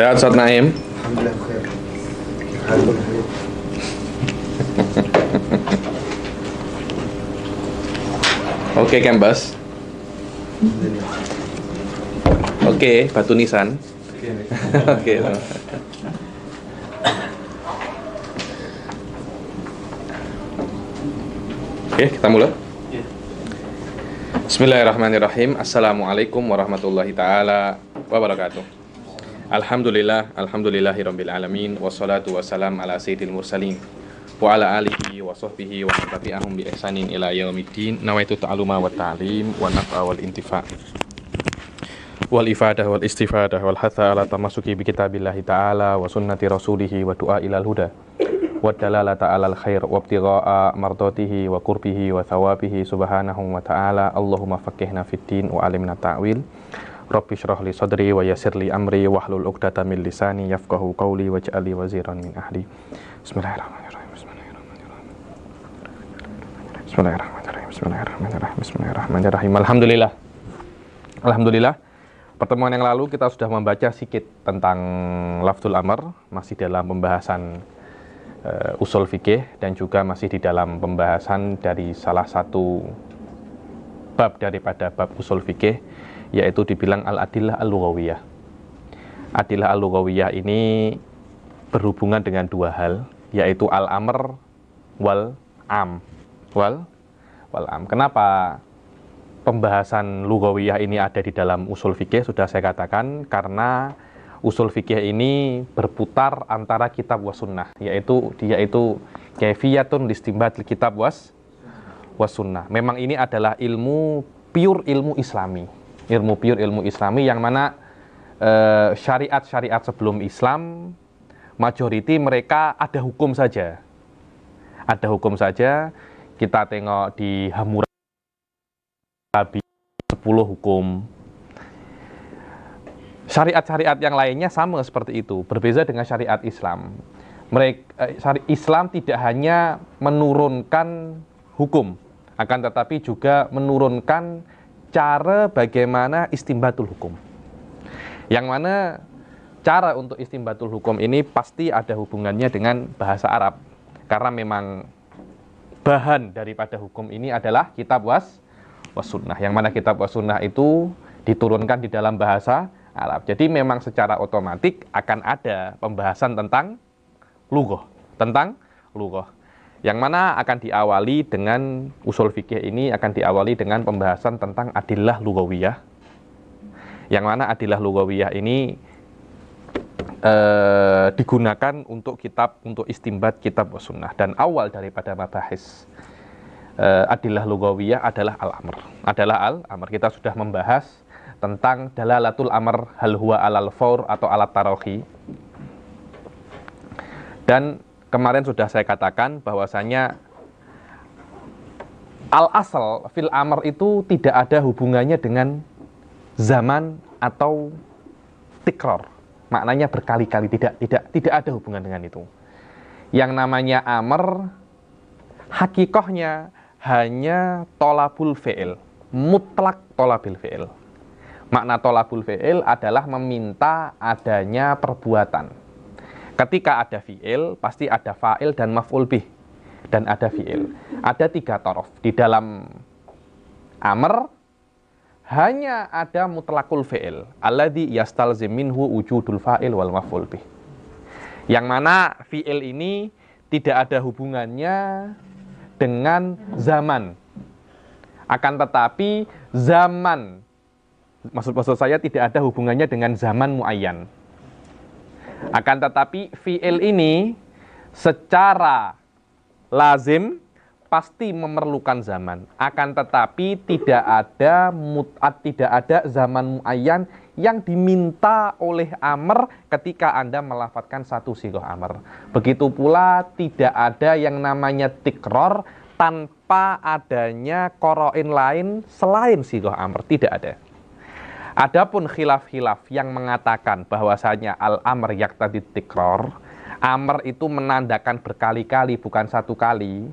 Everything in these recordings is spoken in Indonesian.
Sehat Ustaz Naim? Alhamdulillah khair. Oke, Kembas. Alhamdulillah. Oke, batu nisan. Oke. Oke, kita mulai. Bismillahirrahmanirrahim. Assalamualaikum warahmatullahi taala wabarakatuh. Alhamdulillah, alhamdulillahirabbil alamin wassalatu wassalam ala sayyidil mursalin wa ala alihi wa sahbihi wa tabi'ahum bi ihsanin ila yaumiddin. Nawaitu ta'aluma wa ta'lim wa naf'a wal intifa' wal ifadah wal istifadah wal hatha ala tamasuki bi kitabillahi ta'ala wa sunnati rasulihi wa du'a ilal huda. Wa dalalata alal khair wa ibtigha'a mardatihi wa qurbihi wa thawabihi subhanahu wa ta'ala. Allahumma faqihna fid din wa alimna ta'wil Rabbi shrah li sadri wa yassir li amri wahlul 'uqdatam min lisani yafqahu qawli waj'al li waziran min ahli. Bismillahirrahmanirrahim. Bismillahirrahmanirrahim. Bismillahirrahmanirrahim. Bismillahirrahmanirrahim. Bismillahirrahmanirrahim Alhamdulillah. Alhamdulillah. Pertemuan yang lalu kita sudah membaca sedikit tentang lafzul amr, masih dalam pembahasan uh, usul fikih dan juga masih di dalam pembahasan dari salah satu bab daripada bab usul fikih yaitu dibilang al-adillah al-lughawiyah. Adillah al-lughawiyah ini berhubungan dengan dua hal yaitu al-amr wal am. Wal wal am. Kenapa pembahasan lugawiyah ini ada di dalam usul fikih sudah saya katakan karena usul fikih ini berputar antara kitab was sunnah yaitu dia itu kefiyatun listimbat kitab was was sunnah. Memang ini adalah ilmu pure ilmu islami. Ilmu pure ilmu islami yang mana eh, syariat-syariat sebelum Islam majority mereka ada hukum saja. Ada hukum saja. Kita tengok di Hammurabi Nabi 10 hukum. Syariat-syariat yang lainnya sama seperti itu, berbeda dengan syariat Islam. Mereka eh, Islam tidak hanya menurunkan hukum, akan tetapi juga menurunkan cara bagaimana istimbatul hukum. Yang mana cara untuk istimbatul hukum ini pasti ada hubungannya dengan bahasa Arab. Karena memang bahan daripada hukum ini adalah kitab was wasunnah. Yang mana kitab wasunnah itu diturunkan di dalam bahasa Arab. Jadi memang secara otomatis akan ada pembahasan tentang lugoh, tentang lugoh. Yang mana akan diawali dengan usul fikih ini akan diawali dengan pembahasan tentang adillah lugawiyah. Yang mana adillah lugawiyah ini eh, digunakan untuk kitab untuk istimbat kitab wasunnah dan awal daripada mabahis uh, adillah lugawiyah adalah al-amr. Adalah al-amr. Kita sudah membahas tentang dalalatul amr hal huwa alal faur atau alat tarohi. Dan kemarin sudah saya katakan bahwasanya al-asal fil amr itu tidak ada hubungannya dengan zaman atau tikror. Maknanya berkali-kali tidak tidak tidak ada hubungan dengan itu. Yang namanya amr hakikohnya hanya tolabul fi'il, mutlak tolabil fi'il. Makna tolabul fi'il adalah meminta adanya perbuatan. Ketika ada fi'il, pasti ada fa'il dan maf'ul bih. Dan ada fi'il. Ada tiga torof. Di dalam amr, hanya ada mutlakul fi'il. Alladhi yastalzim minhu wujudul fa'il wal maf'ul bih. Yang mana fi'il ini tidak ada hubungannya dengan zaman. Akan tetapi zaman maksud maksud saya tidak ada hubungannya dengan zaman muayyan. Akan tetapi fiil ini secara lazim pasti memerlukan zaman. Akan tetapi tidak ada mutat, tidak ada zaman muayyan yang diminta oleh amr ketika Anda melafatkan satu sigoh amr. Begitu pula tidak ada yang namanya tikror tanpa adanya koroin lain selain sigoh amr. Tidak ada. Adapun khilaf-khilaf yang mengatakan bahwasanya al-amr yaktadi tikror, amr itu menandakan berkali-kali bukan satu kali.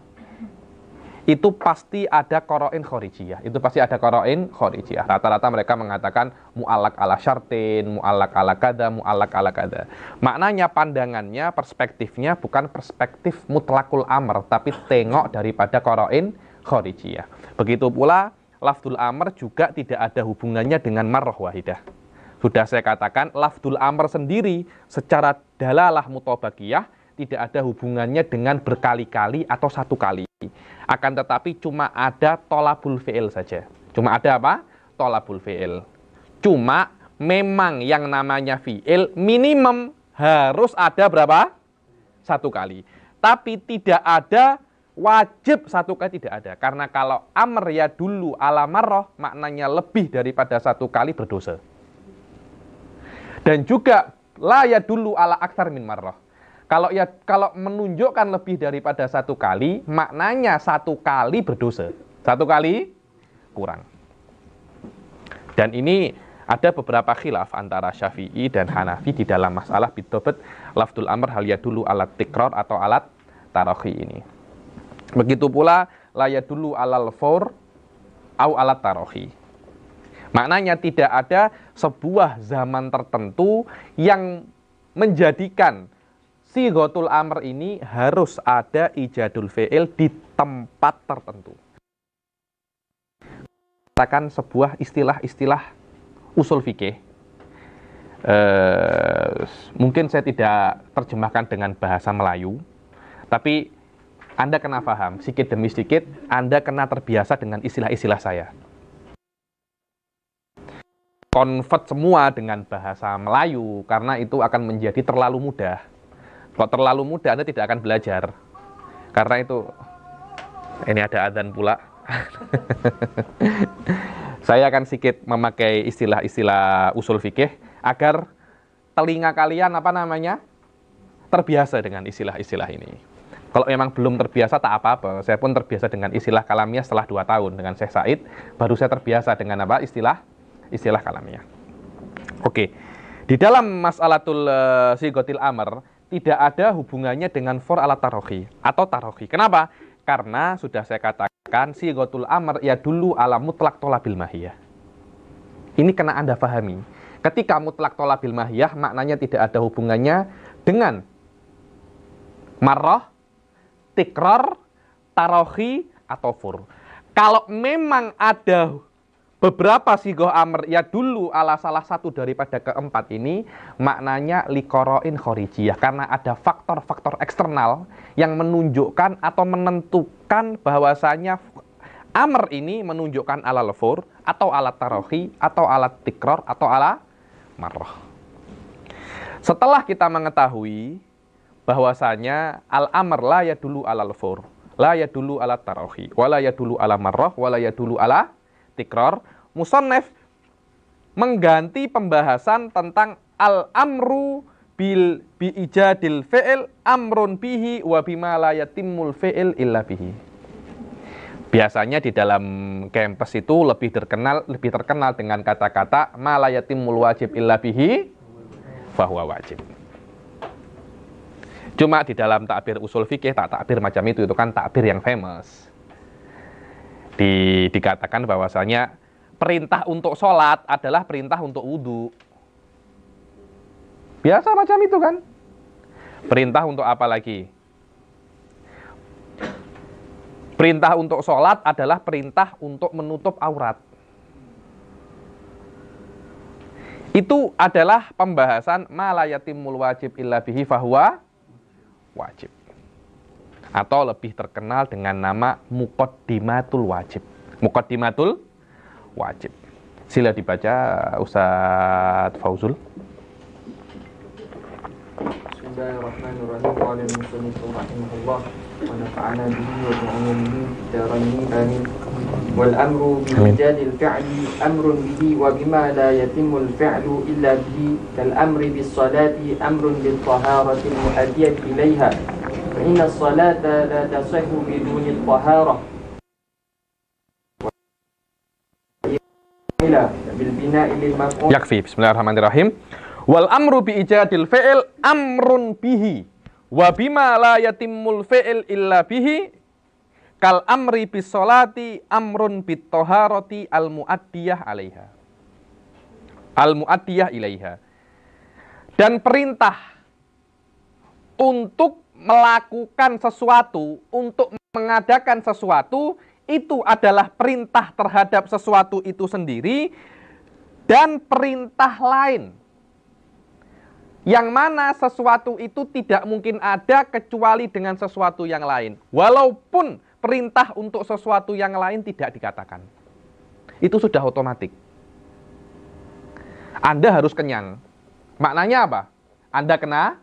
itu pasti ada koroin khorijiyah. Itu pasti ada koroin khorijiyah. Rata-rata mereka mengatakan mu'alak ala syartin, mu'alak ala kada, mu'alak ala kada. Maknanya pandangannya, perspektifnya bukan perspektif mutlakul amr, tapi tengok daripada koroin khorijiyah. Begitu pula lafdul amr juga tidak ada hubungannya dengan marroh wahidah. Sudah saya katakan, lafdul amr sendiri secara dalalah mutobakiyah tidak ada hubungannya dengan berkali-kali atau satu kali. Akan tetapi cuma ada tolabul fi'il saja. Cuma ada apa? Tolabul fi'il. Cuma memang yang namanya fi'il minimum harus ada berapa? Satu kali. Tapi tidak ada wajib satu kali tidak ada. Karena kalau amr ya dulu ala marroh maknanya lebih daripada satu kali berdosa. Dan juga la ya dulu ala aksar min marroh kalau ya kalau menunjukkan lebih daripada satu kali, maknanya satu kali berdosa. Satu kali kurang. Dan ini ada beberapa khilaf antara Syafi'i dan Hanafi di dalam masalah bidobet lafdul amr hal dulu alat tikror atau alat tarohi ini. Begitu pula dulu alal for au alat tarohi. Maknanya tidak ada sebuah zaman tertentu yang menjadikan si gotul amr ini harus ada ijadul fi'il di tempat tertentu. Katakan sebuah istilah-istilah usul fikih. Uh, mungkin saya tidak terjemahkan dengan bahasa Melayu, tapi Anda kena paham, sedikit demi sedikit Anda kena terbiasa dengan istilah-istilah saya. Convert semua dengan bahasa Melayu, karena itu akan menjadi terlalu mudah kalau terlalu muda Anda tidak akan belajar. Karena itu ini ada adzan pula. Saya akan sedikit memakai istilah-istilah usul fikih agar telinga kalian apa namanya? terbiasa dengan istilah-istilah ini. Kalau memang belum terbiasa tak apa-apa. Saya pun terbiasa dengan istilah kalamiah setelah dua tahun dengan Syekh Said, baru saya terbiasa dengan apa? istilah istilah kalamiah. Oke. Di dalam masalatul uh, sigotil amr, tidak ada hubungannya dengan for alat tarohi atau tarohi. Kenapa? Karena sudah saya katakan si gotul amr ya dulu ala mutlak tolabil mahiyah. Ini kena Anda pahami. Ketika mutlak tolabil mahiyah maknanya tidak ada hubungannya dengan marroh, tikror, tarohi, atau fur. Kalau memang ada beberapa sigoh amr ya dulu ala salah satu daripada keempat ini maknanya likoroin khorijiyah karena ada faktor-faktor eksternal yang menunjukkan atau menentukan bahwasanya amr ini menunjukkan ala lefur atau alat tarohi atau alat tikror atau ala marroh. Setelah kita mengetahui bahwasanya al amr la ya dulu ala lefur, la dulu ala tarohi, wala ya dulu ala marroh, wala ya dulu ala tikror, musonef mengganti pembahasan tentang al-amru bil bi ijadil fi'il amrun bihi wa bima la yatimul fi'il illa bihi. Biasanya di dalam kampus itu lebih terkenal lebih terkenal dengan kata-kata ma la yatimul wajib illa bihi bahwa wajib. Cuma di dalam takbir usul fikih tak takbir macam itu itu kan takbir yang famous di, dikatakan bahwasanya perintah untuk sholat adalah perintah untuk wudhu. Biasa macam itu kan? Perintah untuk apa lagi? Perintah untuk sholat adalah perintah untuk menutup aurat. Itu adalah pembahasan malayatimul wajib illa bihi fahuwa wajib atau lebih terkenal dengan nama Muqaddimatul Wajib. Muqaddimatul Wajib. Sila dibaca Ustaz Fauzul. بسم الله الرحمن الرحيم ونفعنا به امين والامر بايجاد الفعل أمر به وبما لا يتم الفعل الا به كالامر بالصلاه أمر بالطهاره المؤديه اليها فان الصلاه لا تصح بدون الطهاره بالبناء للمفعول يكفي بسم الله الرحمن الرحيم Wal amru bi ijadil fi'il amrun bihi wa bima la yatimul fi'il illa bihi kal amri bis solati amrun bit toharoti al muaddiyah alaiha. Al muaddiyah ilaiha. Dan perintah untuk melakukan sesuatu, untuk mengadakan sesuatu, itu adalah perintah terhadap sesuatu itu sendiri dan perintah lain. Yang mana sesuatu itu tidak mungkin ada kecuali dengan sesuatu yang lain. Walaupun perintah untuk sesuatu yang lain tidak dikatakan. Itu sudah otomatis. Anda harus kenyang. Maknanya apa? Anda kena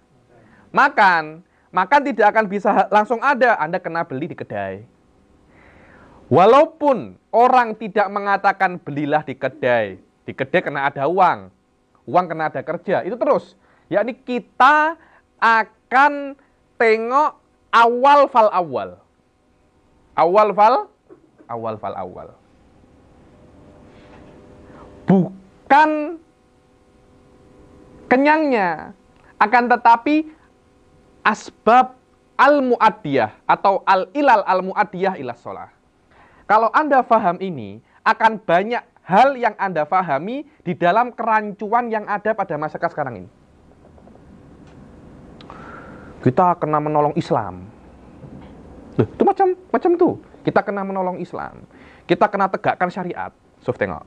makan. Makan tidak akan bisa langsung ada. Anda kena beli di kedai. Walaupun orang tidak mengatakan belilah di kedai. Di kedai kena ada uang. Uang kena ada kerja. Itu terus. Yakni kita akan tengok awal fal awal. Awal fal awal fal awal. Bukan kenyangnya, akan tetapi asbab al-mu'addiyah atau al-ilal al-mu'addiyah ila sholah. Kalau Anda faham ini, akan banyak hal yang Anda fahami di dalam kerancuan yang ada pada masyarakat sekarang ini. Kita kena menolong Islam. Loh, itu macam macam tuh. Kita kena menolong Islam. Kita kena tegakkan syariat. Suf tengok.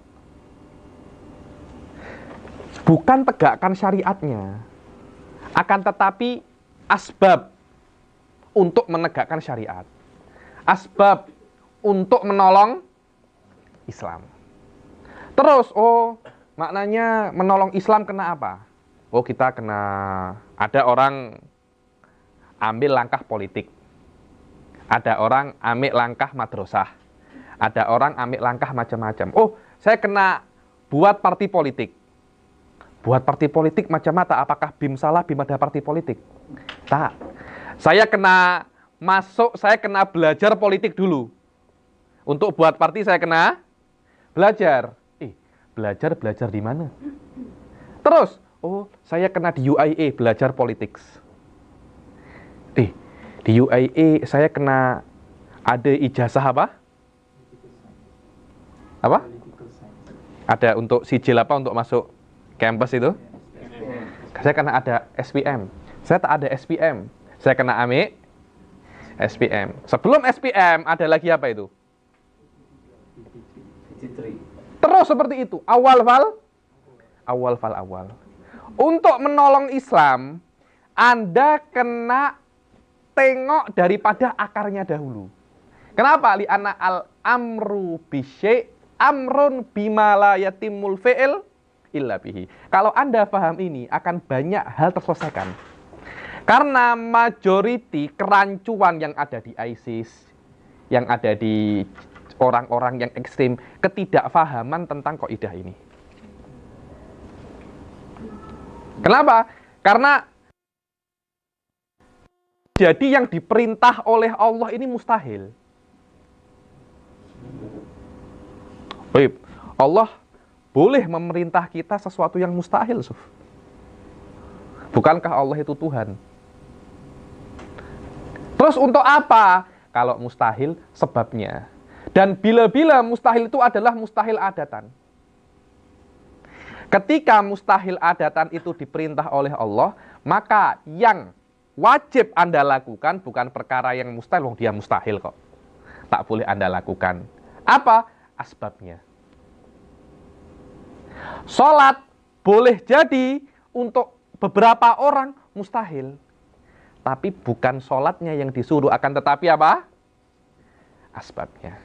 Bukan tegakkan syariatnya. Akan tetapi asbab untuk menegakkan syariat. Asbab untuk menolong Islam. Terus, oh maknanya menolong Islam kena apa? Oh kita kena ada orang ambil langkah politik ada orang ambil langkah madrasah. Ada orang ambil langkah macam-macam. Oh, saya kena buat partai politik. Buat partai politik macam mata? Apakah BIM salah, BIM ada partai politik? Tak. Saya kena masuk, saya kena belajar politik dulu. Untuk buat partai saya kena belajar. Eh, belajar, belajar di mana? Terus, oh saya kena di UIA belajar politik. Eh, di UIA saya kena ada ijazah apa? Apa? Ada untuk sijil apa untuk masuk kampus itu? Saya kena ada SPM. Saya tak ada SPM. Saya kena AMI SPM. Sebelum SPM ada lagi apa itu? Terus seperti itu. Awal fal awal fal awal. Untuk menolong Islam, Anda kena tengok daripada akarnya dahulu. Kenapa? Li anak al amru bisye amrun bimala yatimul fi'il illa bihi. Kalau Anda paham ini akan banyak hal terselesaikan. Karena majority kerancuan yang ada di ISIS, yang ada di orang-orang yang ekstrim, ketidakfahaman tentang kaidah ini. Kenapa? Karena jadi yang diperintah oleh Allah ini mustahil. Baik, Allah boleh memerintah kita sesuatu yang mustahil, Suf. Bukankah Allah itu Tuhan? Terus untuk apa? Kalau mustahil, sebabnya. Dan bila-bila mustahil itu adalah mustahil adatan. Ketika mustahil adatan itu diperintah oleh Allah, maka yang wajib Anda lakukan bukan perkara yang mustahil, wong dia mustahil kok. Tak boleh Anda lakukan. Apa? Asbabnya. Sholat boleh jadi untuk beberapa orang mustahil. Tapi bukan sholatnya yang disuruh, akan tetapi apa? Asbabnya.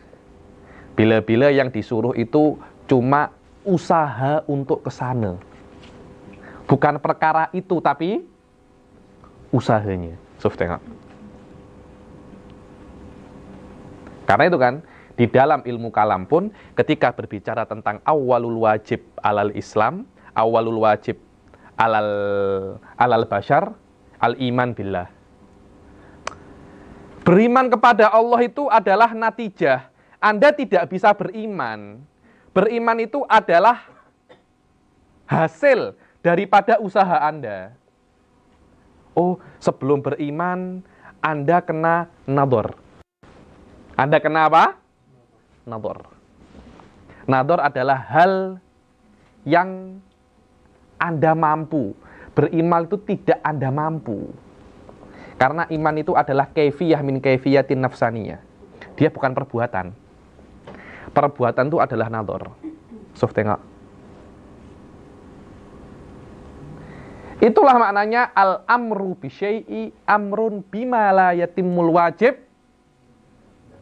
Bila-bila yang disuruh itu cuma usaha untuk ke sana. Bukan perkara itu, tapi usahanya. Sof tengok. Karena itu kan, di dalam ilmu kalam pun ketika berbicara tentang awalul wajib alal Islam, awalul wajib alal alal bashar, al iman billah. Beriman kepada Allah itu adalah natijah. Anda tidak bisa beriman. Beriman itu adalah hasil daripada usaha Anda. Oh, sebelum beriman Anda kena nador. Anda kenapa? Nador. Nador adalah hal yang Anda mampu. Beriman itu tidak Anda mampu. Karena iman itu adalah kaifiyah min kaifiyatin nafsaniyah. Dia bukan perbuatan. Perbuatan itu adalah nador. Sof tengok. Itulah maknanya al-amru bisyai'i amrun bima la yatimul wajib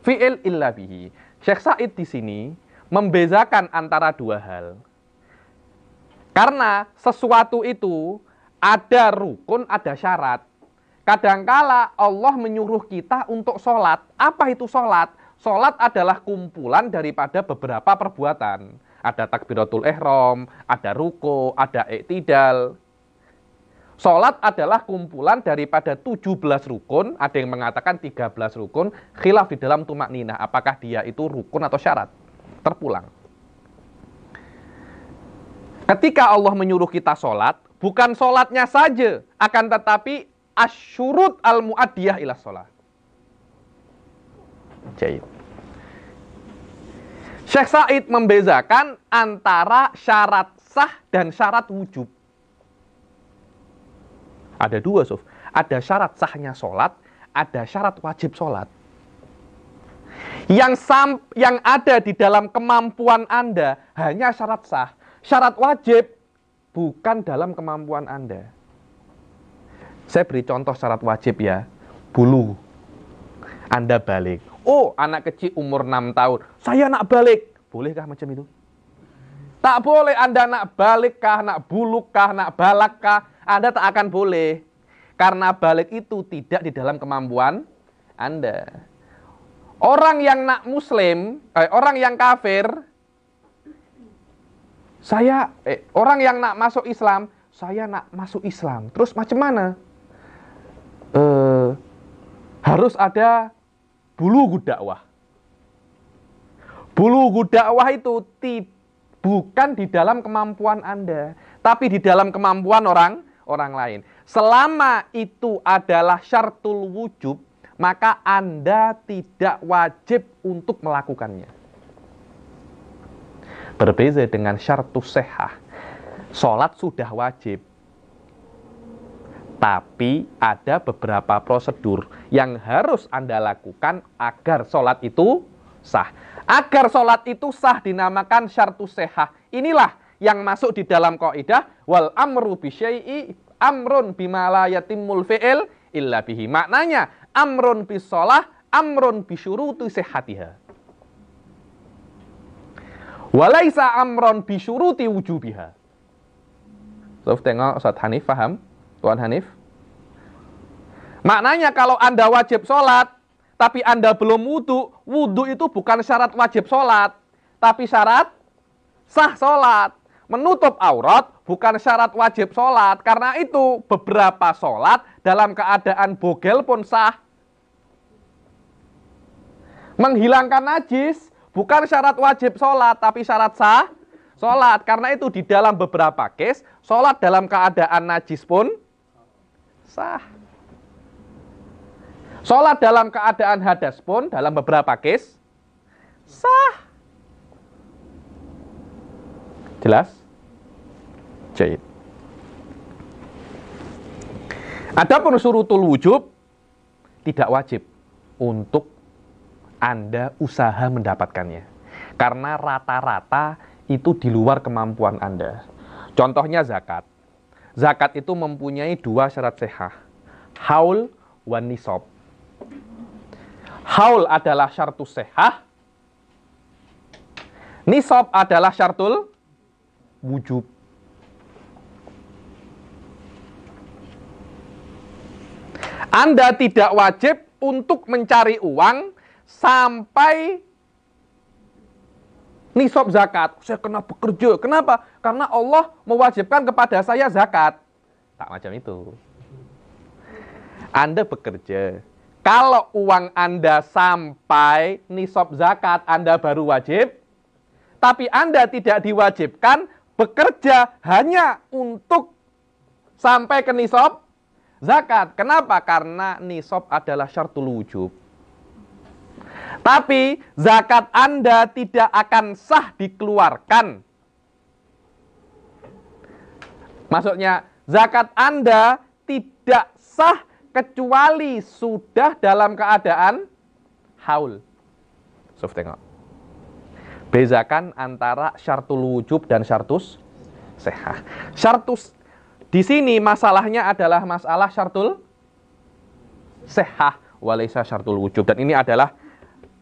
fi'il illa bihi. Syekh Said di sini membezakan antara dua hal. Karena sesuatu itu ada rukun, ada syarat. Kadangkala Allah menyuruh kita untuk sholat. Apa itu sholat? Sholat adalah kumpulan daripada beberapa perbuatan. Ada takbiratul ihram, ada ruko, ada iktidal. Sholat adalah kumpulan daripada 17 rukun, ada yang mengatakan 13 rukun, khilaf di dalam tumak ninah, apakah dia itu rukun atau syarat. Terpulang. Ketika Allah menyuruh kita sholat, bukan sholatnya saja, akan tetapi asyurut al-mu'adiyah ila sholat. Jahit. Syekh Said membezakan antara syarat sah dan syarat wujub. Ada dua, Suf. Ada syarat sahnya sholat, ada syarat wajib sholat. Yang, sam, yang ada di dalam kemampuan Anda hanya syarat sah. Syarat wajib bukan dalam kemampuan Anda. Saya beri contoh syarat wajib ya. Bulu. Anda balik. Oh, anak kecil umur 6 tahun. Saya nak balik. Bolehkah macam itu? Tak boleh Anda nak balik kah, nak buluk kah, nak balak kah. Anda tak akan boleh. Karena balik itu tidak di dalam kemampuan Anda. Orang yang nak muslim, eh, orang yang kafir, saya, eh, orang yang nak masuk Islam, saya nak masuk Islam. Terus macam mana? eh, harus ada bulu dakwah. Bulu dakwah itu ti, bukan di dalam kemampuan Anda, tapi di dalam kemampuan orang orang lain. Selama itu adalah syartul wujub, maka Anda tidak wajib untuk melakukannya. Berbeda dengan syartus sehah. Sholat sudah wajib, tapi ada beberapa prosedur yang harus Anda lakukan agar sholat itu sah. Agar sholat itu sah dinamakan syartus sehah. Inilah yang masuk di dalam kaidah wal amru bisyai'i amrun bimala yatimul fi'il illa bihi. Maknanya amrun bisolah amrun bisyuruti sehatiha. Walaisa amron bisyuruti wujubiha. So, tengok Ustaz Hanif, paham? Tuan Hanif? Maknanya kalau Anda wajib sholat, tapi Anda belum wudhu, wudhu itu bukan syarat wajib sholat, tapi syarat sah sholat. Menutup aurat bukan syarat wajib sholat, karena itu beberapa sholat dalam keadaan bogel pun sah. Menghilangkan najis bukan syarat wajib sholat, tapi syarat sah sholat. Karena itu di dalam beberapa case, sholat dalam keadaan najis pun sah. Sholat dalam keadaan hadas pun dalam beberapa case sah. Jelas? Jahit. Adapun surutul wujub tidak wajib untuk Anda usaha mendapatkannya. Karena rata-rata itu di luar kemampuan Anda. Contohnya zakat. Zakat itu mempunyai dua syarat sehah. Haul wan nisob. Haul adalah syartus sehah. Nisob adalah syartul wujub. Anda tidak wajib untuk mencari uang sampai nisab zakat. Saya kena bekerja. Kenapa? Karena Allah mewajibkan kepada saya zakat. Tak macam itu. Anda bekerja. Kalau uang Anda sampai nisab zakat, Anda baru wajib. Tapi Anda tidak diwajibkan bekerja hanya untuk sampai ke nisab zakat. Kenapa? Karena nisab adalah syartul wujub. Tapi zakat Anda tidak akan sah dikeluarkan. Maksudnya zakat Anda tidak sah kecuali sudah dalam keadaan haul. Sof tengok. Bezakan antara syartul wujub dan syartus sehah. Syartus di sini masalahnya adalah masalah syartul sehah walaisa syartul wujub dan ini adalah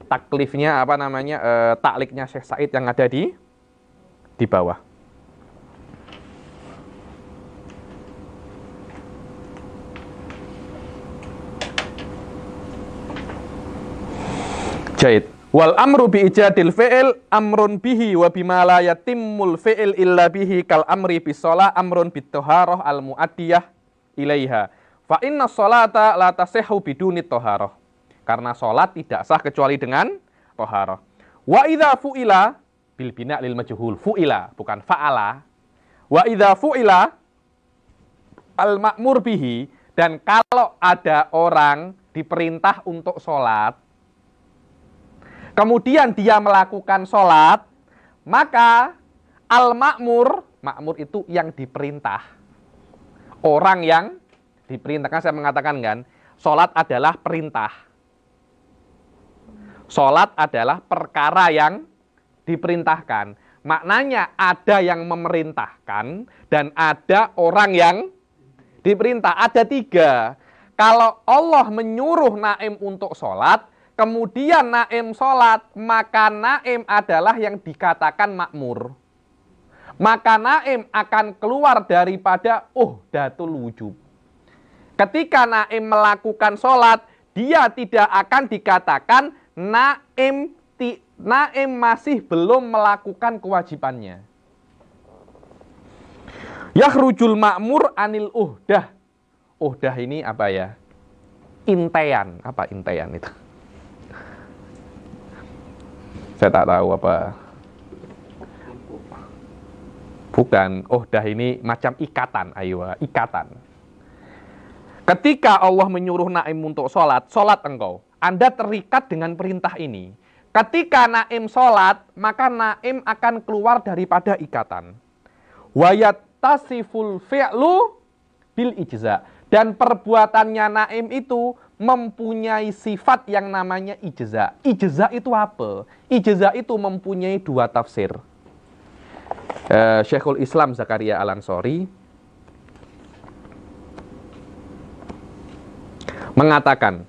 taklifnya apa namanya e, takliknya Syekh Said yang ada di di bawah. Jahit. Wal amru bi ijadil fi'il amrun bihi wa bima la yatimmul fi'il illa bihi kal amri bis amrun bit taharah al muaddiyah ilaiha. Fa inna sholata la tasihhu biduni taharah. Karena sholat tidak sah kecuali dengan toharoh. Wa idha fu'ila bil bina lil majhul. Fu'ila bukan fa'ala. Wa idha fu'ila al makmur bihi dan kalau ada orang diperintah untuk sholat kemudian dia melakukan sholat maka al makmur makmur itu yang diperintah orang yang diperintahkan saya mengatakan kan sholat adalah perintah Sholat adalah perkara yang diperintahkan. Maknanya ada yang memerintahkan dan ada orang yang diperintah. Ada tiga. Kalau Allah menyuruh Naim untuk sholat, kemudian Naim sholat, maka Naim adalah yang dikatakan makmur. Maka Naim akan keluar daripada oh datul wujub. Ketika Naim melakukan sholat, dia tidak akan dikatakan Naim ti, Naim masih belum melakukan kewajibannya. Yahrujul makmur anil uhdah. Uhdah ini apa ya? Intean. Apa intean itu? Saya tak tahu apa. Bukan. Uhdah ini macam ikatan. Ayo, ikatan. Ketika Allah menyuruh Naim untuk sholat, sholat engkau. Anda terikat dengan perintah ini. Ketika Naim sholat, maka Naim akan keluar daripada ikatan. Wayat tasiful fi'lu bil ijza. Dan perbuatannya Naim itu mempunyai sifat yang namanya ijza. Ijza itu apa? Ijza itu mempunyai dua tafsir. Uh, Syekhul Islam Zakaria Al-Ansori mengatakan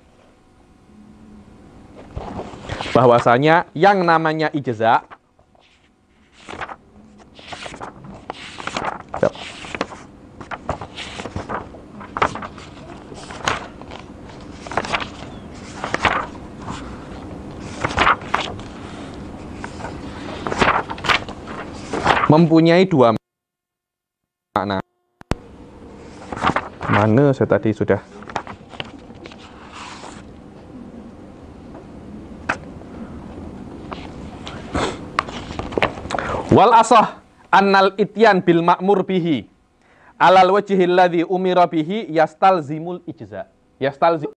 bahwasanya yang namanya ijza mempunyai dua makna. Mana saya tadi sudah. Wal asah annal ityan bil ma'mur bihi. Alal wajhi alladhi umira bihi yastalzimul ijza. Yastalzim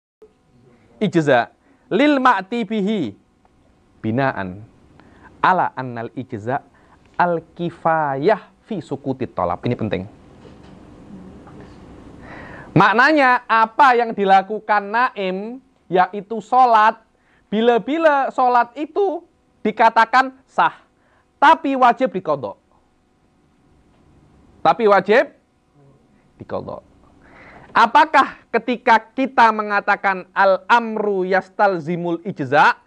ijza. Lil ma'ti bihi. Binaan. Ala annal ijza al kifayah fi sukuti tolap. Ini penting. Maknanya apa yang dilakukan naim yaitu sholat bila-bila sholat itu dikatakan sah tapi wajib dikodok. Tapi wajib dikodok. Apakah ketika kita mengatakan al-amru yastalzimul ijza,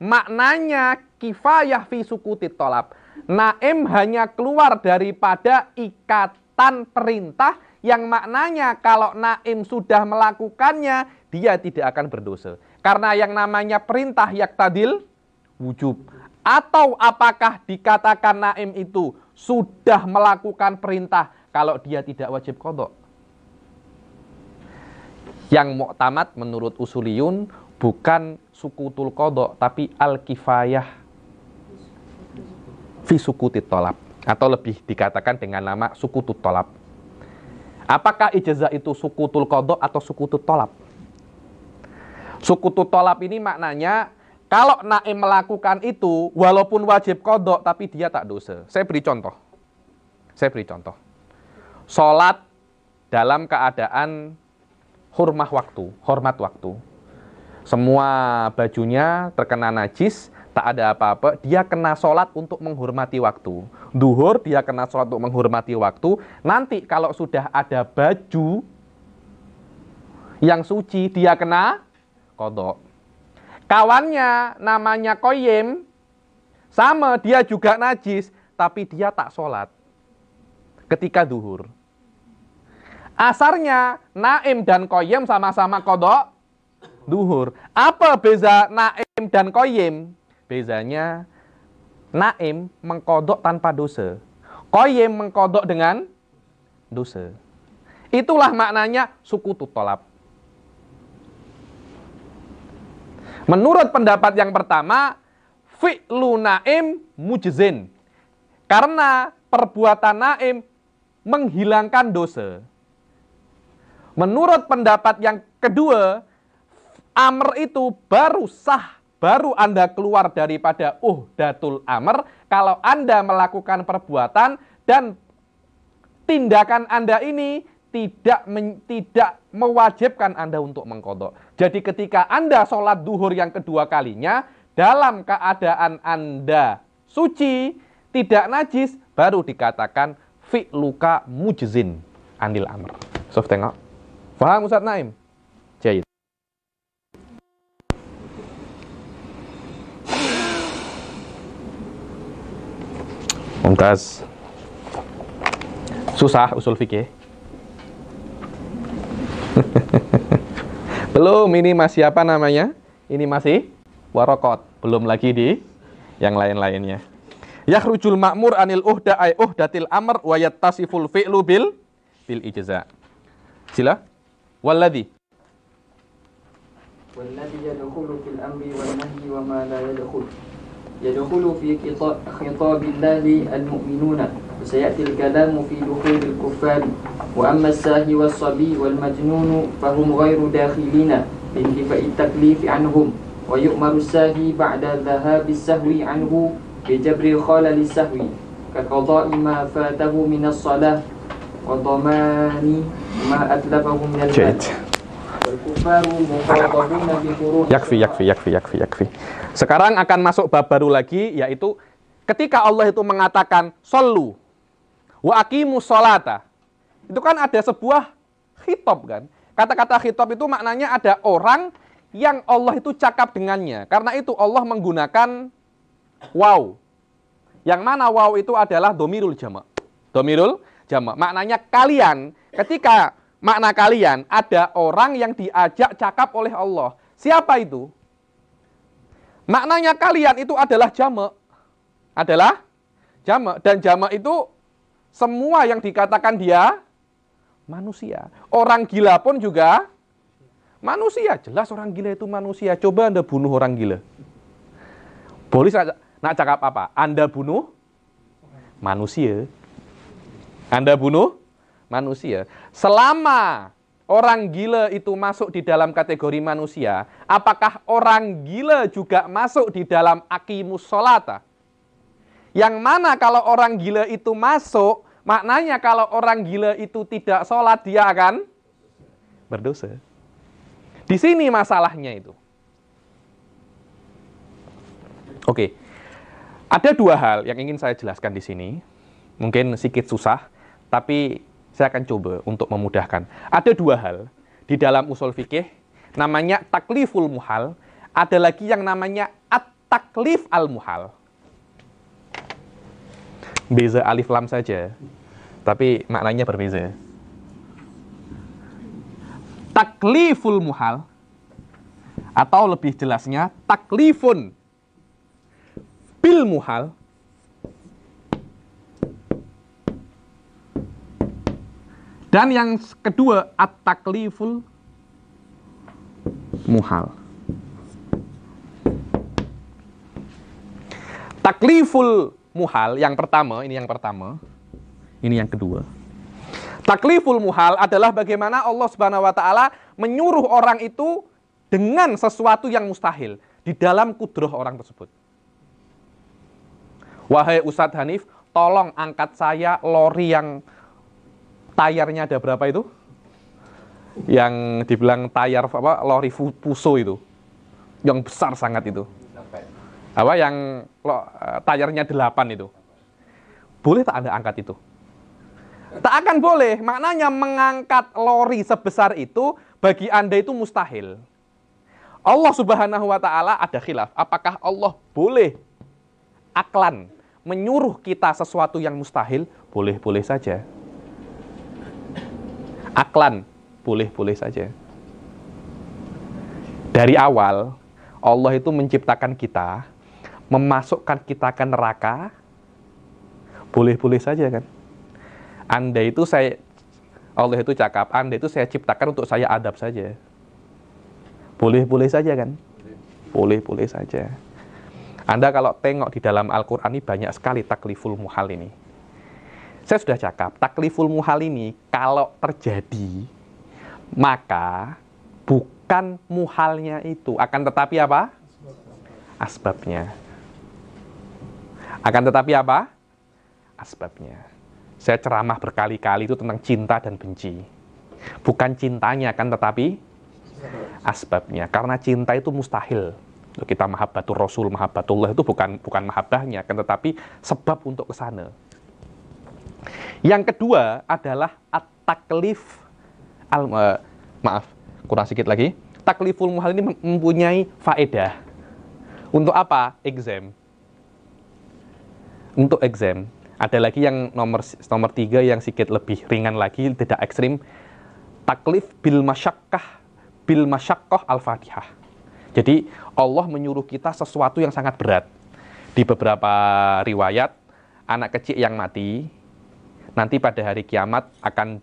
maknanya kifayah fi sukuti tolab. Naim hanya keluar daripada ikatan perintah yang maknanya kalau Naim sudah melakukannya, dia tidak akan berdosa. Karena yang namanya perintah yaktadil wujub. Atau apakah dikatakan naim itu sudah melakukan perintah kalau dia tidak wajib kodok? Yang muktamad menurut usuliyun bukan sukutul kodok tapi al-kifayah fi tolap. Atau lebih dikatakan dengan nama sukutut tolap. Apakah ijazah itu sukutul kodok atau sukutut tolap? Sukutut tolap ini maknanya Kalau naim melakukan itu, walaupun wajib kodok, tapi dia tak dosa. Saya beri contoh. Saya beri contoh. Sholat dalam keadaan hormah waktu, hormat waktu. Semua bajunya terkena najis, tak ada apa-apa, dia kena sholat untuk menghormati waktu. Duhur, dia kena sholat untuk menghormati waktu. Nanti kalau sudah ada baju yang suci, dia kena kodok Kawannya namanya Koyim, sama dia juga najis, tapi dia tak sholat ketika duhur. Asarnya Naim dan Koyim sama-sama kodok duhur. Apa beza Naim dan Koyim? Bezanya Naim mengkodok tanpa dosa. Koyim mengkodok dengan dosa. Itulah maknanya suku tutolab. Menurut pendapat yang pertama, fi'lu naim mujizin. Karena perbuatan naim menghilangkan dosa. Menurut pendapat yang kedua, amr itu baru sah, baru Anda keluar daripada uhdatul amr kalau Anda melakukan perbuatan dan tindakan Anda ini tidak men, tidak mewajibkan Anda untuk mengkodok. Jadi ketika Anda sholat duhur yang kedua kalinya, dalam keadaan Anda suci, tidak najis, baru dikatakan fi'luka mujizin anil amr. Sof tengok. Faham Ustaz Naim? Jahit. Mumtaz. Susah usul fikih. Belum, ini masih apa namanya? Ini masih warokot. Belum lagi di yang lain-lainnya. Yakhrujul ma'mur anil uhda ay uhdatil amr wa yattasiful fi'lu bil bil ijza. Sila. Walladhi. Walladhi yadkhulu fil amri wal nahyi wa ma la yadkhul. يدخل في خطاب الله المؤمنون. وسيأتي الكلام في دخول الكفار. وأما الساهي والصبي والمجنون فهم غير داخلين لانتفاء التكليف عنهم. ويؤمر الساهي بعد ذهاب السهو عنه بجبر خلل السهو كقضاء ما فاته من الصلاة وضمان ما أتلفه من المال Yakfi, yakfi, yakfi, yakfi, yakfi. Sekarang akan masuk bab baru lagi, yaitu ketika Allah itu mengatakan solu wa akimu solata. Itu kan ada sebuah khitab kan. Kata-kata khitab itu maknanya ada orang yang Allah itu cakap dengannya. Karena itu Allah menggunakan wow. Yang mana wow itu adalah domirul jama. Domirul jama. Maknanya kalian ketika makna kalian ada orang yang diajak cakap oleh Allah. Siapa itu? Maknanya kalian itu adalah jamak. Adalah jamak. Dan jamak itu semua yang dikatakan dia manusia. Orang gila pun juga manusia. Jelas orang gila itu manusia. Coba Anda bunuh orang gila. Boleh nak cakap apa? Anda bunuh manusia. Anda bunuh manusia. Selama orang gila itu masuk di dalam kategori manusia, apakah orang gila juga masuk di dalam akimus solata? Yang mana kalau orang gila itu masuk, maknanya kalau orang gila itu tidak sholat, dia akan berdosa. Di sini masalahnya itu. Oke, ada dua hal yang ingin saya jelaskan di sini. Mungkin sedikit susah, tapi saya akan coba untuk memudahkan. Ada dua hal di dalam usul fikih, namanya takliful muhal, ada lagi yang namanya at-taklif al-muhal. Beza alif lam saja, tapi maknanya berbeza. Takliful muhal, atau lebih jelasnya, taklifun bil muhal, Dan yang kedua, at-takliful muhal. Takliful muhal yang pertama, ini yang pertama. Ini yang kedua. Takliful muhal adalah bagaimana Allah Subhanahu wa taala menyuruh orang itu dengan sesuatu yang mustahil. di dalam kudroh orang tersebut. Wahai Ustadz Hanif, tolong angkat saya lori yang tayarnya ada berapa itu? Yang dibilang tayar apa lori puso itu. Yang besar sangat itu. Apa yang lo, eh, tayarnya delapan itu. Boleh tak Anda angkat itu? Tak akan boleh. Maknanya mengangkat lori sebesar itu bagi Anda itu mustahil. Allah Subhanahu wa taala ada khilaf. Apakah Allah boleh aklan menyuruh kita sesuatu yang mustahil? Boleh-boleh saja. Aklan boleh-boleh saja. Dari awal Allah itu menciptakan kita, memasukkan kita ke neraka, boleh-boleh saja kan. Anda itu saya Allah itu cakap, Anda itu saya ciptakan untuk saya adab saja. Boleh-boleh saja kan? Boleh-boleh saja. Anda kalau tengok di dalam Al-Quran ini banyak sekali takliful muhal ini. Saya sudah cakap, takliful muhal ini kalau terjadi, maka bukan muhalnya itu. Akan tetapi apa? Asbabnya. Akan tetapi apa? Asbabnya. Saya ceramah berkali-kali itu tentang cinta dan benci. Bukan cintanya, akan tetapi asbabnya. Karena cinta itu mustahil. Kita mahabbatul Rasul, mahabbatullah itu bukan bukan mahabbahnya, kan tetapi sebab untuk ke sana. Yang kedua adalah at-taklif al uh, maaf, kurang sedikit lagi. Takliful muhal ini mempunyai faedah. Untuk apa? Exam. Untuk exam. Ada lagi yang nomor nomor tiga yang sedikit lebih ringan lagi, tidak ekstrim. Taklif bil masyakkah bil masyakoh al-fatihah. Jadi Allah menyuruh kita sesuatu yang sangat berat. Di beberapa riwayat, anak kecil yang mati, nanti pada hari kiamat akan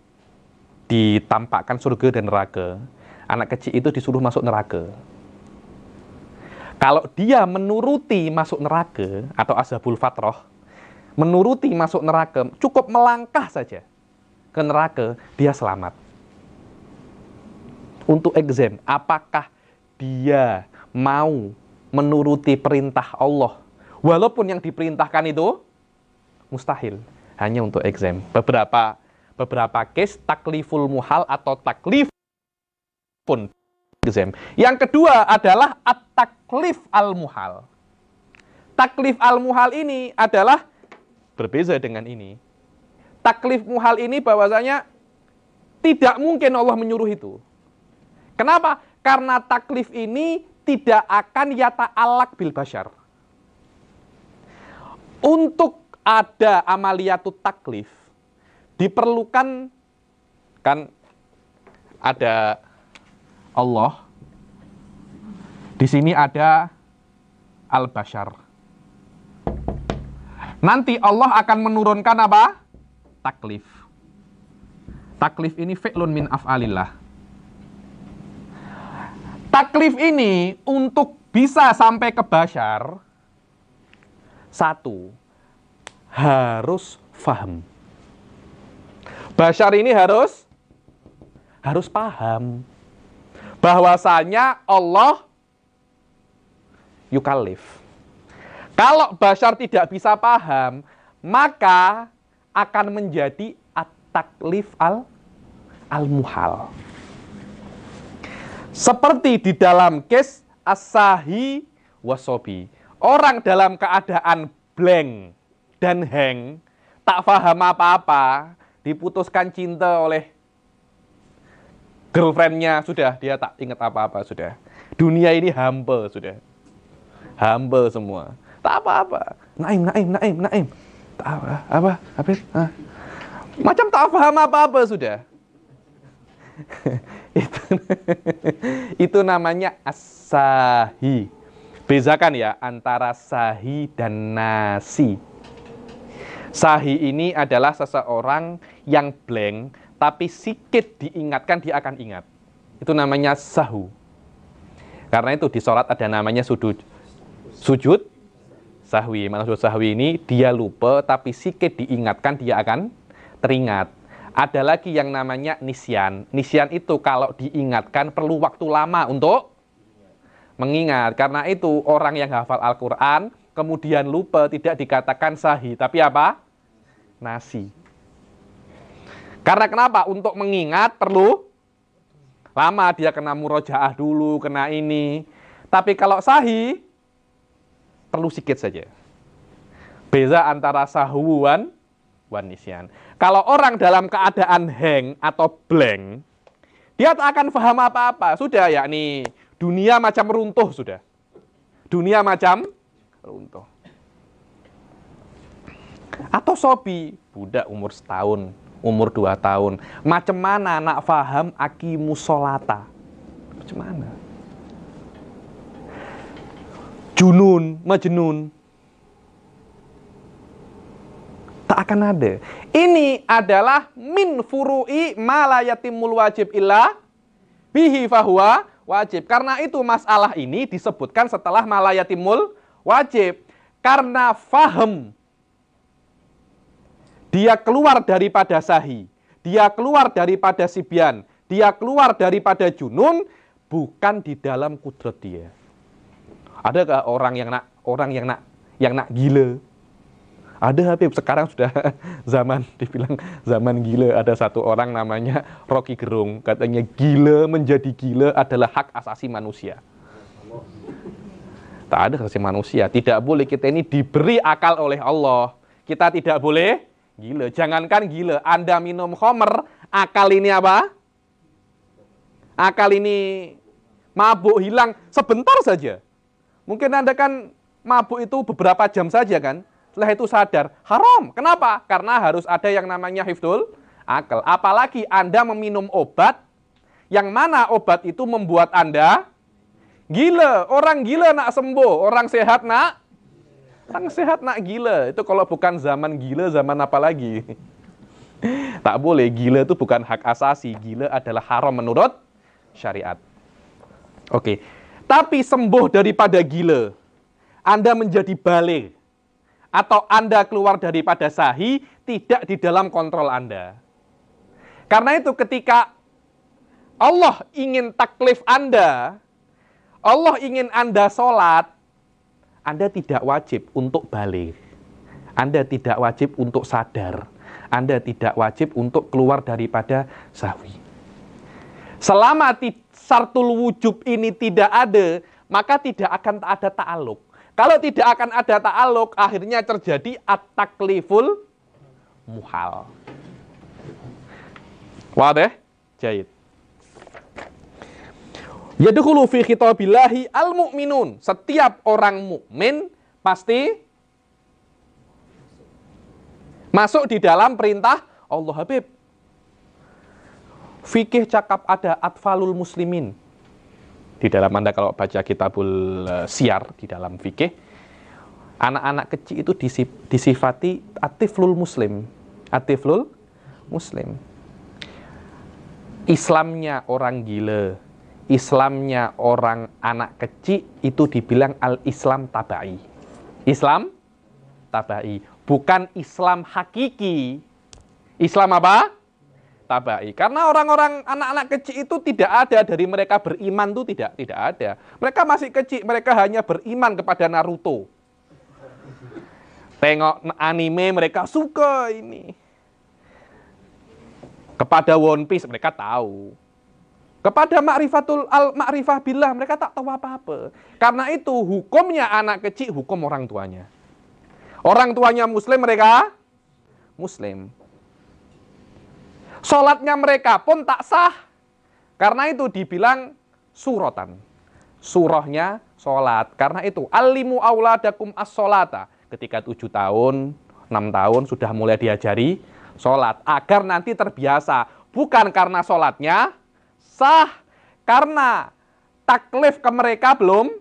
ditampakkan surga dan neraka. Anak kecil itu disuruh masuk neraka. Kalau dia menuruti masuk neraka atau azabul fatroh, menuruti masuk neraka, cukup melangkah saja ke neraka, dia selamat untuk exam apakah dia mau menuruti perintah Allah walaupun yang diperintahkan itu mustahil hanya untuk exam. Beberapa beberapa case takliful muhal atau taklif pun exam. Yang kedua adalah at-taklif al-muhal. Taklif al-muhal ini adalah berbeza dengan ini. Taklif muhal ini bahwasanya tidak mungkin Allah menyuruh itu. Kenapa? Karena taklif ini tidak akan yata alak bil bashar. Untuk ada amaliyatut taklif, diperlukan kan ada Allah, di sini ada al-bashar. Nanti Allah akan menurunkan apa? Taklif. Taklif ini fi'lun min af'alillah Taklif ini untuk bisa sampai ke Bashar, satu, harus faham. Bashar ini harus harus paham bahwasanya Allah yukalif. Kalau Bashar tidak bisa paham, maka akan menjadi at-taklif al al-muhal. Seperti di dalam case asahi wasobi. Orang dalam keadaan blank dan hang, tak paham apa-apa, diputuskan cinta oleh girlfriendnya, sudah dia tak ingat apa-apa sudah. Dunia ini hamba sudah. Hamba semua. Tak apa-apa. Naim, naim, naim, naim. Tak apa, apa, apa, Macam tak paham apa-apa sudah. itu itu namanya asahi. Bezakan ya antara sahi dan nasi. Sahi ini adalah seseorang yang blank tapi sikit diingatkan dia akan ingat. Itu namanya sahu. Karena itu di sholat ada namanya sujud sujud sahwi. Maksud sahwi ini dia lupa tapi sikit diingatkan dia akan teringat. Ada lagi yang namanya nisyan. Nisyan itu kalau diingatkan perlu waktu lama untuk mengingat. Karena itu orang yang hafal Al-Qur'an kemudian lupa tidak dikatakan sahih, tapi apa? Nasi. Karena kenapa? Untuk mengingat perlu lama dia kena murojaah dulu, kena ini. Tapi kalau sahih perlu sedikit saja. Beza antara sahuan wan nisyan. Kalau orang dalam keadaan hang atau blank, dia tak akan paham apa-apa. Sudah ya nih, dunia macam runtuh sudah. Dunia macam runtuh. Atau sobi, budak umur setahun, umur dua tahun. Macam mana nak faham aki musolata? Macam mana? Junun, majnun. Tak akan ada. Ini adalah min furu'i malayatimul wajib illa bihi fahuwa wajib. Karena itu masalah ini disebutkan setelah malayatimul Wajib. Karena faham. Dia keluar daripada sahi. Dia keluar daripada sibian. Dia keluar daripada junun. Bukan di dalam kudrat dia. Adakah orang yang nak orang yang nak yang nak gila? Ada Habib, sekarang sudah zaman dibilang zaman gila. Ada satu orang namanya Rocky Gerung. Katanya gila menjadi gila adalah hak asasi manusia. Tak ada kasih manusia. Tidak boleh kita ini diberi akal oleh Allah. Kita tidak boleh gila. Jangankan gila, Anda minum homer, akal ini apa? Akal ini mabuk hilang sebentar saja. Mungkin Anda kan mabuk itu beberapa jam saja kan. Setelah itu sadar, haram. Kenapa? Karena harus ada yang namanya hifdul akal. Apalagi Anda meminum obat yang mana obat itu membuat Anda Gila, orang gila nak sembuh, orang sehat nak orang sehat nak gila. Itu kalau bukan zaman gila, zaman apa lagi? tak boleh, gila itu bukan hak asasi. Gila adalah haram menurut syariat. Oke, tapi sembuh daripada gila, Anda menjadi balik, atau Anda keluar daripada sahi, tidak di dalam kontrol Anda. Karena itu ketika Allah ingin taklif Anda, Allah ingin Anda sholat, Anda tidak wajib untuk balik. Anda tidak wajib untuk sadar. Anda tidak wajib untuk keluar daripada sahwi. Selama sartul wujub ini tidak ada, maka tidak akan ada ta'aluk. Kalau tidak akan ada ta'aluk, akhirnya terjadi at-takliful muhal. Wadah? Jahit. Yadkhulu fi khitabillahi al-mu'minun. Setiap orang mukmin pasti masuk di dalam perintah Allah Habib. Fikih cakap ada atfalul muslimin. Di dalam Anda kalau baca kitabul uh, siar di dalam fikih, anak-anak kecil itu disifati atiflul muslim. Atiflul muslim. Islamnya orang gila, Islamnya orang anak kecil itu dibilang al-Islam tabai. Islam tabai, bukan Islam hakiki. Islam apa? Tabai. Karena orang-orang anak-anak kecil itu tidak ada dari mereka beriman itu tidak tidak ada. Mereka masih kecil, mereka hanya beriman kepada Naruto. Tengok anime mereka suka ini. Kepada One Piece mereka tahu. Kepada ma'rifatul al ma'rifah billah mereka tak tahu apa-apa. Karena itu hukumnya anak kecil hukum orang tuanya. Orang tuanya muslim mereka muslim. Sholatnya mereka pun tak sah. Karena itu dibilang suratan. Surahnya sholat. Karena itu alimu auladakum as-sholata. Ketika tujuh tahun, enam tahun sudah mulai diajari sholat. Agar nanti terbiasa. Bukan karena sholatnya, sah karena taklif ke mereka belum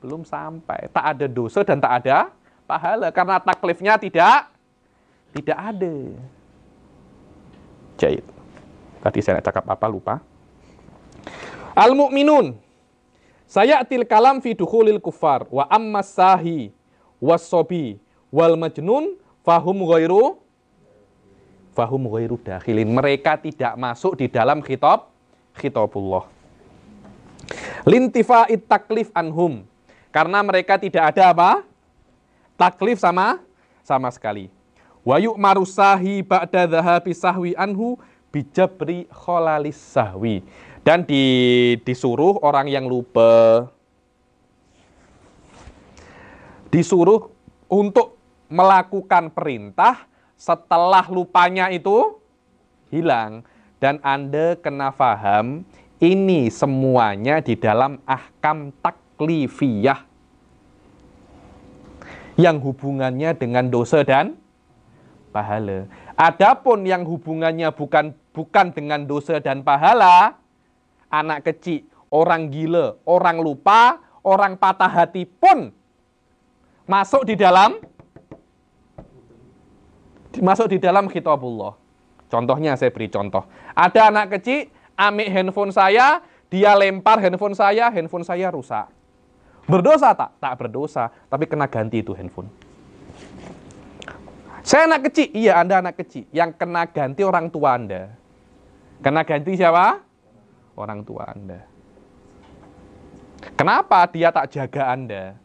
belum sampai. Tak ada dosa dan tak ada pahala karena taklifnya tidak tidak ada. Jahit. Tadi saya cakap apa lupa. Al mukminun saya til kalam fi dukhulil kufar wa amma sahi wasobi wal majnun fahum ghairu fahum ghairu dakhilin. Mereka tidak masuk di dalam khitab khitabullah. Lintifa'it taklif anhum. Karena mereka tidak ada apa? Taklif sama sama sekali. Wa yu'maru sahi ba'da dhahabi sahwi anhu bijabri kholalis sahwi. Dan di, disuruh orang yang lupa disuruh untuk melakukan perintah setelah lupanya itu hilang dan Anda kena faham ini semuanya di dalam ahkam taklifiyah yang hubungannya dengan dosa dan pahala. Adapun yang hubungannya bukan bukan dengan dosa dan pahala, anak kecil, orang gila, orang lupa, orang patah hati pun masuk di dalam masuk di dalam kitabullah. Contohnya saya beri contoh. Ada anak kecil ambil handphone saya, dia lempar handphone saya, handphone saya rusak. Berdosa tak? Tak berdosa, tapi kena ganti itu handphone. Saya anak kecil, iya Anda anak kecil. Yang kena ganti orang tua Anda. Kena ganti siapa? Orang tua Anda. Kenapa dia tak jaga Anda?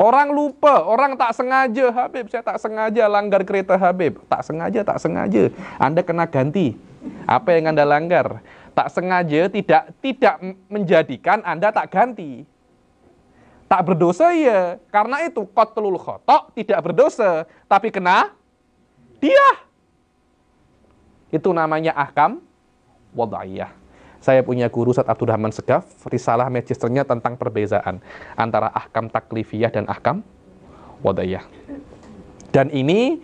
Orang lupa, orang tak sengaja, Habib, saya tak sengaja langgar kereta Habib. Tak sengaja, tak sengaja. Anda kena ganti. Apa yang Anda langgar? Tak sengaja tidak tidak menjadikan Anda tak ganti. Tak berdosa ya. Karena itu kotlul khotok tidak berdosa, tapi kena dia. Itu namanya ahkam wada'iyah. Saya punya guru Ustaz Abdurrahman Segaf, risalah magisternya tentang perbezaan antara ahkam taklifiyah dan ahkam wada'iyah. Dan ini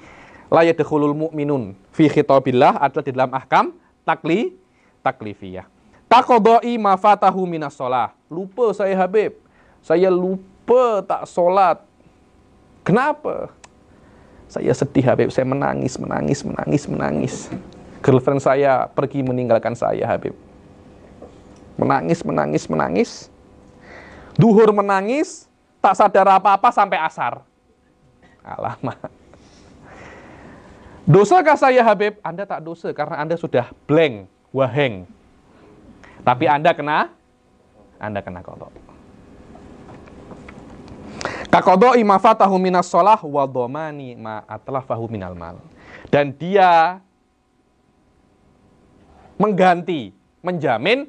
layak yadkhulul mu'minun fi khitabillah adalah di dalam ahkam takli taklifiyah. Takodoi mafatahu minas sholah. Lupa saya Habib. Saya lupa tak sholat. Kenapa? Saya sedih Habib. Saya menangis, menangis, menangis, menangis. Girlfriend saya pergi meninggalkan saya Habib. Menangis, menangis, menangis. Duhur menangis, tak sadar apa-apa sampai asar. Alamak. Dosakah saya Habib? Anda tak dosa karena Anda sudah blank, waheng. Tapi Anda kena Anda kena kodok. Kakodo imafatahu minas sholah wa domani ma atlafahu minal mal. Dan dia mengganti, menjamin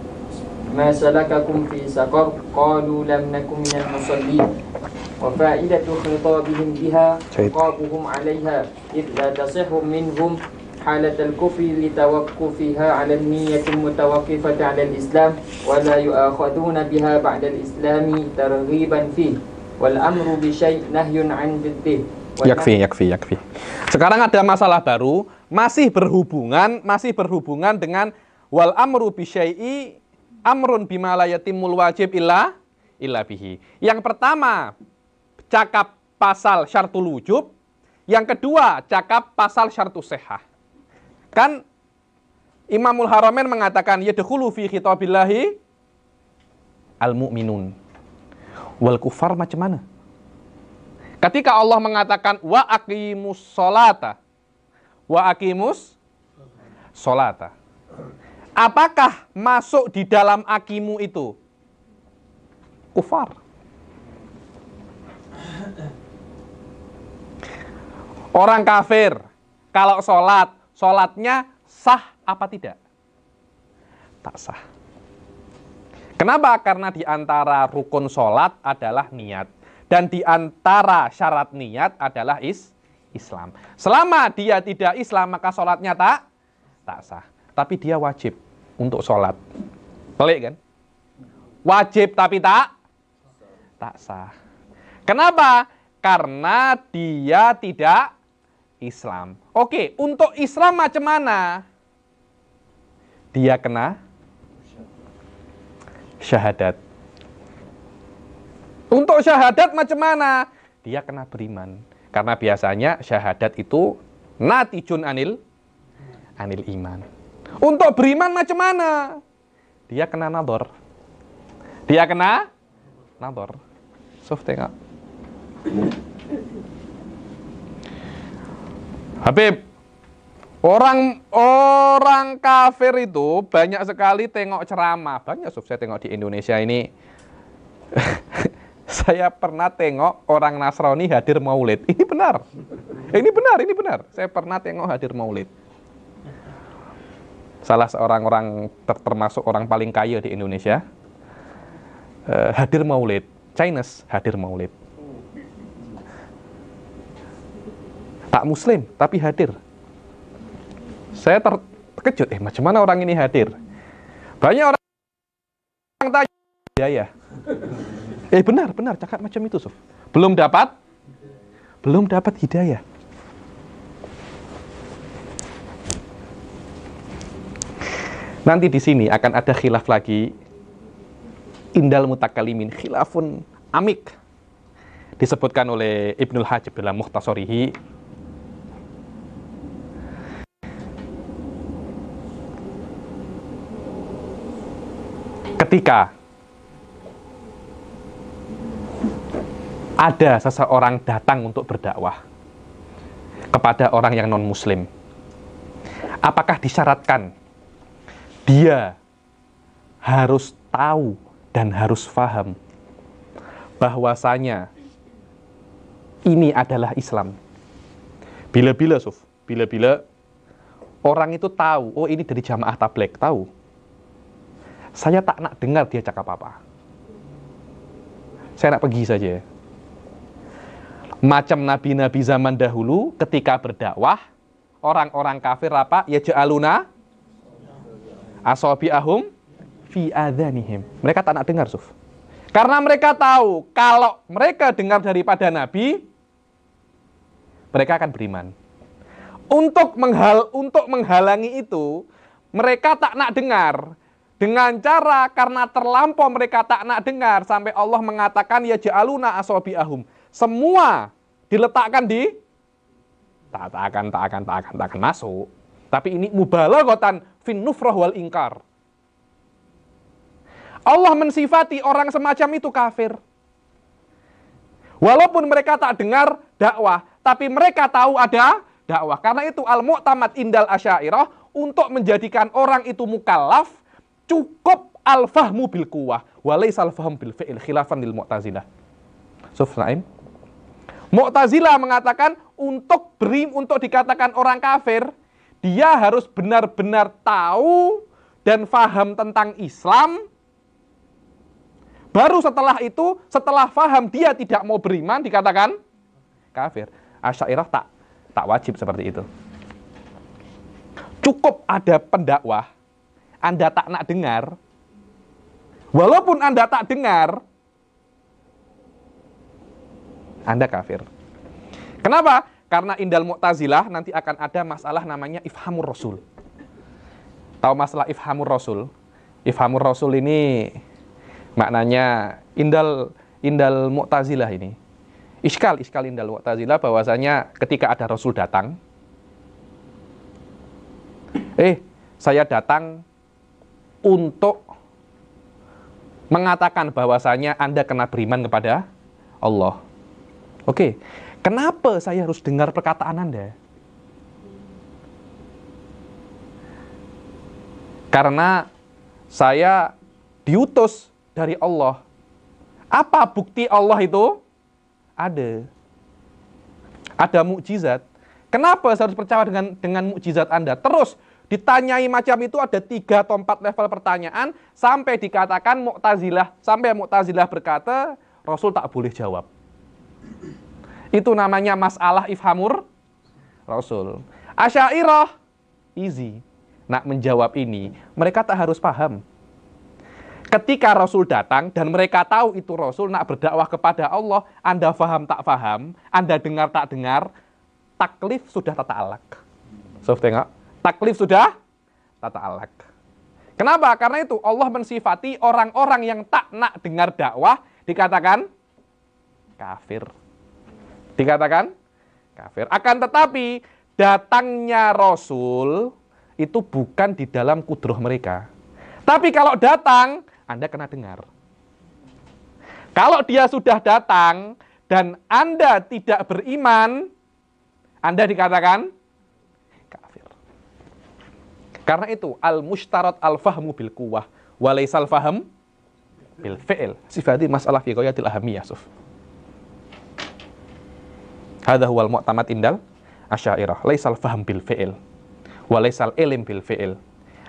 ما سلككم في سقر قالوا لم نكن من المصلين وفائدة خطابهم بها عقابهم عليها إذ لا تصح منهم حالة الكفر لتوقفها على النية المتوقفة على الإسلام ولا يؤاخذون بها بعد الإسلام ترغيبا فيه والأمر بشيء نهي عن ضده Yakfi, yakfi, yakfi. Sekarang ada masalah baru, masih berhubungan, masih berhubungan dengan wal amru bisyai'i amrun bima la yatimul wajib illa illa bihi. Yang pertama, cakap pasal syartul wujub, yang kedua, cakap pasal syartus sehah. Kan Imamul Haramain mengatakan yadkhulu fi khitabillahi al-mu'minun. Wal kufar macam mana? Ketika Allah mengatakan wa aqimus solata. Wa aqimus solata. Apakah masuk di dalam akimu itu? Kufar. Orang kafir, kalau sholat, sholatnya sah apa tidak? Tak sah. Kenapa? Karena di antara rukun sholat adalah niat. Dan di antara syarat niat adalah is Islam. Selama dia tidak Islam, maka sholatnya tak, tak sah. Tapi dia wajib untuk sholat. Pelik kan? Wajib tapi tak, tak sah. Kenapa? Karena dia tidak Islam. Oke, untuk Islam macam mana? Dia kena syahadat. Untuk syahadat macam mana? Dia kena beriman. Karena biasanya syahadat itu natijun anil anil iman. Untuk beriman macam mana? Dia kena nador. Dia kena nador. Sof tengok. Habib, orang orang kafir itu banyak sekali tengok ceramah. Banyak sof saya tengok di Indonesia ini. saya pernah tengok orang Nasrani hadir maulid. Ini benar. Ini benar, ini benar. Saya pernah tengok hadir maulid. Salah seorang orang ter termasuk orang paling kaya di Indonesia uh, hadir maulid. Chinese hadir maulid. Tak muslim tapi hadir. Saya terkejut, eh macam mana orang ini hadir? Banyak orang yang tanya, ya ya. Eh benar, benar, cakap macam itu, Suf. Belum dapat? Belum dapat hidayah. Nanti di sini akan ada khilaf lagi. Indal mutakalimin khilafun amik. Disebutkan oleh Ibnul Hajib dalam Muhtasorihi. Ketika ada seseorang datang untuk berdakwah kepada orang yang non-muslim, apakah disyaratkan dia harus tahu dan harus paham bahwasanya ini adalah Islam. Bila-bila, Suf, bila-bila orang itu tahu, oh ini dari jamaah tabligh, tahu. Saya tak nak dengar dia cakap apa. Saya nak pergi saja macam nabi-nabi zaman dahulu ketika berdakwah orang-orang kafir apa ya ja'aluna ahum fi adhanihim. Mereka tak nak dengar suf. Karena mereka tahu kalau mereka dengar daripada nabi mereka akan beriman. Untuk menghal untuk menghalangi itu mereka tak nak dengar. Dengan cara karena terlampau mereka tak nak dengar sampai Allah mengatakan ya ja'aluna ahum. Semua diletakkan di tak, tak akan tak akan tak akan tak akan masuk. Tapi ini mubalaghatan fin nufrah wal ingkar. Allah mensifati orang semacam itu kafir. Walaupun mereka tak dengar dakwah, tapi mereka tahu ada dakwah. Karena itu al-mu'tamad indal asyairah untuk menjadikan orang itu mukallaf cukup al-fahmu bil kuwah walaisal fahm bil fi'il khilafan lil mu'tazilah. Sufnaim. Mu'tazilah mengatakan untuk beri untuk dikatakan orang kafir, dia harus benar-benar tahu dan faham tentang Islam. Baru setelah itu, setelah faham dia tidak mau beriman dikatakan kafir. Asyairah tak tak wajib seperti itu. Cukup ada pendakwah, Anda tak nak dengar, walaupun Anda tak dengar, anda kafir. Kenapa? Karena indal mu'tazilah nanti akan ada masalah namanya ifhamur rasul. Tahu masalah ifhamur rasul? Ifhamur rasul ini maknanya indal indal mu'tazilah ini. Iskal, iskal indal mu'tazilah bahwasanya ketika ada rasul datang, eh saya datang untuk mengatakan bahwasanya Anda kena beriman kepada Allah. Oke, kenapa saya harus dengar perkataan Anda? Karena saya diutus dari Allah. Apa bukti Allah itu? Ada. Ada mukjizat. Kenapa saya harus percaya dengan dengan mukjizat Anda? Terus ditanyai macam itu ada tiga atau empat level pertanyaan sampai dikatakan Mu'tazilah, sampai Mu'tazilah berkata Rasul tak boleh jawab. Itu namanya masalah ifhamur Rasul. Asyairah easy. Nak menjawab ini, mereka tak harus paham. Ketika Rasul datang dan mereka tahu itu Rasul nak berdakwah kepada Allah, Anda faham tak faham, Anda dengar tak dengar, taklif sudah tata alak. So, tengok, taklif sudah tata alak. Kenapa? Karena itu Allah mensifati orang-orang yang tak nak dengar dakwah dikatakan kafir. Dikatakan kafir. Akan tetapi datangnya Rasul itu bukan di dalam kudroh mereka. Tapi kalau datang, Anda kena dengar. Kalau dia sudah datang dan Anda tidak beriman, Anda dikatakan kafir. Karena itu al-mustarat al-fahmu bil kuwah walaisal faham bil fi'il. Sifati masalah fi qayatil ahamiyah, Suf. Hadha huwal mu'tamad indal asyairah. Laisal faham bil fi'il. Walaisal ilim bil fi'il.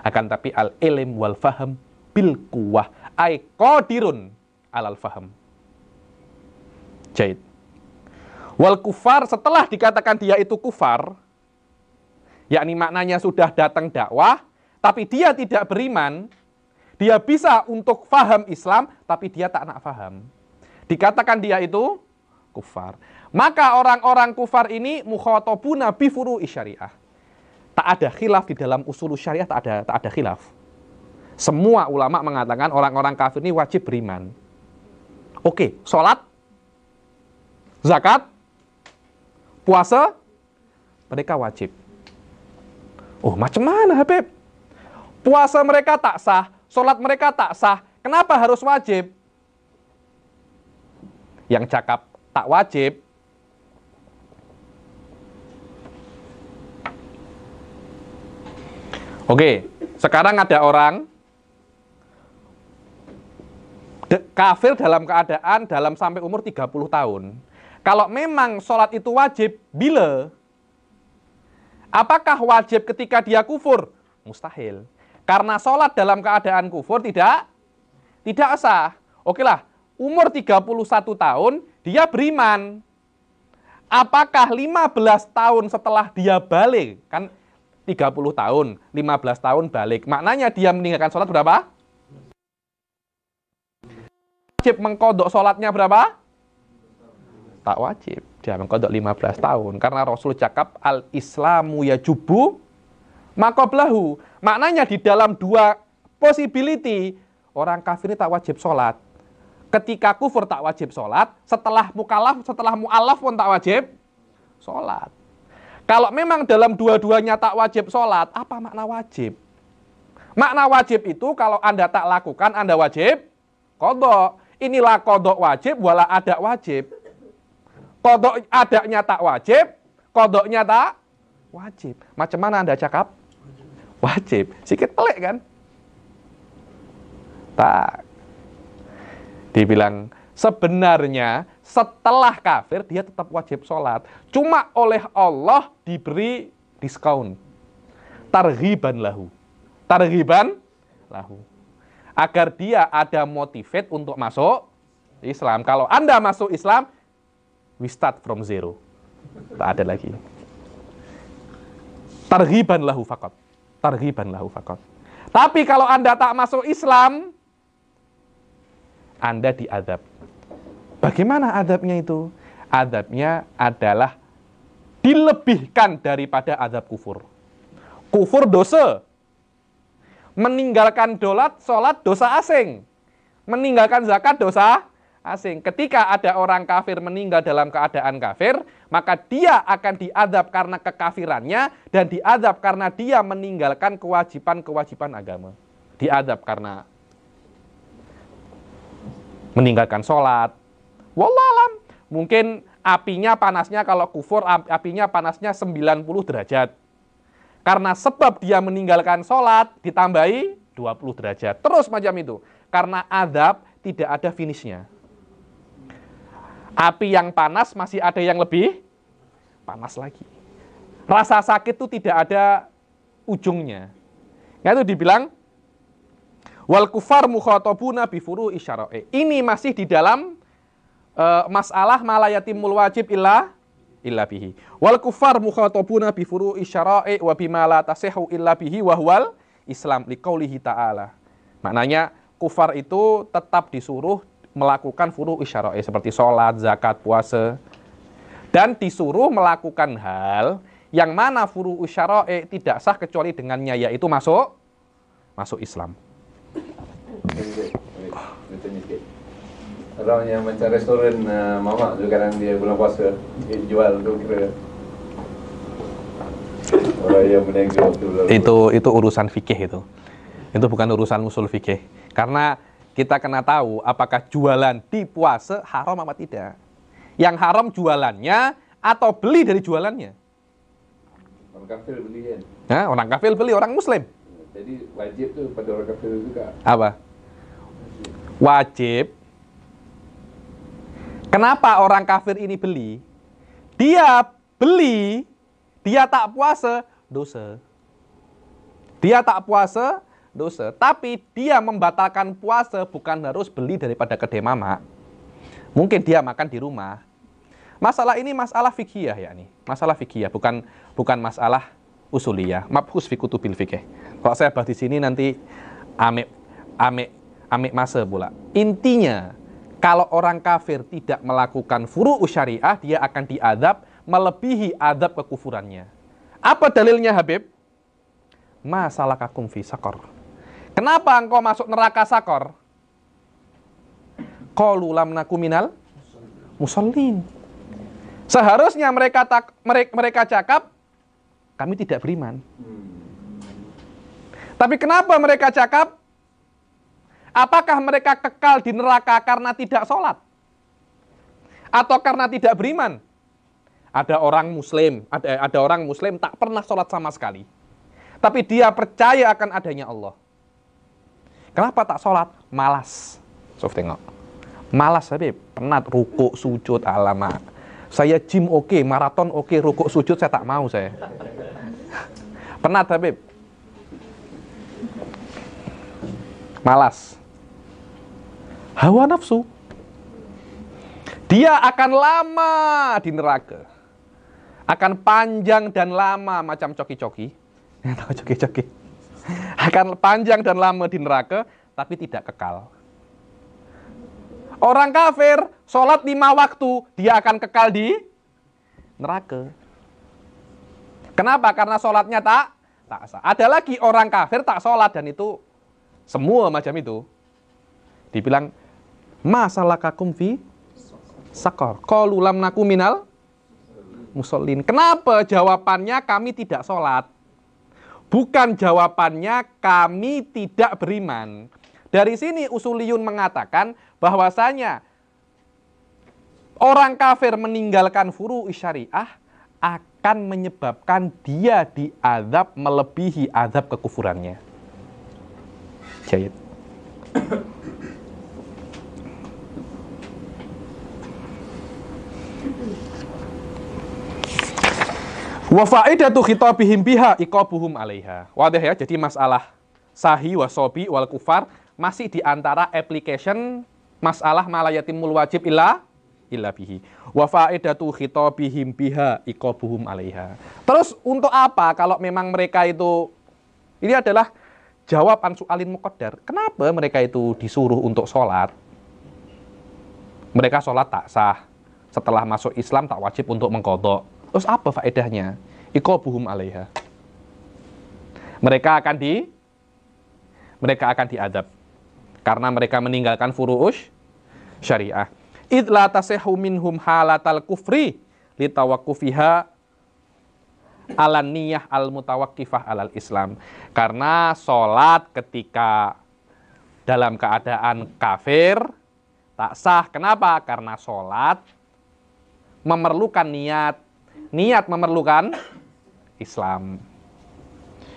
Akan tapi al ilim wal faham bil kuwah. Ay qadirun alal faham. Jahit. Wal kufar setelah dikatakan dia itu kufar, yakni maknanya sudah datang dakwah, tapi dia tidak beriman, dia bisa untuk faham Islam, tapi dia tak nak faham. Dikatakan dia itu kufar. Maka orang-orang kufar ini mukhatobuna bifuru syariah. Tak ada khilaf di dalam usul syariah, tak ada tak ada khilaf. Semua ulama mengatakan orang-orang kafir ini wajib beriman. Oke, sholat, zakat, puasa, mereka wajib. Oh, macam mana Habib? Puasa mereka tak sah, sholat mereka tak sah. Kenapa harus wajib? Yang cakap tak wajib, Oke, sekarang ada orang kafir dalam keadaan dalam sampai umur 30 tahun. Kalau memang sholat itu wajib, bila? Apakah wajib ketika dia kufur? Mustahil. Karena sholat dalam keadaan kufur tidak tidak sah. Oke lah, umur 31 tahun, dia beriman. Apakah 15 tahun setelah dia balik? Kan 30 tahun, 15 tahun balik. Maknanya dia meninggalkan sholat berapa? wajib mengkodok sholatnya berapa? Tak wajib. Dia mengkodok 15 tahun. Karena Rasul cakap al-islamu ya jubu makoblahu. Maknanya di dalam dua possibility, orang kafir ini tak wajib sholat. Ketika kufur tak wajib sholat, setelah mukalaf, setelah mu'alaf pun tak wajib sholat. Kalau memang dalam dua-duanya tak wajib sholat, apa makna wajib? Makna wajib itu kalau Anda tak lakukan, Anda wajib kodok. Inilah kodok wajib, wala ada wajib. Kodok adanya tak wajib, kodoknya tak wajib. Macam mana Anda cakap? Wajib. Sikit pelik kan? Tak. Dibilang sebenarnya setelah kafir dia tetap wajib sholat. Cuma oleh Allah diberi diskon. Targhiban lahu. Targhiban lahu agar dia ada motivate untuk masuk Islam. Kalau Anda masuk Islam, we start from zero. Tak ada lagi. Targhiban lahu fakot. Targhiban lahu fakot. Tapi kalau Anda tak masuk Islam, Anda diadab. Bagaimana adabnya itu? Adabnya adalah dilebihkan daripada adab kufur. Kufur dosa, meninggalkan dolat, sholat dosa asing. Meninggalkan zakat dosa asing. Ketika ada orang kafir meninggal dalam keadaan kafir, maka dia akan diadab karena kekafirannya dan diadab karena dia meninggalkan kewajiban-kewajiban agama. Diadab karena meninggalkan sholat. Wallahualam. Mungkin apinya panasnya kalau kufur apinya panasnya 90 derajat karena sebab dia meninggalkan sholat ditambahi 20 derajat. Terus macam itu. Karena adab tidak ada finishnya. Api yang panas masih ada yang lebih panas lagi. Rasa sakit itu tidak ada ujungnya. Nah, itu dibilang wal kufar mukhatabuna bi furu Ini masih di dalam uh, masalah malayatimul wajib illa illa bihi. Wal kufar mukhatabuna bi furu'i syara'i wa bima la tasihu illa bihi wa huwal Islam liqaulihi ta'ala. Maknanya kufar itu tetap disuruh melakukan furu isyara'i seperti sholat, zakat, puasa. Dan disuruh melakukan hal yang mana furu isyara'i tidak sah kecuali dengannya yaitu masuk masuk Islam. Orang yang macam restoran uh, mamak tu kadang dia bulan puasa dia jual tu kira orang yang berniaga waktu lalu. Itu itu urusan fikih itu. Itu bukan urusan usul fikih. Karena kita kena tahu apakah jualan di puasa haram apa tidak. Yang haram jualannya atau beli dari jualannya. Orang kafir beli kan. Nah, orang kafir beli orang muslim. Jadi wajib tu pada orang kafir juga. Apa? Wajib. Kenapa orang kafir ini beli? Dia beli, dia tak puasa, dosa. Dia tak puasa, dosa. Tapi dia membatalkan puasa bukan harus beli daripada kedai mamak. Mungkin dia makan di rumah. Masalah ini masalah fikih ya nih. Masalah fikih bukan bukan masalah usuliyah. Mabhus fi kutubil fikih. Kalau saya bahas di sini nanti amik amik amik masa pula. Intinya kalau orang kafir tidak melakukan furu syariah, dia akan diadab melebihi adab kekufurannya. Apa dalilnya Habib? Masalah kakum fi sakor. Kenapa engkau masuk neraka sakor? Qalu lam naku minal musallin. Seharusnya mereka tak mereka, mereka cakap kami tidak beriman. Tapi kenapa mereka cakap Apakah mereka kekal di neraka karena tidak sholat? Atau karena tidak beriman? Ada orang muslim, ada, ada orang muslim tak pernah sholat sama sekali. Tapi dia percaya akan adanya Allah. Kenapa tak sholat? Malas. Sof tengok. Malas, Habib. Penat, ruku, sujud, alamak. Saya gym oke, okay, maraton oke, okay, rukuk sujud saya tak mau saya. Penat, Habib. Malas hawa nafsu. Dia akan lama di neraka. Akan panjang dan lama macam coki-coki. Coki-coki? Akan panjang dan lama di neraka, tapi tidak kekal. Orang kafir, sholat lima waktu, dia akan kekal di neraka. Kenapa? Karena sholatnya tak tak sah. Ada lagi orang kafir tak sholat dan itu semua macam itu. Dibilang Masalah kakum fi sakor. Qalu lam naku minal musallin. Kenapa jawabannya kami tidak sholat? Bukan jawabannya kami tidak beriman. Dari sini usuliyun mengatakan bahwasanya orang kafir meninggalkan furu syariah akan menyebabkan dia diadab melebihi adab kekufurannya. Jahit. Wa faidatu khitabihim biha iqabuhum 'alaiha. Wadah ya, jadi masalah sahi wasobi wal kufar masih di antara application masalah malayatimul wajib illa illa bihi. Wa faidatu khitabihim biha iqabuhum 'alaiha. Terus untuk apa kalau memang mereka itu ini adalah jawaban soalin muqaddar. Kenapa mereka itu disuruh untuk sholat? Mereka sholat tak sah. Setelah masuk Islam tak wajib untuk mengkodok Terus apa faedahnya? Iqabuhum alaiha. Mereka akan di mereka akan diadab karena mereka meninggalkan furu'ush syariah. Idla tasehu minhum halatal kufri litawakkufiha ala niyah al mutawakkifah alal Islam. Karena sholat ketika dalam keadaan kafir tak sah. Kenapa? Karena sholat memerlukan niat niat memerlukan Islam.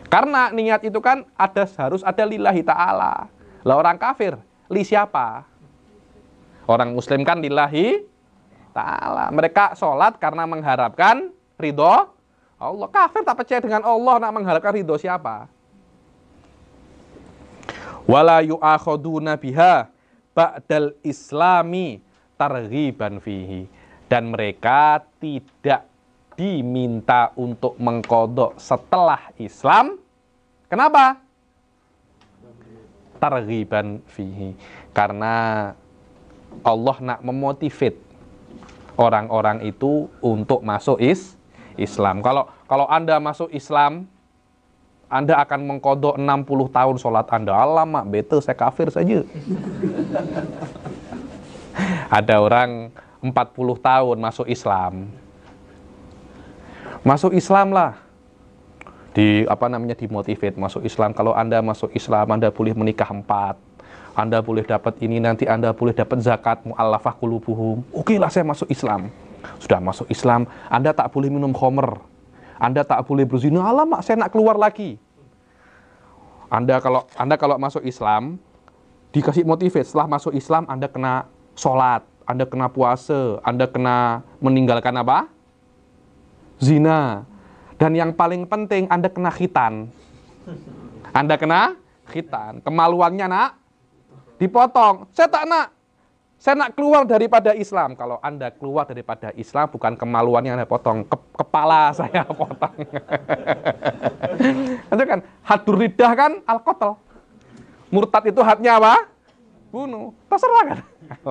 Karena niat itu kan ada harus ada lillahi ta'ala. Lah orang kafir, li siapa? Orang muslim kan lillahi ta'ala. Mereka sholat karena mengharapkan ridho Allah. Kafir tak percaya dengan Allah, nak mengharapkan ridho siapa? Wala yu'akhoduna biha ba'dal islami targhiban fihi. Dan mereka tidak diminta untuk mengkodok setelah Islam. Kenapa? Targhiban fihi. Karena Allah nak memotivate orang-orang itu untuk masuk is Islam. Kalau kalau Anda masuk Islam, Anda akan mengkodok 60 tahun sholat Anda. Alamak, betul saya kafir saja. Ada orang 40 tahun masuk Islam. Masuk Islam lah. Di apa namanya dimotivate masuk Islam. Kalau Anda masuk Islam, Anda boleh menikah empat. Anda boleh dapat ini nanti Anda boleh dapat zakat mu'allafah kulubuhum. Oke lah saya masuk Islam. Sudah masuk Islam, Anda tak boleh minum khamr. Anda tak boleh berzina. Alamak, saya nak keluar lagi. Anda kalau Anda kalau masuk Islam dikasih motivate setelah masuk Islam Anda kena sholat, Anda kena puasa, Anda kena meninggalkan apa? Zina. Dan yang paling penting Anda kena khitan. Anda kena khitan. Kemaluannya nak dipotong. Saya tak nak. Saya nak keluar daripada Islam. Kalau Anda keluar daripada Islam, bukan kemaluannya Anda potong, ke kepala saya potong. itu kan, hadur lidah kan, al -kotel. Murtad itu hatnya apa? Bunuh. Terserah kan?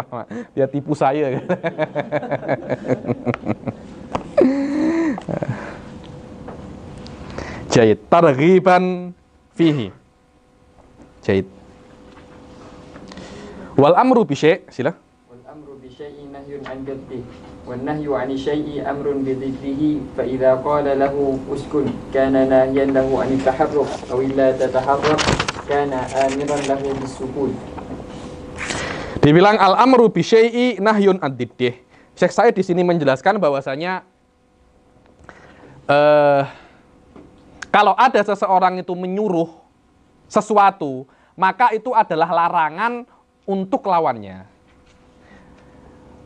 Dia tipu saya. Jahit. Targhiban fihi. Jahit. Wal amru bi syai' sila. Wal amru bi syai'in nahyun an. Wal nahyu an syai'i amrun bi dhiddihi fa idza qala lahu uskun kana nahyan lahu an taharruk aw illa tataharrak kana amiran lahu bisukun. Dibilang al amru bi syai'i nahyun an diddih. Syekh saya di sini menjelaskan bahwasanya uh, kalau ada seseorang itu menyuruh sesuatu, maka itu adalah larangan untuk lawannya.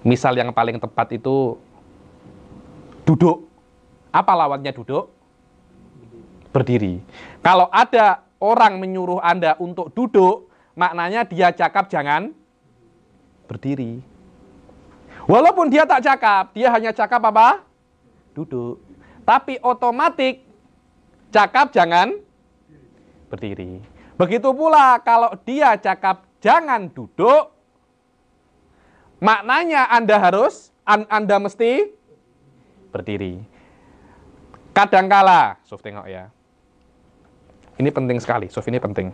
Misal yang paling tepat itu duduk. Apa lawannya duduk? Berdiri. Kalau ada orang menyuruh Anda untuk duduk, maknanya dia cakap jangan berdiri. Walaupun dia tak cakap, dia hanya cakap apa? Duduk. Tapi otomatis cakap jangan berdiri. Begitu pula kalau dia cakap jangan duduk. Maknanya Anda harus, Anda mesti berdiri. Kadangkala, Sof tengok ya. Ini penting sekali, Sof ini penting.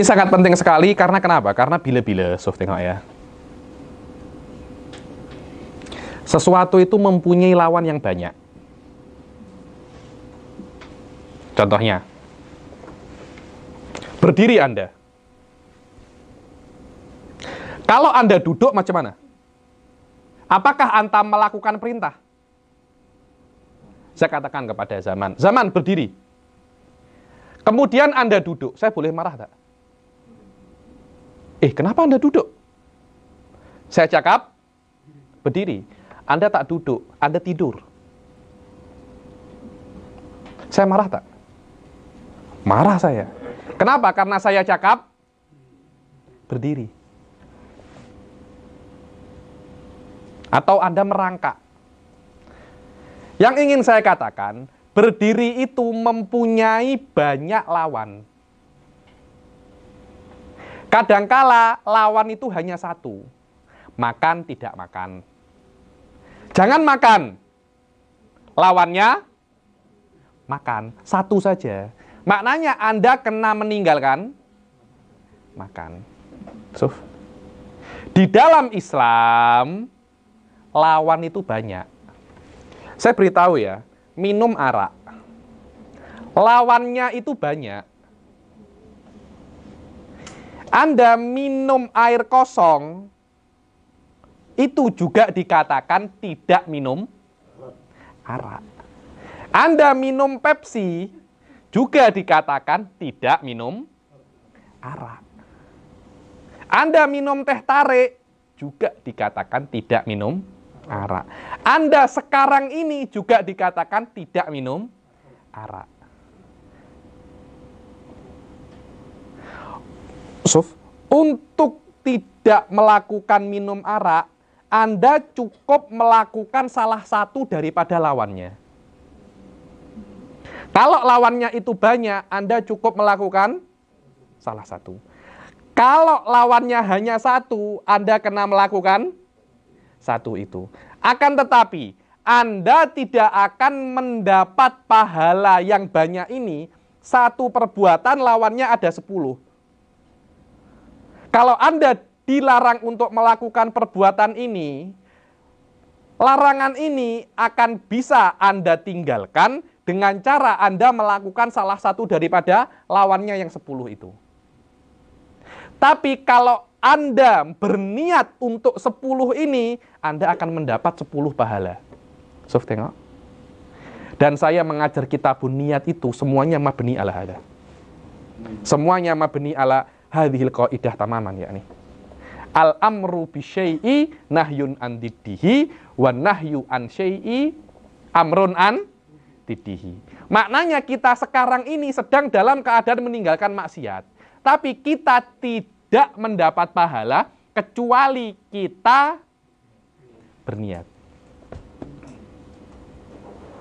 Ini sangat penting sekali karena kenapa? Karena bila-bila, Sof tengok ya. Sesuatu itu mempunyai lawan yang banyak. Contohnya, berdiri Anda. Kalau Anda duduk macam mana? Apakah Anda melakukan perintah? Saya katakan kepada zaman, zaman berdiri. Kemudian Anda duduk, saya boleh marah tak? Eh, kenapa Anda duduk? Saya cakap, berdiri. Anda tak duduk, Anda tidur. Saya marah tak? Marah saya. Kenapa? Karena saya cakap, berdiri. Atau Anda merangkak. Yang ingin saya katakan, berdiri itu mempunyai banyak lawan. Kadangkala lawan itu hanya satu. Makan tidak makan. Jangan makan. Lawannya makan. Satu saja. Maknanya Anda kena meninggalkan makan. So, di dalam Islam lawan itu banyak. Saya beritahu ya, minum arak. Lawannya itu banyak. Anda minum air kosong, itu juga dikatakan tidak minum arak. Anda minum Pepsi, juga dikatakan tidak minum arak. Anda minum teh tarik, juga dikatakan tidak minum arak. Anda sekarang ini juga dikatakan tidak minum arak. Suf, untuk tidak melakukan minum arak, Anda cukup melakukan salah satu daripada lawannya. Kalau lawannya itu banyak, Anda cukup melakukan salah satu. Kalau lawannya hanya satu, Anda kena melakukan satu itu. Akan tetapi, Anda tidak akan mendapat pahala yang banyak ini, satu perbuatan lawannya ada sepuluh. Kalau Anda dilarang untuk melakukan perbuatan ini, larangan ini akan bisa Anda tinggalkan dengan cara Anda melakukan salah satu daripada lawannya yang sepuluh itu. Tapi kalau Anda berniat untuk sepuluh ini, Anda akan mendapat sepuluh pahala. Sof tengok. Dan saya mengajar kitabun niat itu semuanya mabni ala hada. Semuanya mabni ala hadhil qaidah tamaman yakni al amru bi syai'i nahyun an diddihi wa nahyu an syai'i amrun an diddihi. Maknanya kita sekarang ini sedang dalam keadaan meninggalkan maksiat, tapi kita tidak mendapat pahala kecuali kita berniat.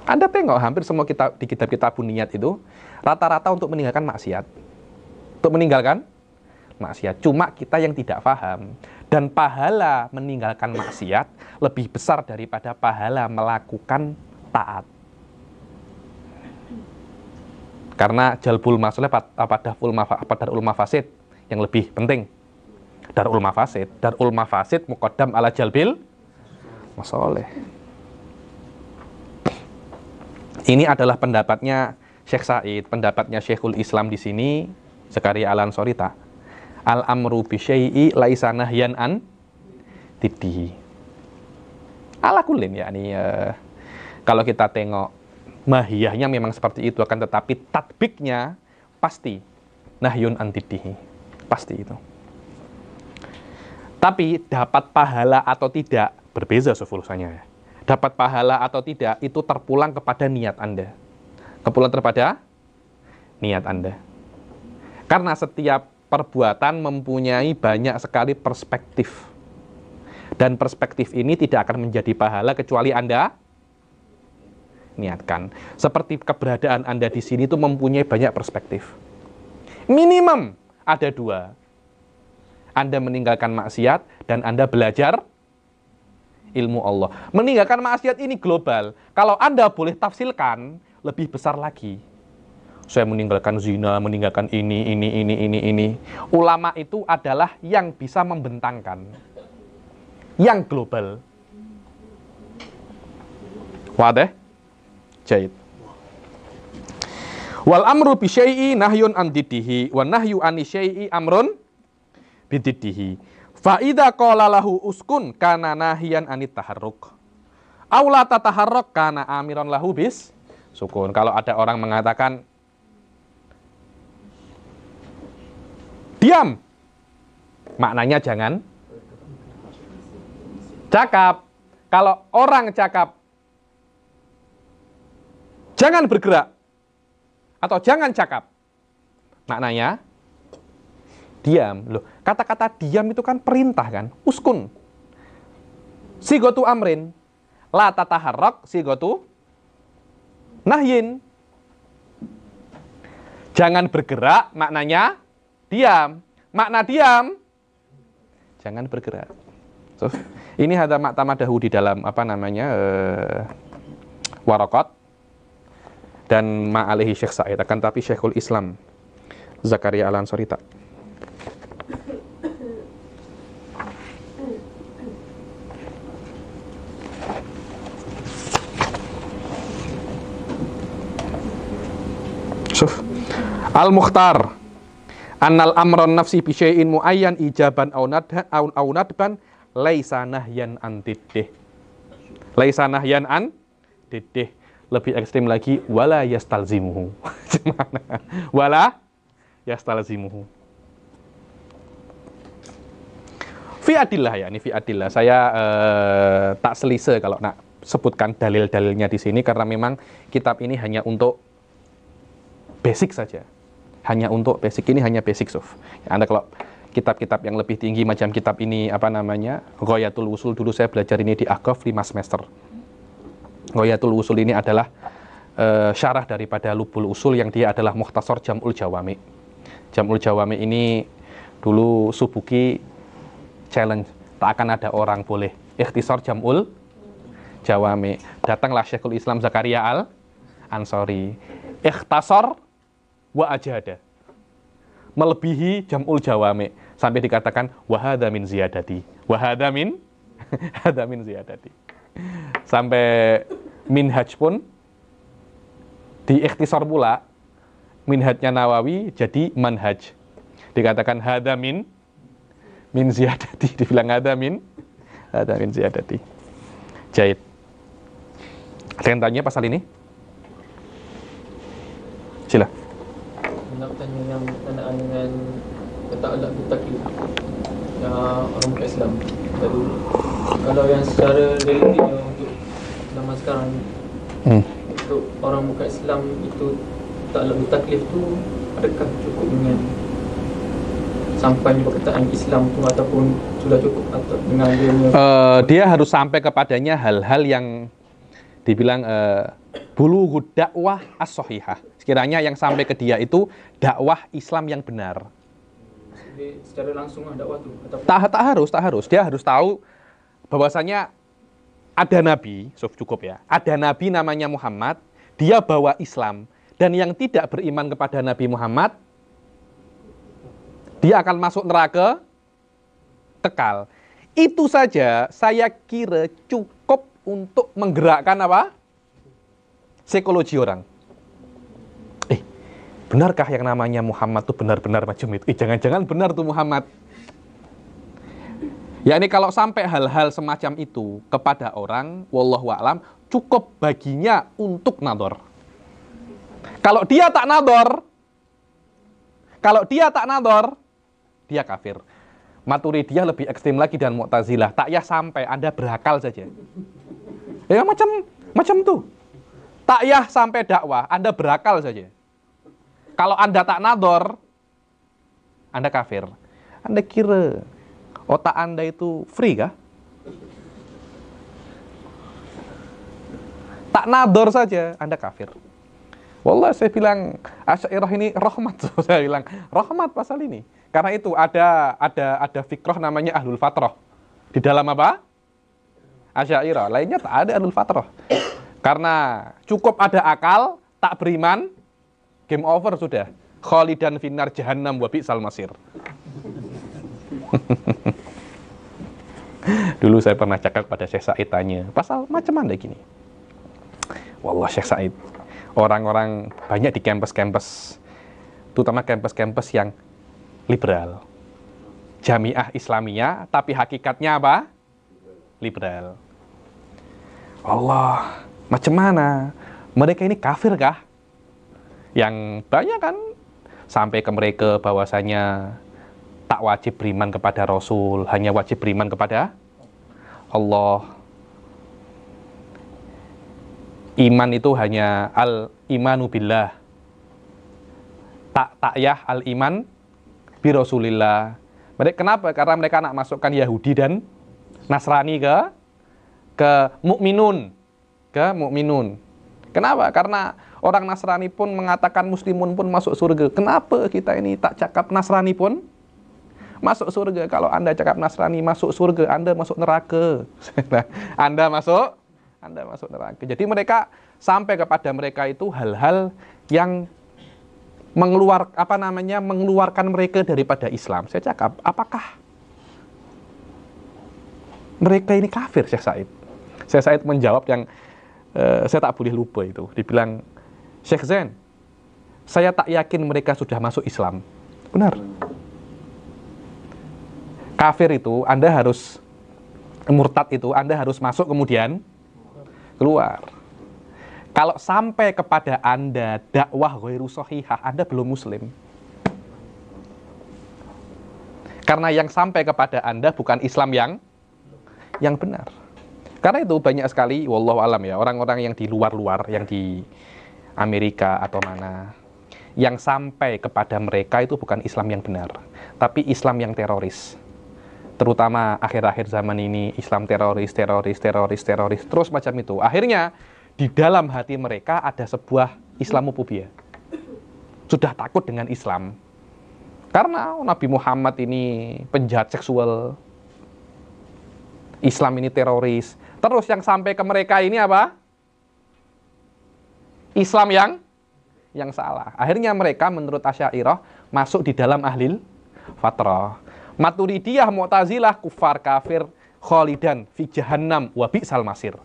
Anda tengok hampir semua kitab di kitab-kitab niat itu rata-rata untuk meninggalkan maksiat. Untuk meninggalkan maksiat. Cuma kita yang tidak paham. Dan pahala meninggalkan maksiat lebih besar daripada pahala melakukan taat. Karena jalbul masalah pada ulma pada ulma fasid yang lebih penting. Darul mafasid, darul mafasid muqaddam ala jalbil masoleh. Ini adalah pendapatnya Syekh Said, pendapatnya Syekhul Islam di sini, Zakaria Alan Sorita al amru bi syai'i laisa nahyan an tiddihi. Ala kulin ya ini uh, kalau kita tengok mahiyahnya memang seperti itu akan tetapi tatbiknya pasti nahyun an. Pasti itu. Tapi dapat pahala atau tidak berbeza solusinya. Dapat pahala atau tidak itu terpulang kepada niat Anda. Kepulang kepada niat Anda. Karena setiap perbuatan mempunyai banyak sekali perspektif. Dan perspektif ini tidak akan menjadi pahala kecuali Anda niatkan. Seperti keberadaan Anda di sini itu mempunyai banyak perspektif. Minimum ada dua. Anda meninggalkan maksiat dan Anda belajar ilmu Allah. Meninggalkan maksiat ini global. Kalau Anda boleh tafsilkan, lebih besar lagi saya meninggalkan zina, meninggalkan ini, ini, ini, ini, ini. Ulama itu adalah yang bisa membentangkan. Yang global. Wadah? Jahit. Wal amru bi syai'i nahyun an didihi wa nahyu an syai'i amrun bididihi. Fa idza qala lahu uskun kana nahiyan anit taharruk. Aula tataharruk kana amiron lahu bis sukun. Kalau ada orang mengatakan Diam. Maknanya jangan cakap. Kalau orang cakap, jangan bergerak. Atau jangan cakap. Maknanya, diam. Loh, kata-kata diam itu kan perintah kan? Uskun. Sigotu amrin. La tataharrak sigotu nahyin. Jangan bergerak, maknanya diam. Makna diam, jangan bergerak. So, ini ada maktamadahu di dalam apa namanya uh, warokot dan ma'alihi Syekh Sa'id akan tapi Syekhul Islam Zakaria Al Ansori tak. Al-Mukhtar Annal amron nafsi bi syai'in muayyan ijaban au nadhan au nadban laisa nahyan an didih. Laisa nahyan an didih. Lebih ekstrim lagi wala yastalzimuhu. wala yastalzimuhu. Fi adillah ya, ini fi adillah. Saya uh, tak selise kalau nak sebutkan dalil-dalilnya di sini karena memang kitab ini hanya untuk basic saja hanya untuk basic ini hanya basic soft. Anda kalau kitab-kitab yang lebih tinggi macam kitab ini apa namanya Ghayatul Usul dulu saya belajar ini di Akof 5 semester. Ghayatul Usul ini adalah uh, syarah daripada Lubul Usul yang dia adalah Muhtasar Jamul Jawami. Jamul Jawami ini dulu Subuki challenge tak akan ada orang boleh ikhtisar Jamul Jawami. Datanglah Syekhul Islam Zakaria Al Ansori ikhtasar wa ajada melebihi jamul jawami. Sampai dikatakan wahada min ziyadati. Wahada min? Hada min ziyadati. Sampai minhaj pun di ikhtisar pula minhajnya Nawawi jadi manhaj. Dikatakan hada min? Min ziyadati. Dibilang hada min? Hada min ziyadati. Jahit. Ada yang tanya pasal ini? Sila nak tanya yang berkenaan dengan Ta'alak Bitaklif yang orang bukan Islam Lalu kalau yang secara relatifnya untuk zaman sekarang hmm. untuk orang bukan Islam itu Ta'alak Bitaklif tu adakah cukup dengan sampai perkataan Islam tu ataupun sudah cukup atau dengan dia uh, dia harus sampai kepadanya hal-hal yang dibilang uh, bulu dakwah as-sahihah. Sekiranya yang sampai ke dia itu dakwah Islam yang benar. Secara langsung dakwah tu ataupun Tak, tak harus, tak harus. Dia harus tahu bahwasanya ada nabi, so cukup ya. Ada nabi namanya Muhammad, dia bawa Islam dan yang tidak beriman kepada Nabi Muhammad dia akan masuk neraka kekal. Itu saja saya kira cukup untuk menggerakkan apa? Psikologi orang. Benarkah yang namanya Muhammad itu benar-benar macam? Eh, jangan-jangan benar tuh Muhammad. Ya ini kalau sampai hal-hal semacam itu kepada orang, wallahu a'lam, cukup baginya untuk nador. Kalau dia tak nador, kalau dia tak nador, dia kafir. Maturidiyah lebih ekstrim lagi dan Mu'tazilah. Tak ya sampai Anda berakal saja. Ya macam macam tuh. Tak ya sampai dakwah, Anda berakal saja. Kalau Anda tak nador, Anda kafir. Anda kira otak Anda itu free kah? Tak nador saja, Anda kafir. Wallah saya bilang Asyairah ini rahmat saya bilang rahmat pasal ini. Karena itu ada ada ada fikroh namanya ahlul fatrah. Di dalam apa? Asyairah. Lainnya tak ada ahlul fatrah. Karena cukup ada akal, tak beriman, game over sudah. Khalidan finar jahannam wa bi'sal masir. Dulu saya pernah cakap pada Syekh Said tanya, pasal macam mana gini? Wallah Syekh Said, orang-orang banyak di kampus-kampus, terutama kampus-kampus yang liberal. Jamiah Islamiyah, tapi hakikatnya apa? Liberal. Allah, macam mana? Mereka ini kafir kah? Yang banyak kan sampai ke mereka bahwasanya tak wajib beriman kepada Rasul, hanya wajib beriman kepada Allah. Iman itu hanya al imanu billah. Tak takyah al iman bi Rasulillah. Mereka kenapa? Karena mereka nak masukkan Yahudi dan Nasrani ke ke mukminun, ke mukminun. Kenapa? Karena orang Nasrani pun mengatakan muslimun pun masuk surga. Kenapa kita ini tak cakap Nasrani pun masuk surga? Kalau Anda cakap Nasrani masuk surga, Anda masuk neraka. anda masuk Anda masuk neraka. Jadi mereka sampai kepada mereka itu hal-hal yang mengeluar apa namanya mengeluarkan mereka daripada Islam. Saya cakap, apakah mereka ini kafir Syekh Said? Syekh Said menjawab yang uh, saya tak boleh lupa itu. Dibilang, Syekh Zain, saya tak yakin mereka sudah masuk Islam. Benar. Kafir itu Anda harus murtad itu Anda harus masuk kemudian keluar. Kalau sampai kepada Anda dakwah ghairu sahihah, Anda belum muslim. Karena yang sampai kepada Anda bukan Islam yang yang benar. Karena itu banyak sekali wallahu alam ya, orang-orang yang di luar-luar yang di Amerika atau mana yang sampai kepada mereka itu bukan Islam yang benar, tapi Islam yang teroris. Terutama akhir-akhir zaman ini Islam teroris, teroris, teroris, teroris, terus macam itu. Akhirnya di dalam hati mereka ada sebuah Islamophobia. Sudah takut dengan Islam. Karena Nabi Muhammad ini penjahat seksual. Islam ini teroris. Terus yang sampai ke mereka ini apa? Islam yang yang salah. Akhirnya mereka menurut Asyairah masuk di dalam ahlil fatrah. Maturidiyah, Mu'tazilah, kufar, kafir, kholidan, fi jahannam, wa bi'sal masir.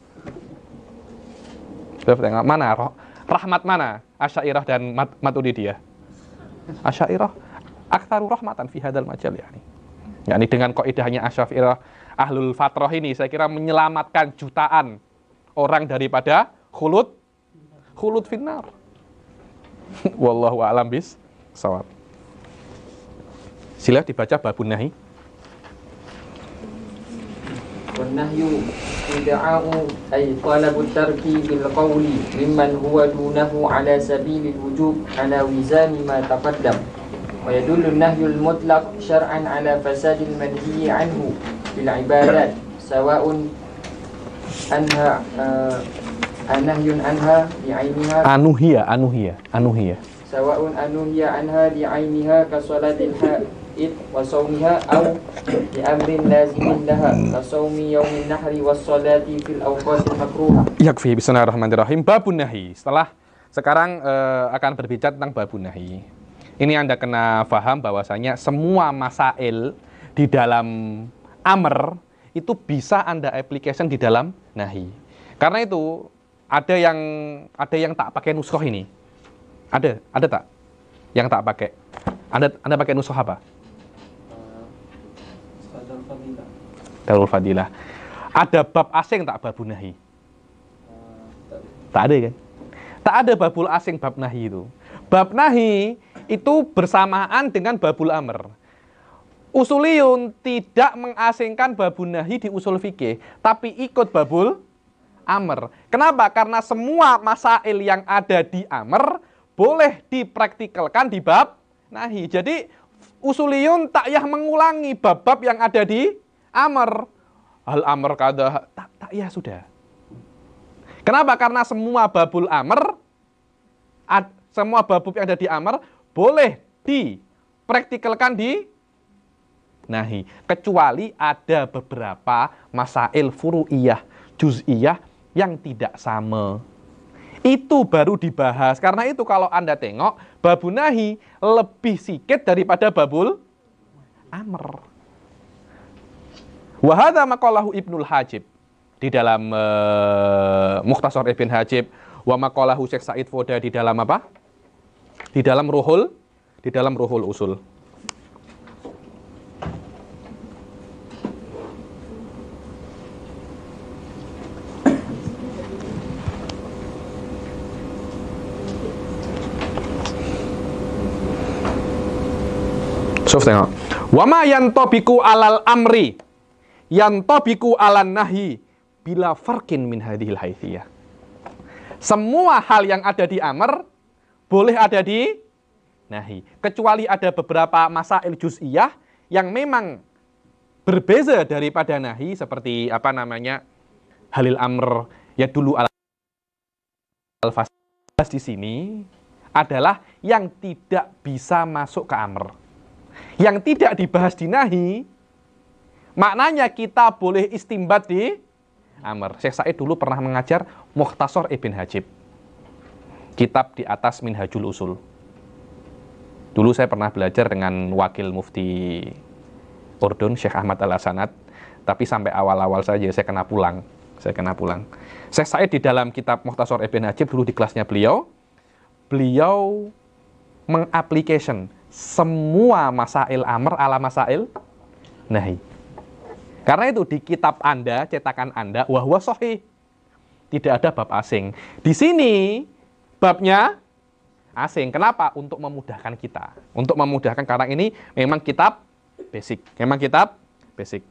Mana? Rahmat mana? Asyairah dan Mat Maturidiyah. Asyairah aktsaru rahmatan fi hadal majal yani. Yani dengan kaidahnya Asyairah ahlul fatrah ini saya kira menyelamatkan jutaan orang daripada khulud khulud finnar. Wallahu a'lam bis sawab. Sila dibaca babun nahi. والنهي ادعاء أي طلب الترك بالقول ممن هو دونه على سبيل الوجوب على وزان ما تقدم ويدل النهي المطلق شرعا على فساد المنهي عنه في العبادات سواء أنها Anahyun anha bi'ainiha Anuhia, anuhia, anuhia. Sawaun anuhia anha bi'ainiha kasolatil ha'id wa sawmiha Au bi'amrin lazimin laha Kasawmi yaumin nahri wa salati fil awqatil makruha. Yakfi, bismillahirrahmanirrahim. Babun nahi. Setelah sekarang uh, akan berbicara tentang babun nahi. Ini Anda kena paham bahwasanya semua masail di dalam amr itu bisa Anda application di dalam nahi. Karena itu ada yang ada yang tak pakai nuskhoh ini. Ada, ada tak? Yang tak pakai. Anda Anda pakai nuskhoh apa? Darul Fadilah. Ada bab asing tak babun nahi? Tak ada kan? Tak ada babul asing bab nahi itu. Bab nahi itu bersamaan dengan babul amr. Usuliyun tidak mengasingkan babul nahi di usul fikih, tapi ikut babul amr. Kenapa? Karena semua masail yang ada di amr boleh dipraktikalkan di bab nahi. Jadi usuliyun tak yah mengulangi bab-bab yang ada di amr. Hal amr kada tak tak ya sudah. Kenapa? Karena semua babul amr, ad, semua babub yang ada di amr, boleh dipraktikalkan di nahi. Kecuali ada beberapa masail furu'iyah, juz'iyah yang tidak sama. Itu baru dibahas. Karena itu kalau Anda tengok, babu nahi lebih sikit daripada babul amr. Wahada maqalahu Ibnul Hajib di dalam uh, Mukhtasar Ibn Hajib wa maqalahu Syekh Said Foda di dalam apa? Di dalam Ruhul di dalam Ruhul Usul. Sof tengok. Wama yantobiku alal amri yantobiku alan nahi bila farkin min hadhil haithiyah. Semua hal yang ada di amr boleh ada di nahi. Kecuali ada beberapa masail juz'iyah yang memang berbeza daripada nahi seperti apa namanya halil amr ya dulu al fas di sini adalah yang tidak bisa masuk ke amr. Yang tidak dibahas di nahi maknanya kita boleh istimbat di Amr. Syekh Said dulu pernah mengajar Mukhtasar Ibn Hajib. Kitab di atas Minhajul Usul. Dulu saya pernah belajar dengan wakil mufti Urdun, Syekh Ahmad Al-Hasanat. Tapi sampai awal-awal saja saya kena pulang. Saya kena pulang. Syekh Said di dalam kitab Mukhtasar Ibn Hajib dulu di kelasnya beliau, beliau mengaplikasi semua masail amr ala masail nahi. Karena itu di kitab Anda, cetakan Anda, wahwa sohi. Tidak ada bab asing. Di sini babnya asing. Kenapa? Untuk memudahkan kita. Untuk memudahkan karena ini memang kitab basic. Memang kitab basic.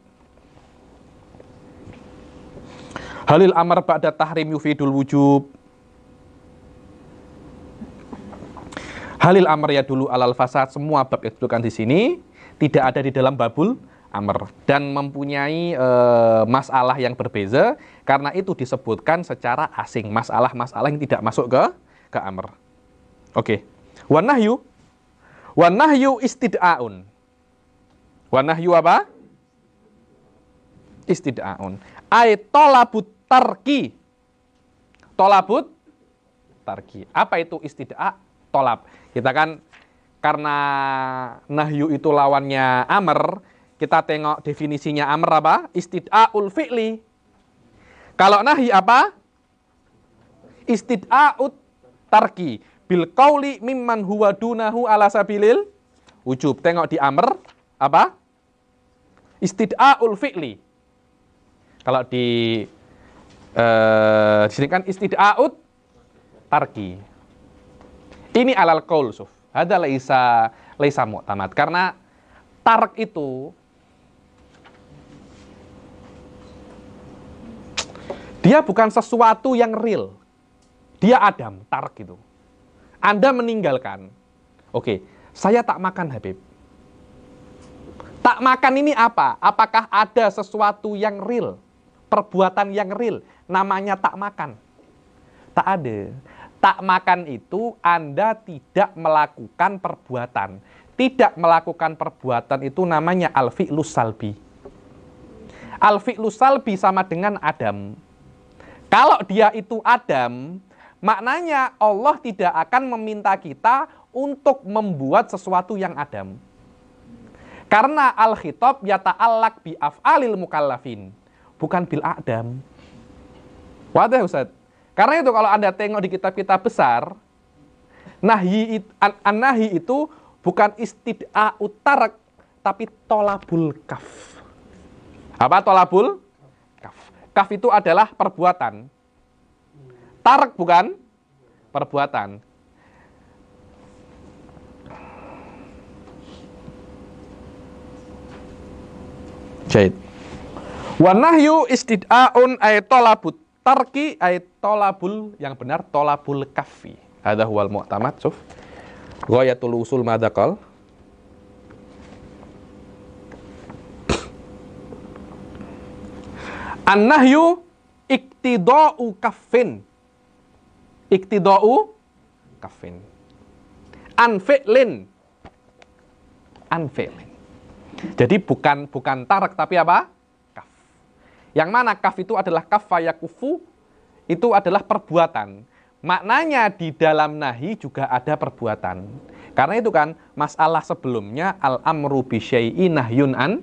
Halil amar ba'da tahrim yufidul wujub. Halil amr ya dulu alal fasad semua bab yang disebutkan di sini tidak ada di dalam babul amr dan mempunyai e, masalah yang berbeza karena itu disebutkan secara asing masalah-masalah yang tidak masuk ke ke amr. Oke. Okay. Wanahyu wanahyu istid'aun. Wanahyu apa? Istid'aun. Ay tolabut tarki. Tolabut tarki. Apa itu istid'a? Tolab. Kita kan karena nahyu itu lawannya amr, kita tengok definisinya amr apa? Istid'aul fi'li. Kalau nahi apa? Istid'aut tarki. Bil qauli mimman huwa dunahu ala sabilil wujub. Tengok di amr apa? Istid'aul fi'li. Kalau di uh, di sini kan istid'aut tarki. Ini alal qaul suf. Ada laisa laisa mu'tamad. Karena tarak itu dia bukan sesuatu yang real. Dia Adam, tarak itu. Anda meninggalkan. Oke, saya tak makan Habib. Tak makan ini apa? Apakah ada sesuatu yang real? Perbuatan yang real, namanya tak makan. Tak ada tak makan itu Anda tidak melakukan perbuatan. Tidak melakukan perbuatan itu namanya al-fi'lus salbi. Al-fi'lus salbi sama dengan Adam. Kalau dia itu Adam, maknanya Allah tidak akan meminta kita untuk membuat sesuatu yang Adam. Karena al-khitab yata'allak bi af'alil mukallafin, bukan bil Adam. Wadah Ustaz? Karena itu kalau Anda tengok di kitab-kitab besar, nahi an, itu bukan istid'a utarak tapi tolabul kaf. Apa tolabul kaf? Kaf itu adalah perbuatan. Tarak bukan perbuatan. Jahit. Wa nahyu istid'aun ay tolabut tarki ay tolabul yang benar tolabul kafi. Ada huwal mu'tamad suf. Ghayatul usul madakal. An-nahyu iktida'u kaffin. Iktida'u kaffin. Anfi'lin. Anfi'lin. Jadi bukan bukan tarak tapi apa? Yang mana kaf itu adalah kaf fayakufu, itu adalah perbuatan. Maknanya di dalam nahi juga ada perbuatan. Karena itu kan masalah sebelumnya al-amru bi syai'i nahyun an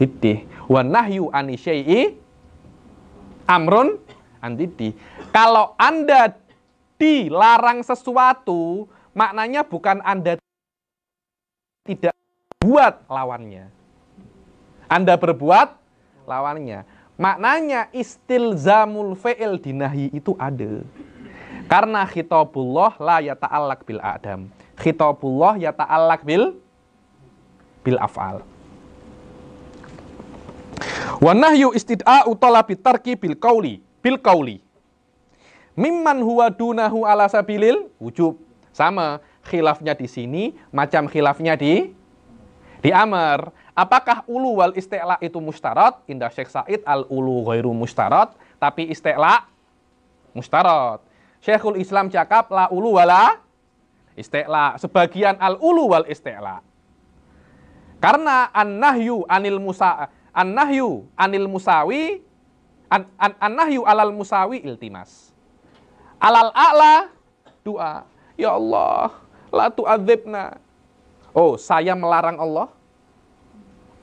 didih. Wa nahyu an syai'i amrun an didih. Kalau Anda dilarang sesuatu, maknanya bukan Anda tidak buat lawannya. Anda berbuat lawannya. Maknanya istilzamul fi'il dinahi itu ada. Karena khitabullah la yata'allak bil adam. Khitabullah yata'allak bil bil af'al. Wa nahyu istid'a'u talabi tarki bil qauli, bil qauli. Mimman huwa dunahu ala sabilil wujub. Sama khilafnya di sini macam khilafnya di di amr. Apakah ulu wal isti'la itu mustarat? Indah Syekh Said al ulu ghairu mustarat, tapi isti'la mustarat. Syekhul Islam cakap la ulu wala isti'la. Sebagian al ulu wal isti'la. Karena an-nahyu anil musa an-nahyu anil musawi an, an, an-nahyu alal musawi iltimas. Alal a'la doa. Ya Allah, la tu'adzibna. Oh, saya melarang Allah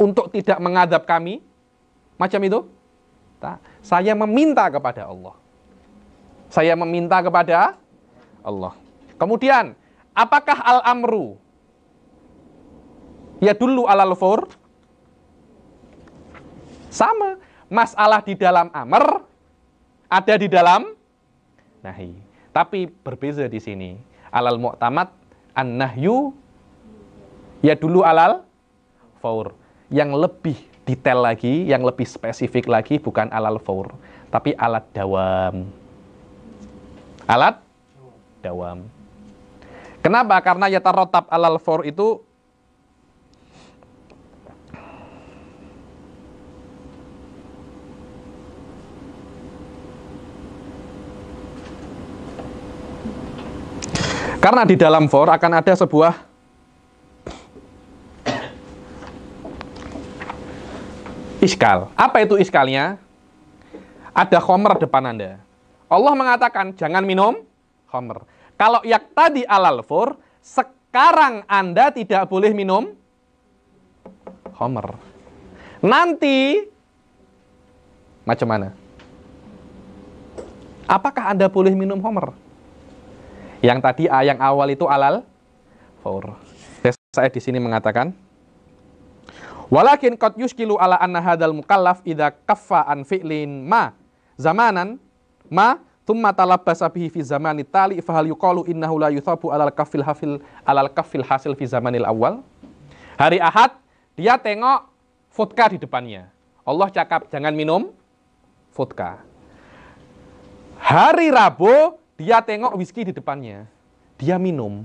untuk tidak mengadab kami? Macam itu? Tak. Saya meminta kepada Allah. Saya meminta kepada Allah. Kemudian, apakah al-amru? Ya dulu alal fur. Sama. Masalah di dalam amr ada di dalam nahi. Tapi berbeza di sini. Alal mu'tamad an-nahyu ya dulu alal faur yang lebih detail lagi, yang lebih spesifik lagi bukan alal faur, tapi alat dawam. Alat dawam. Kenapa? Karena yatarotab alal for itu Karena di dalam for akan ada sebuah iskal. Apa itu iskalnya? Ada khomer depan Anda. Allah mengatakan jangan minum khomer. Kalau yak tadi alal for, sekarang Anda tidak boleh minum khomer. Nanti macam mana? Apakah Anda boleh minum khomer? Yang tadi A yang awal itu alal faur. Saya di sini mengatakan Walakin qad yuskilu ala anna hadzal mukallaf idza kaffa an fi'lin ma zamanan ma thumma talabbasa bihi fi zamani tali fa hal yuqalu innahu la yuthabu alal kafil hafil alal kafil hasil fi zamanil awal. Hari Ahad dia tengok vodka di depannya. Allah cakap jangan minum vodka. Hari Rabu dia tengok whisky di depannya. Dia minum.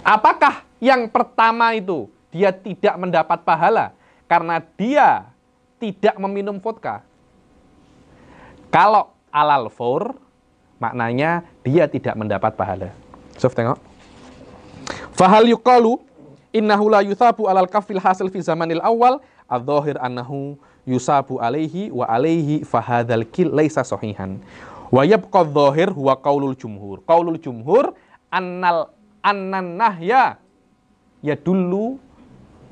Apakah yang pertama itu dia tidak mendapat pahala karena dia tidak meminum vodka? Kalau alal for, maknanya dia tidak mendapat pahala. Sof tengok. Fahal yuqalu innahu la yuthabu alal kafil hasil fi zamanil awal adh-dhahir annahu yusabu alaihi wa alaihi fahadhal kil laisa sahihan. Wa yabqa dhahir huwa qaulul jumhur. Qaulul jumhur annal annan nahya yadullu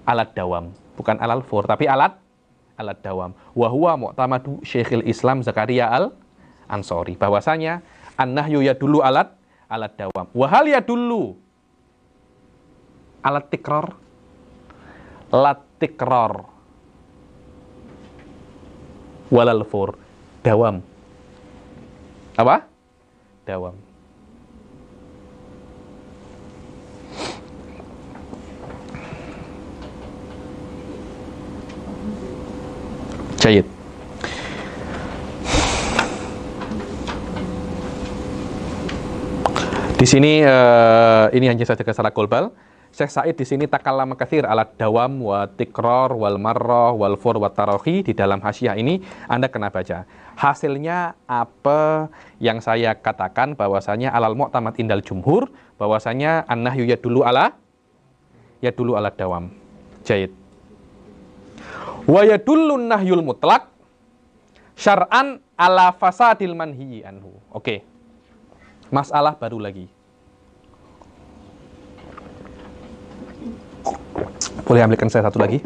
alat dawam. Bukan alal fur, tapi alat alat dawam. Wa huwa mu'tamadu Syekhul Islam Zakaria al Ansori. Bahwasanya an-nahyu yadullu alat alat dawam. Wa hal yadullu alat tikrar lat tikrar walal fur dawam apa dawam Jayid. Di sini uh, ini hanya saja secara global. Syekh Said di sini takallam kathir alat dawam wa tikror wal marroh wal fur wa tarohi di dalam hasyiah ini Anda kena baca. Hasilnya apa yang saya katakan bahwasanya alal mu'tamad indal jumhur bahwasanya an-nahyu ya dulu ala ya dulu ala dawam. Jahit. Wa yadullu nahyul mutlak syar'an ala fasadil manhiyi anhu. Oke. Masalah baru lagi. Boleh ambilkan saya satu lagi?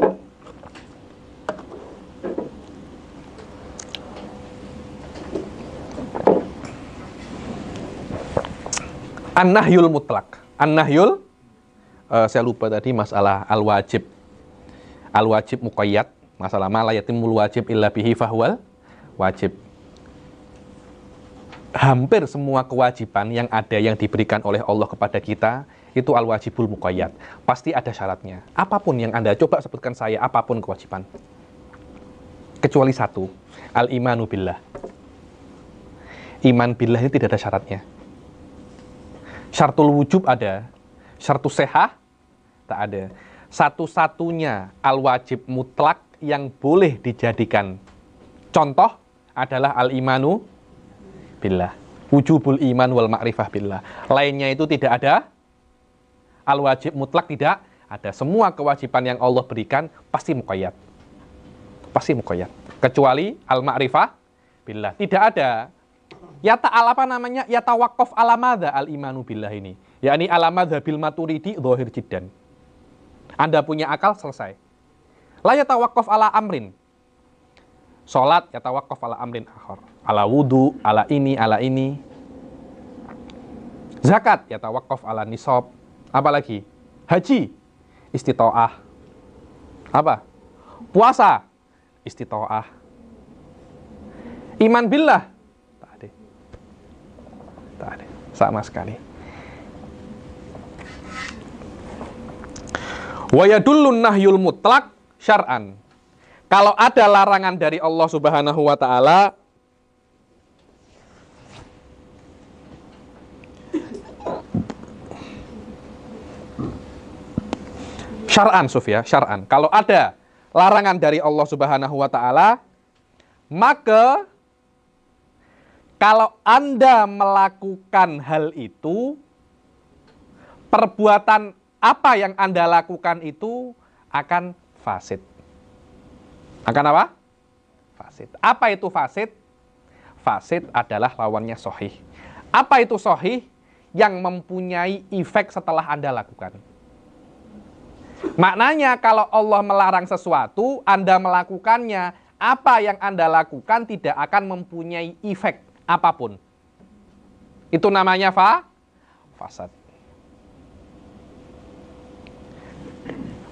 An-nahyul mutlak. An-nahyul, uh, saya lupa tadi masalah al-wajib. Al-wajib muqayyad. Masalah ma yatimul wajib illa bihi fahwal wajib. Hampir semua kewajiban yang ada yang diberikan oleh Allah kepada kita itu al-wajibul muqayyad. Pasti ada syaratnya. Apa pun yang Anda coba sebutkan saya, apa pun kewajiban. Kecuali satu, al-imanu billah. Iman billah ini tidak ada syaratnya. Syartul wujub ada, syartul sehah tak ada. Satu-satunya al-wajib mutlak yang boleh dijadikan contoh adalah al-imanu billah. Wujubul iman wal ma'rifah billah. Lainnya itu tidak ada al-wajib mutlak tidak ada. Semua kewajiban yang Allah berikan pasti muqayyad. Pasti muqayyad. Kecuali al-ma'rifah billah. Tidak ada. Ya ta'al apa namanya? Ya tawakof alamada al-imanu billah ini. yakni alamada bil maturidi dhohir jiddan. Anda punya akal, selesai. La ya tawakof ala amrin. Sholat ya tawakof ala amrin akhor. Ala wudu, ala ini, ala ini. Zakat ya tawakof ala nisob, Apalagi? Haji, istitoah. Apa? Puasa, istitoah. Iman billah, tak ada. Tak ada, sama sekali. Wayadullun nahyul mutlak syar'an. Kalau ada larangan dari Allah Subhanahu wa taala syar'an Sufya, syar'an. Kalau ada larangan dari Allah Subhanahu wa taala, maka kalau Anda melakukan hal itu, perbuatan apa yang Anda lakukan itu akan fasid. Akan apa? Fasid. Apa itu fasid? Fasid adalah lawannya sohih. Apa itu sohih? Yang mempunyai efek setelah Anda lakukan. Maknanya kalau Allah melarang sesuatu, Anda melakukannya, apa yang Anda lakukan tidak akan mempunyai efek apa pun. Itu namanya fa fasad.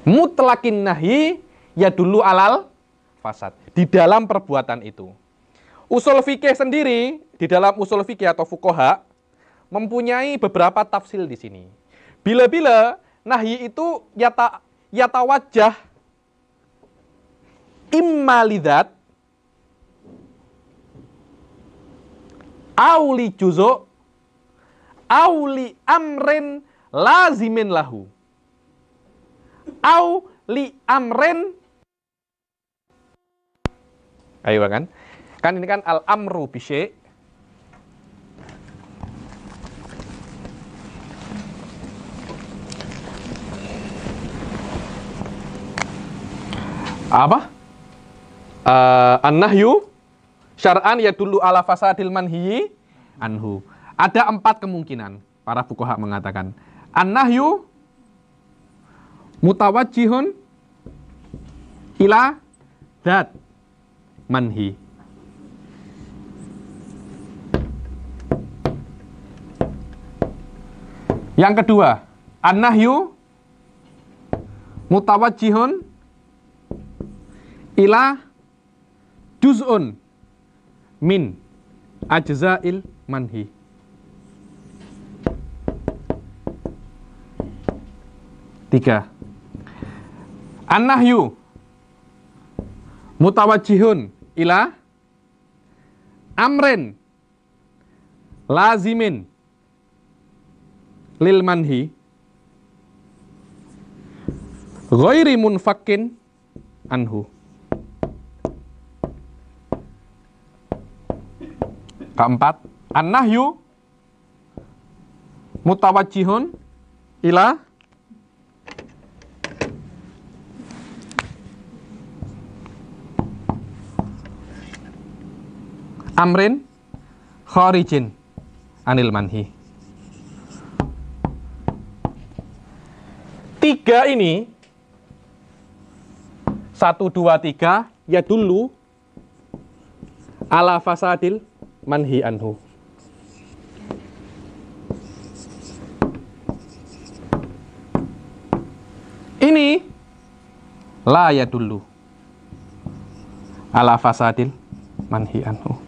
Mutlakin nahi ya dulu alal fasad. Di dalam perbuatan itu. Usul fikih sendiri, di dalam usul fikih atau fukoha, mempunyai beberapa tafsir di sini. Bila-bila nahi itu yata yata wajah immalidat auli juzo auli amrin lazimin lahu au li amrin ayo kan kan ini kan al amru bisye apa uh, an-nahyu syar'an ya dulu ala fasadil manhiyi anhu. Ada empat kemungkinan para fukoha mengatakan. An-nahyu mutawajjihun ila dat manhi. Yang kedua, an-nahyu mutawajjihun ila juz'un min ajza'il manhi. Tiga. An-nahyu. Mutawajjihun ila amrin lazimin lil manhi. Ghairi munfakin anhu. Keempat, an-nahyu. Mutawajjihun ila amrin kharijin anil manhi. Tiga ini satu dua tiga ya dulu ala fasadil manhi anhu. Ini la ya dulu ala fasadil manhi anhu.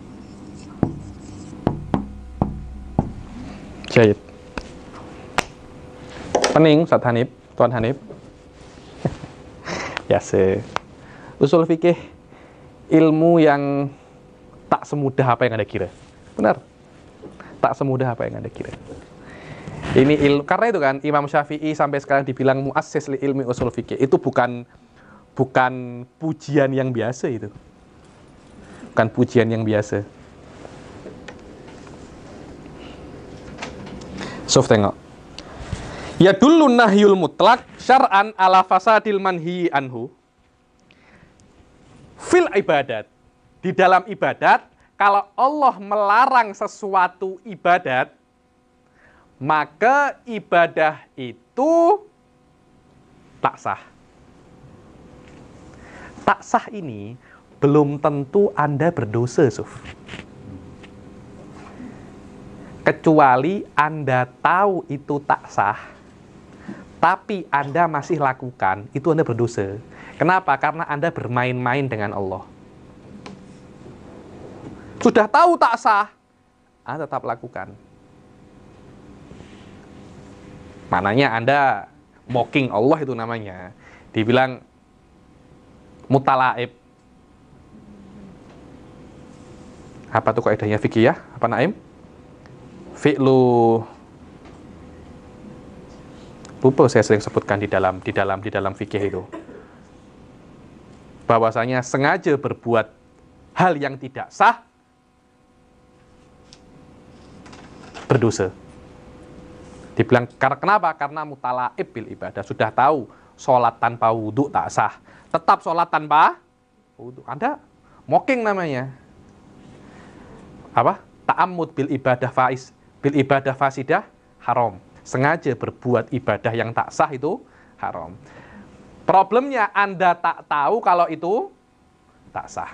Jahit. Pening, Ustaz Hanif, Tuan Hanif. ya se. Usul fikih ilmu yang tak semudah apa yang Anda kira. Benar. Tak semudah apa yang Anda kira. Ini ilmu karena itu kan Imam Syafi'i sampai sekarang dibilang muassis li ilmi usul fikih. Itu bukan bukan pujian yang biasa itu. Bukan pujian yang biasa. Sof tengok. Ya dulu nahyul mutlak syar'an ala fasadil manhi anhu fil ibadat di dalam ibadat, kalau Allah melarang sesuatu ibadat, maka ibadah itu tak sah. Tak sah ini belum tentu Anda berdosa, Suf. Kecuali Anda tahu itu tak sah, tapi Anda masih lakukan, itu Anda berdosa. Kenapa? Karena Anda bermain-main dengan Allah. Sudah tahu tak sah, Anda tetap lakukan. Mananya Anda mocking Allah itu namanya. Dibilang mutalaib. Apa tuh kaidahnya fikih ya? Apa Naim? Fi'lu lupa saya sering sebutkan di dalam di dalam di dalam fikih itu bahwasanya sengaja berbuat hal yang tidak sah berdosa. Dibilang karena kenapa? Karena mutalaib bil ibadah sudah tahu sholat tanpa wudhu tak sah. Tetap sholat tanpa wudhu. Anda mocking namanya. Apa? Ta'amud bil ibadah faiz bil ibadah fasidah haram. Sengaja berbuat ibadah yang tak sah itu haram. Problemnya Anda tak tahu kalau itu tak sah.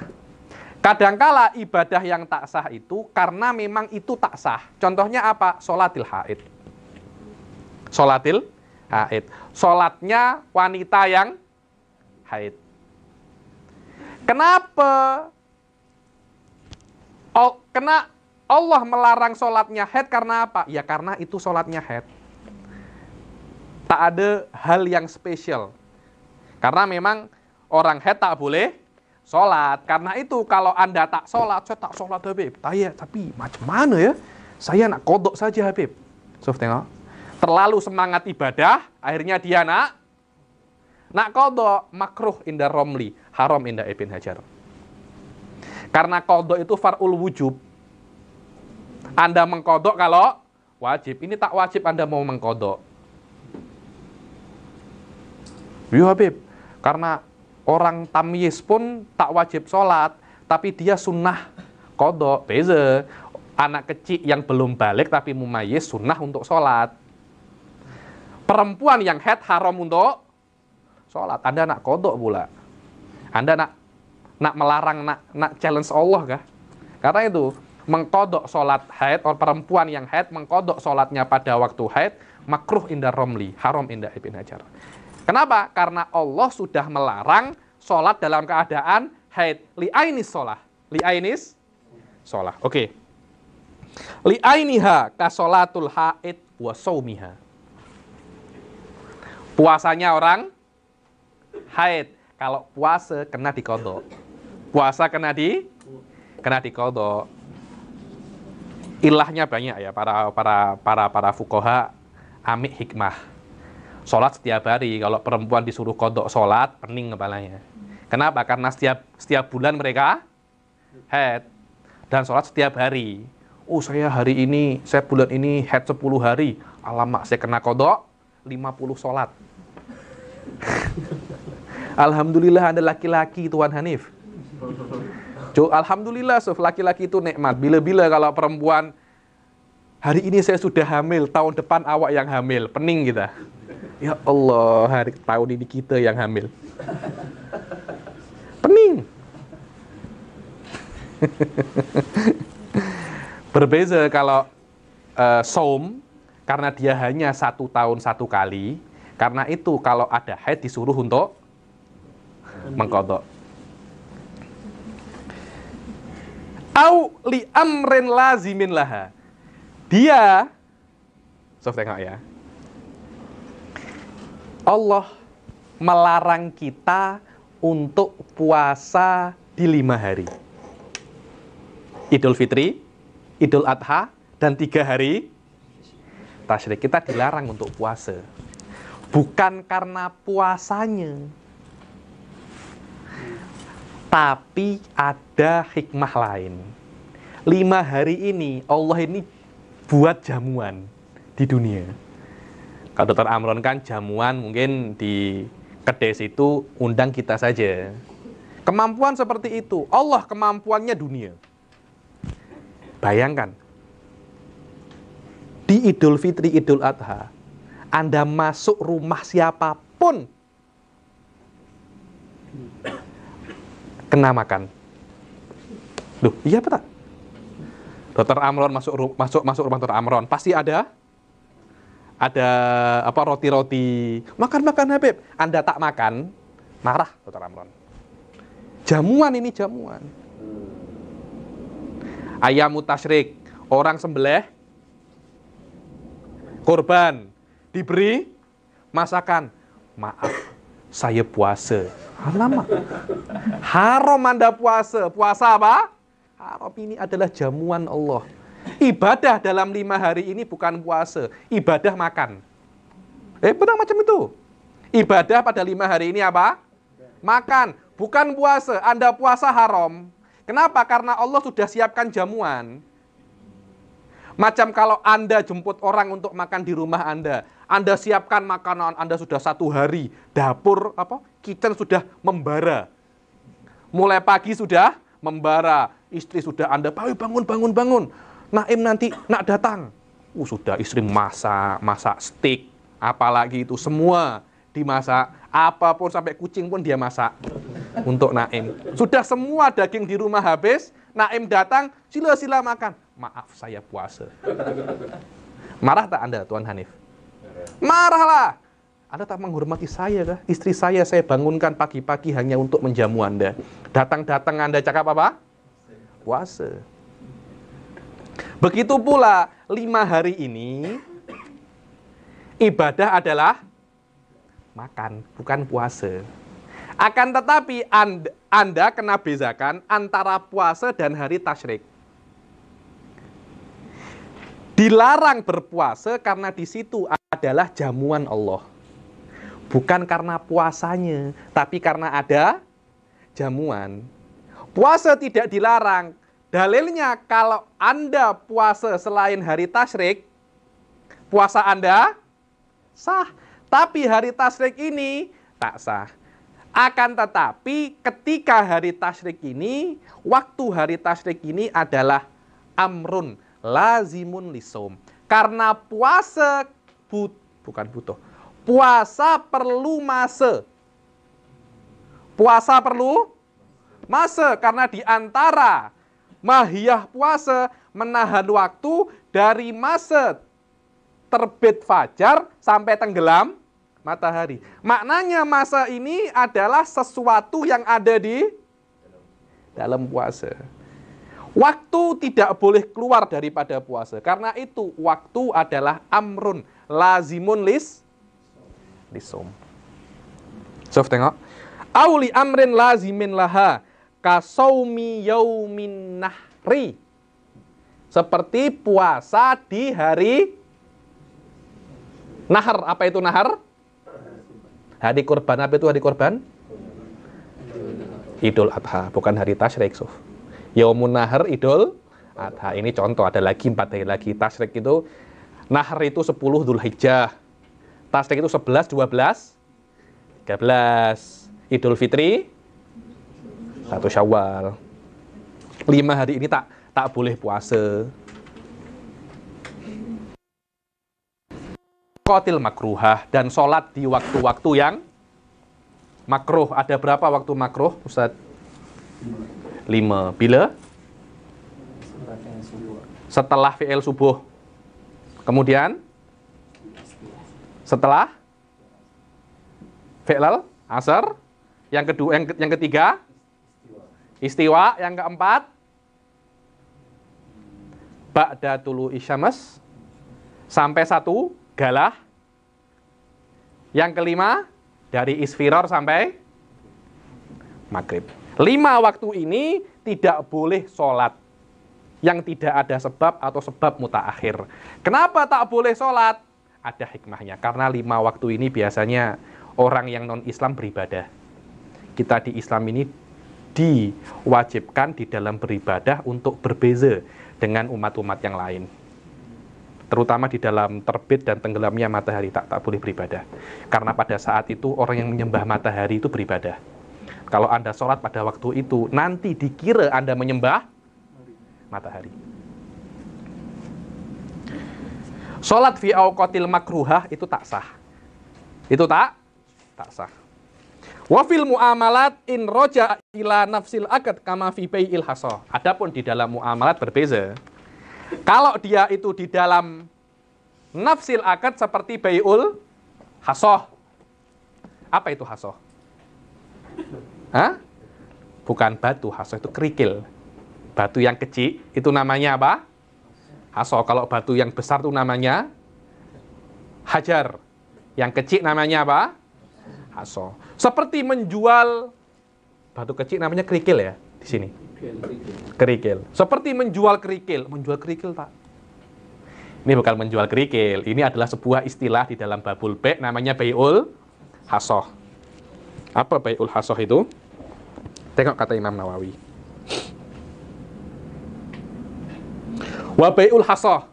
Kadangkala ibadah yang tak sah itu karena memang itu tak sah. Contohnya apa? Sholatil haid. Sholatil haid. Sholatnya wanita yang haid. Kenapa? Oh, kena Allah melarang sholatnya haid karena apa? Ya karena itu sholatnya haid. Tak ada hal yang spesial. Karena memang orang haid tak boleh sholat. Karena itu kalau Anda tak sholat, saya tak sholat Habib. Tanya, tapi macam mana ya? Saya nak kodok saja Habib. Sof tengok. Terlalu semangat ibadah, akhirnya dia nak nak kodok makruh indah romli, haram indah Ibn Hajar. Karena kodok itu farul wujub. Anda mengkodok kalau wajib. Ini tak wajib Anda mau mengkodok. Yo Habib, karena orang tamyiz pun tak wajib sholat, tapi dia sunnah kodok. Beza. Anak kecil yang belum balik tapi mumayyiz sunnah untuk sholat. Perempuan yang head haram untuk sholat. Anda nak kodok pula. Anda nak nak melarang, nak, nak challenge Allah kah? Karena itu, mengkodok sholat haid, orang perempuan yang haid, mengkodok sholatnya pada waktu haid, makruh indah romli, haram indah ibn hajar. Kenapa? Karena Allah sudah melarang sholat dalam keadaan haid. Li'ainis sholah. Li'ainis sholah. Oke. Okay. Li'ainiha kasolatul haid wa. Puasanya orang haid. Kalau puasa kena dikodok. Puasa kena di kena dikodok. Ilahnya banyak ya para para para para fukoha amik hikmah sholat setiap hari. Kalau perempuan disuruh kodok sholat, pening kepalanya. Kenapa? Karena setiap setiap bulan mereka head dan sholat setiap hari. Oh saya hari ini, saya bulan ini head 10 hari. Alamak, saya kena kodok 50 sholat. Alhamdulillah ada laki-laki Tuan Hanif. Alhamdulillah, sof laki-laki itu nikmat. Bila-bila kalau perempuan hari ini saya sudah hamil, tahun depan awak yang hamil, pening kita. Ya Allah, hari tahun ini kita yang hamil. Pening. Berbeza kalau uh, saum karena dia hanya satu tahun satu kali. Karena itu kalau ada haid disuruh untuk mengkodok. Au li amrin lazimin laha. Dia, soft tengok ya, Allah melarang kita untuk puasa di lima hari. Idul Fitri, Idul Adha, dan tiga hari tasyrik. Kita dilarang untuk puasa. Bukan karena puasanya, tapi ada hikmah lain. Lima hari ini Allah ini buat jamuan di dunia kalau dokter Amron kan jamuan mungkin di kedai situ undang kita saja. Kemampuan seperti itu, Allah kemampuannya dunia. Bayangkan, di Idul Fitri, Idul Adha, Anda masuk rumah siapa pun, kena makan. Duh, iya apa tak? Dokter Amron masuk masuk masuk rumah Dokter Amron, pasti ada. Ada apa roti-roti. Makan-makan Habib. Anda tak makan marah Dokter Amron. Jamuan ini jamuan. Ayam mutasyrik orang sembelih. Korban diberi masakan. Maaf saya puasa lama haram Anda puasa puasa apa haram ini adalah jamuan Allah Ibadah dalam lima hari ini bukan puasa, ibadah makan. Eh, benar macam itu. Ibadah pada lima hari ini apa? Makan, bukan puasa. Anda puasa haram. Kenapa? Karena Allah sudah siapkan jamuan. Macam kalau Anda jemput orang untuk makan di rumah Anda. Anda siapkan makanan Anda sudah satu hari. Dapur, apa? kitchen sudah membara. Mulai pagi sudah membara. Istri sudah Anda, bangun, bangun, bangun. Naim nanti nak datang. Uh, sudah istri masak, masak steak, apalagi itu semua dimasak. Apa pun sampai kucing pun dia masak untuk Naim. Sudah semua daging di rumah habis, Naim datang, sila-sila makan. Maaf saya puasa. Marah tak Anda Tuan Hanif? Marahlah. Anda tak menghormati saya kah? Istri saya saya bangunkan pagi-pagi hanya untuk menjamu Anda. Datang-datang Anda cakap apa? Puasa. Begitu pula lima hari ini ibadah adalah makan, bukan puasa. Akan tetapi anda, anda kena bezakan antara puasa dan hari tasyrik. Dilarang berpuasa karena di situ adalah jamuan Allah. Bukan karena puasanya, tapi karena ada jamuan. Puasa tidak dilarang. Dalilnya kalau Anda puasa selain hari tasyrik, puasa Anda sah. Tapi hari tasyrik ini tak sah. Akan tetapi ketika hari tasyrik ini, waktu hari tasyrik ini adalah amrun lazimun lisom. Karena puasa but, bukan butuh. Puasa perlu masa. Puasa perlu masa karena di antara mahiyah puasa menahan waktu dari masa terbit fajar sampai tenggelam matahari. Maknanya masa ini adalah sesuatu yang ada di dalam puasa. Waktu tidak boleh keluar daripada puasa. Karena itu waktu adalah amrun lazimun lis lisum. Sof tengok. Auli amrin lazimin laha kasaumi yaumin nahri. Seperti puasa di hari nahar. Apa itu nahar? Hari kurban apa itu hari kurban? Idul Adha, bukan hari tasyrik. Suf. Yaumun Nahar Idul Adha. Ini contoh, ada lagi empat hari lagi. Tasrik itu, Nahar itu 10 Dzulhijjah. Tasrik itu 11, 12, 13. Idul Fitri, satu Syawal. Lima hari ini tak tak boleh puasa. Kotil makruhah dan sholat di waktu-waktu yang makruh. Ada berapa waktu makruh, Ustadz? 5. Bila? Setelah vl subuh. Kemudian? Setelah? VL asar. Yang kedua, yang, yang ketiga? Istiwa. Yang keempat? Ba'da tulu isyamas. Sampai satu, galah. Yang kelima, dari isfiror sampai maghrib. Lima waktu ini tidak boleh sholat yang tidak ada sebab atau sebab mutaakhir. Kenapa tak boleh sholat? Ada hikmahnya. Karena lima waktu ini biasanya orang yang non-Islam beribadah. Kita di Islam ini diwajibkan di dalam beribadah untuk berbeza dengan umat-umat yang lain terutama di dalam terbit dan tenggelamnya matahari tak tak boleh beribadah. Karena pada saat itu orang yang menyembah matahari itu beribadah. Kalau Anda sholat pada waktu itu, nanti dikira Anda menyembah matahari. Sholat fi awqatil makruhah itu tak sah. Itu tak? Tak sah. Wafil muamalat in roja ila nafsil akad kama fi il haso. Adapun di dalam muamalat berbeza. Kalau dia itu di dalam nafsil akad seperti bayul hasoh. Apa itu hasoh? Hah? Bukan batu, hasoh itu kerikil. Batu yang kecil itu namanya apa? Hasoh. Kalau batu yang besar itu namanya hajar. Yang kecil namanya apa? Hasoh. Seperti menjual batu kecil namanya kerikil ya di sini kerikil. Seperti menjual kerikil. Menjual kerikil tak? Ini bukan menjual kerikil. Ini adalah sebuah istilah di dalam babul be namanya bayul hasoh. Apa bayul hasoh itu? Tengok kata Imam Nawawi. Wa bayul hasoh.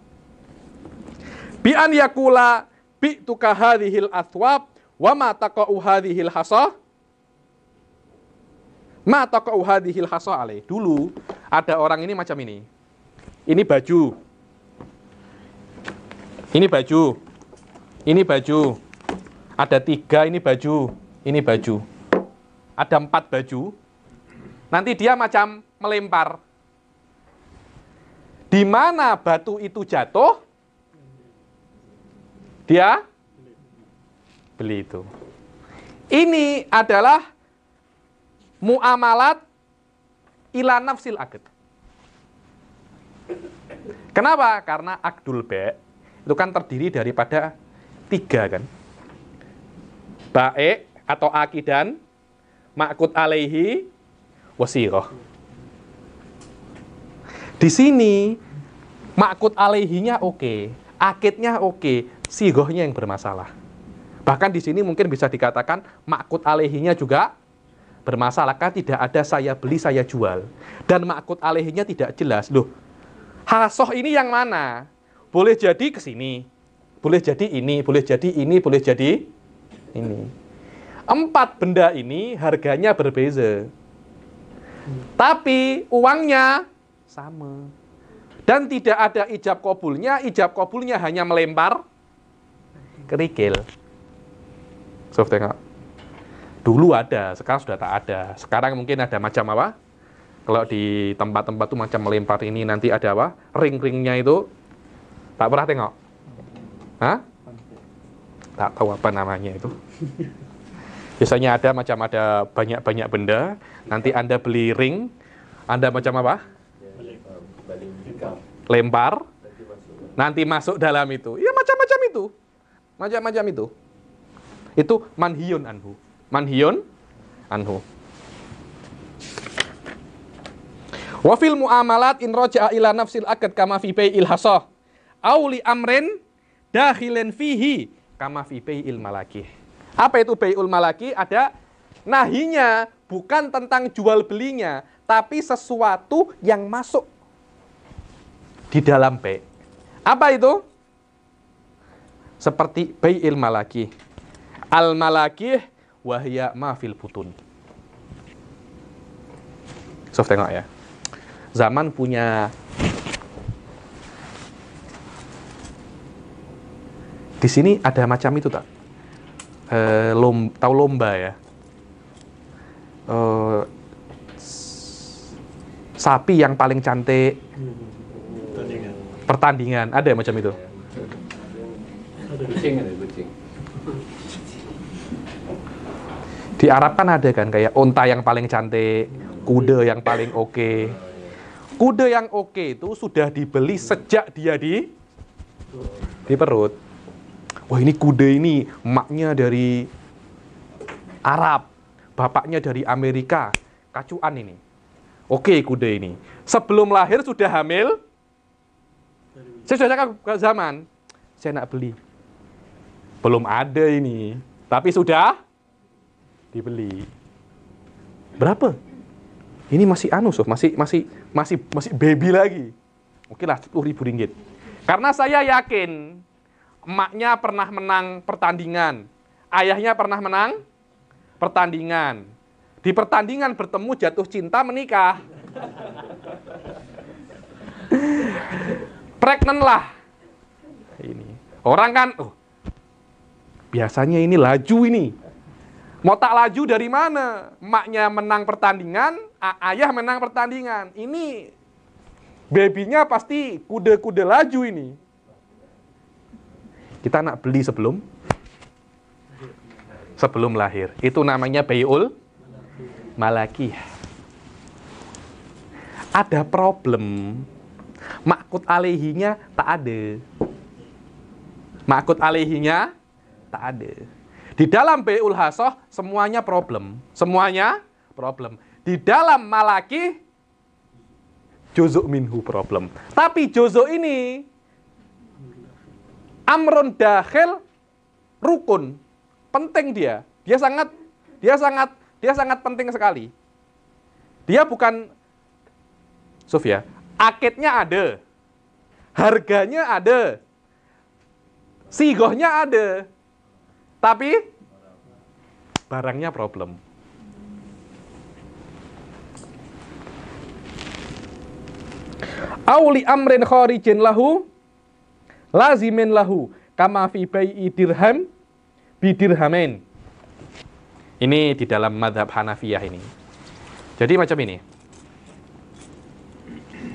Bi an yakula bi tuka hadhil athwab wa ma taqa'u hadhil hasoh ma taqa'u hadhil hasoh alaih. Dulu ada orang ini macam ini. Ini baju, ini baju. Ini baju. Ada tiga ini baju. Ini baju. Ada empat baju. Nanti dia macam melempar. Di mana batu itu jatuh, dia beli itu. Ini adalah muamalat ila nafsil akad. Kenapa? Karena akdul be itu kan terdiri daripada tiga kan. Baik atau aki dan makut alaihi wasiroh. Di sini makut alaihinya oke, akidnya oke, sigohnya yang bermasalah. Bahkan di sini mungkin bisa dikatakan makut alaihinya juga bermasalah kan tidak ada saya beli saya jual dan makut alaihinya tidak jelas loh hasoh ini yang mana boleh jadi ke sini. Boleh jadi ini, boleh jadi ini, boleh jadi ini. Empat benda ini harganya berbeza. Tapi uangnya sama. Dan tidak ada ijab kabulnya, ijab kabulnya hanya melempar kerikil. Sof. Dulu ada, sekarang sudah tak ada. Sekarang mungkin ada macam apa? Kalau di tempat-tempat itu macam melempar ini nanti ada apa? Ring-ringnya itu Tak pernah tengok? Hah? Tak tahu apa namanya itu. Biasanya ada macam ada banyak-banyak benda. Nanti Anda beli ring. Anda macam apa? Lempar. Nanti masuk dalam itu. Ya macam-macam itu. Macam-macam itu. Itu manhiyun anhu. Manhiyun anhu. Wafil muamalat in roja'a ila nafsil akad kama fi bai'il hasah auli amrin dahilen fihi kama fi bai'il malaki. Apa itu bai'ul malaki? Ada nahinya bukan tentang jual belinya, tapi sesuatu yang masuk di dalam bai. Apa itu? Seperti bai'il malaki. Al malaki wahya ma fil butun. Sof tengok ya. Zaman punya Di sini ada macam itu tak? E, lom, tahu lomba ya? E, sapi yang paling cantik. Pertandingan. Pertandingan. Ada macam itu? Kucing ada kucing. Di Arab kan ada kan kayak onta yang paling cantik, kuda yang paling oke. Okay. Kuda yang oke okay itu sudah dibeli sejak dia di di perut wah ini kuda ini emaknya dari Arab, bapaknya dari Amerika, kacuan ini. Oke kuda ini. Sebelum lahir sudah hamil, saya sudah cakap ke zaman, saya nak beli. Belum ada ini, tapi sudah dibeli. Berapa? Ini masih anu, so, masih masih masih masih baby lagi. Oke lah, 10 ribu ringgit. Karena saya yakin emaknya pernah menang pertandingan, ayahnya pernah menang pertandingan. Di pertandingan bertemu jatuh cinta menikah. Pregnant lah. Ini. Orang kan, oh, biasanya ini laju ini. Mau tak laju dari mana? Emaknya menang pertandingan, ayah menang pertandingan. Ini babynya pasti kuda-kuda laju ini. Kita nak beli sebelum sebelum lahir. Itu namanya bayul malaki. Ada problem. Makut alaihinya tak ada. Makut alaihinya tak ada. Di dalam bayul hasoh semuanya problem. Semuanya problem. Di dalam malaki juzuk minhu problem. Tapi juzuk ini Amrun dakhil rukun. Penting dia. Dia sangat dia sangat dia sangat penting sekali. Dia bukan Sofia, akidnya ada. Harganya ada. Sigohnya ada. Tapi barangnya problem. Auli amrin kharijin lahu lazimin lahu kama fi bai'i dirham bidirhamin. Ini di dalam madhab Hanafiyah ini. Jadi macam ini.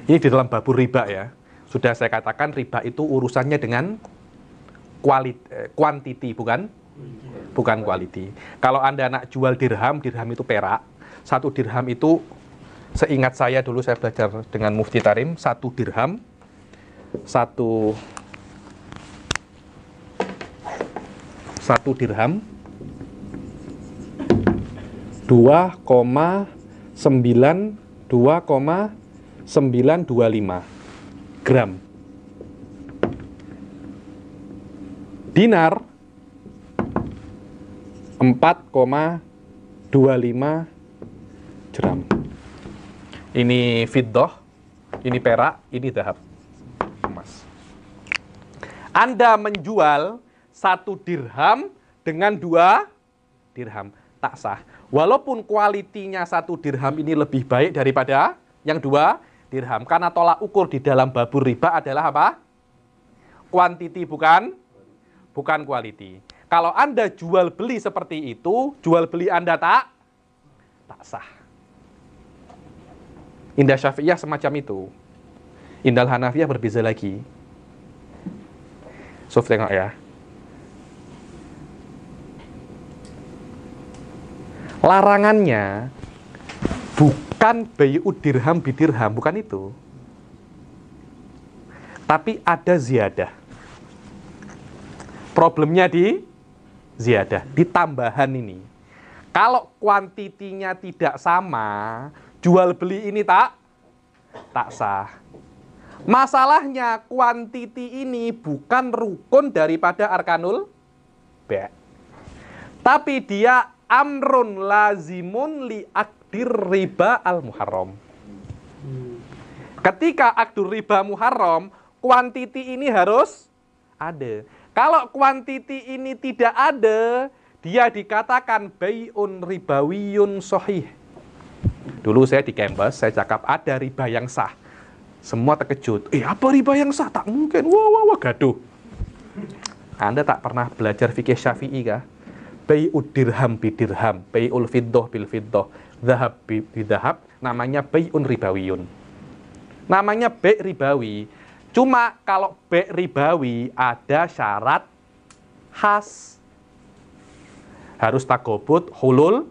Ini di dalam babur riba ya. Sudah saya katakan riba itu urusannya dengan kualit, eh, quantity bukan bukan quality. Kalau Anda nak jual dirham, dirham itu perak. Satu dirham itu seingat saya dulu saya belajar dengan Mufti Tarim, satu dirham satu satu dirham 2,9 2,925 gram. Dinar 4,25 gram. Ini fiddoh, ini perak, ini dahab. Emas. Anda menjual satu dirham dengan dua dirham. Tak sah. Walaupun kualitinya satu dirham ini lebih baik daripada yang dua dirham. Karena tolak ukur di dalam babur riba adalah apa? Quantity bukan bukan quality. Kalau Anda jual beli seperti itu, jual beli Anda tak tak sah. Indah Syafi'iyah semacam itu. Indah Hanafiyah berbeza lagi. Sof tengok ya. Larangannya bukan bayu dirham bidirham, bukan itu. Tapi ada ziyadah. Problemnya di ziyadah, di tambahan ini. Kalau kuantitinya tidak sama, jual beli ini tak tak sah. Masalahnya kuantiti ini bukan rukun daripada arkanul B. Tapi dia amrun lazimun li akdir riba al muharram. Ketika akdur riba muharram, kuantiti ini harus ada. Kalau kuantiti ini tidak ada, dia dikatakan bayun ribawiyun sohih. Dulu saya di kampus, saya cakap ada riba yang sah. Semua terkejut. Eh, apa riba yang sah? Tak mungkin. Wah, wah, wah, gaduh. Anda tak pernah belajar fikih syafi'i kah? Bay'ud dirham bidirham, bay'ul fiddoh bil fiddoh, zahab bidahab, namanya bay'un ribawiyun. Namanya bay' ribawi. Cuma kalau B ribawi ada syarat khas. Harus takobut, hulul,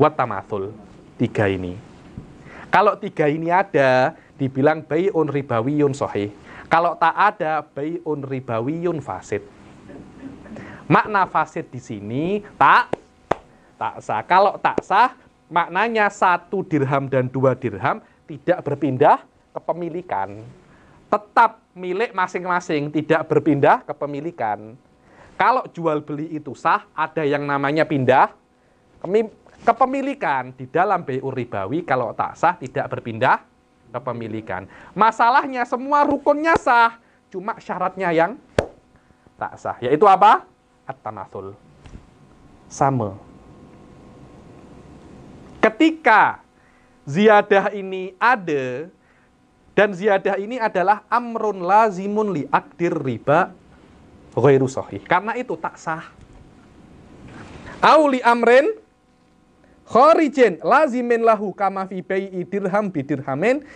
watamathul. Tiga ini. Kalau tiga ini ada, dibilang bayun ribawiyun sohih. Kalau tak ada, bayun ribawiyun fasid. Makna fasid di sini tak tak sah. Kalau tak sah, maknanya satu dirham dan dua dirham tidak berpindah kepemilikan. Tetap milik masing-masing, tidak berpindah kepemilikan. Kalau jual beli itu sah, ada yang namanya pindah kepemilikan di dalam BU ribawi kalau tak sah tidak berpindah kepemilikan. Masalahnya semua rukunnya sah, cuma syaratnya yang tak sah. Yaitu apa? At-tamathul. Sama. Ketika ziyadah ini ada, dan ziyadah ini adalah amrun lazimun li akdir riba ghairu sahih. Karena itu tak sah. Auli amrin kharijin lazimin lahu kama fi bai'i dirham bidirhamin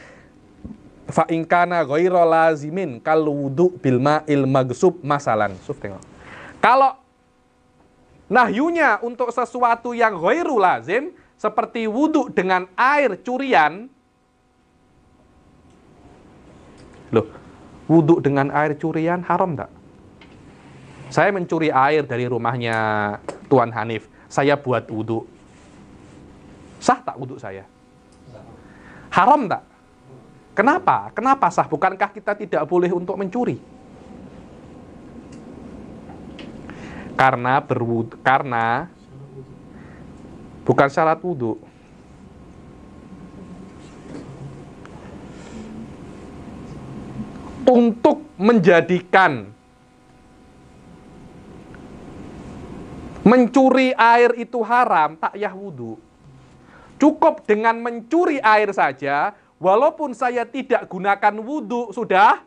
fa in kana ghairu lazimin kal wudu bil ma'il magsub masalan. Suf tengok. Kalau nahyunya untuk sesuatu yang ghairu lazim seperti wudhu dengan air curian Loh, wudhu dengan air curian haram tak? Saya mencuri air dari rumahnya Tuan Hanif. Saya buat wudhu. Sah tak wudhu saya? Haram tak? Kenapa? Kenapa sah? Bukankah kita tidak boleh untuk mencuri? Karena berwudu, karena bukan syarat wudhu. Untuk menjadikan mencuri air itu haram, tak yah wudhu. Cukup dengan mencuri air saja, walaupun saya tidak gunakan wudhu, sudah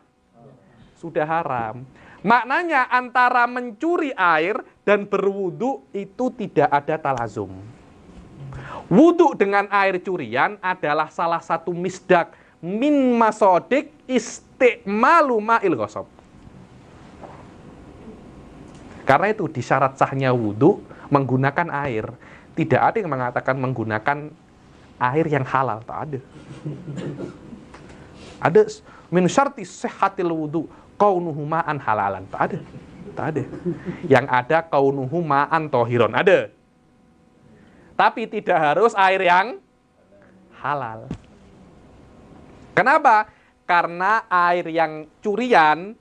sudah haram. Maknanya antara mencuri air dan berwudhu itu tidak ada talazum. Wudhu dengan air curian adalah salah satu misdak min masodik istiqmalu ma'il gosok. Karena itu di syarat sahnya wudhu menggunakan air. Tidak ada yang mengatakan menggunakan air yang halal. Tak ada. Ada min syarti sehatil wudhu kaunuhu ma'an halalan. Tak ada. Tak ada. Yang ada kaunuhu ma'an tohiron. Ada. Tapi tidak harus air yang halal. Kenapa? Karena air yang curian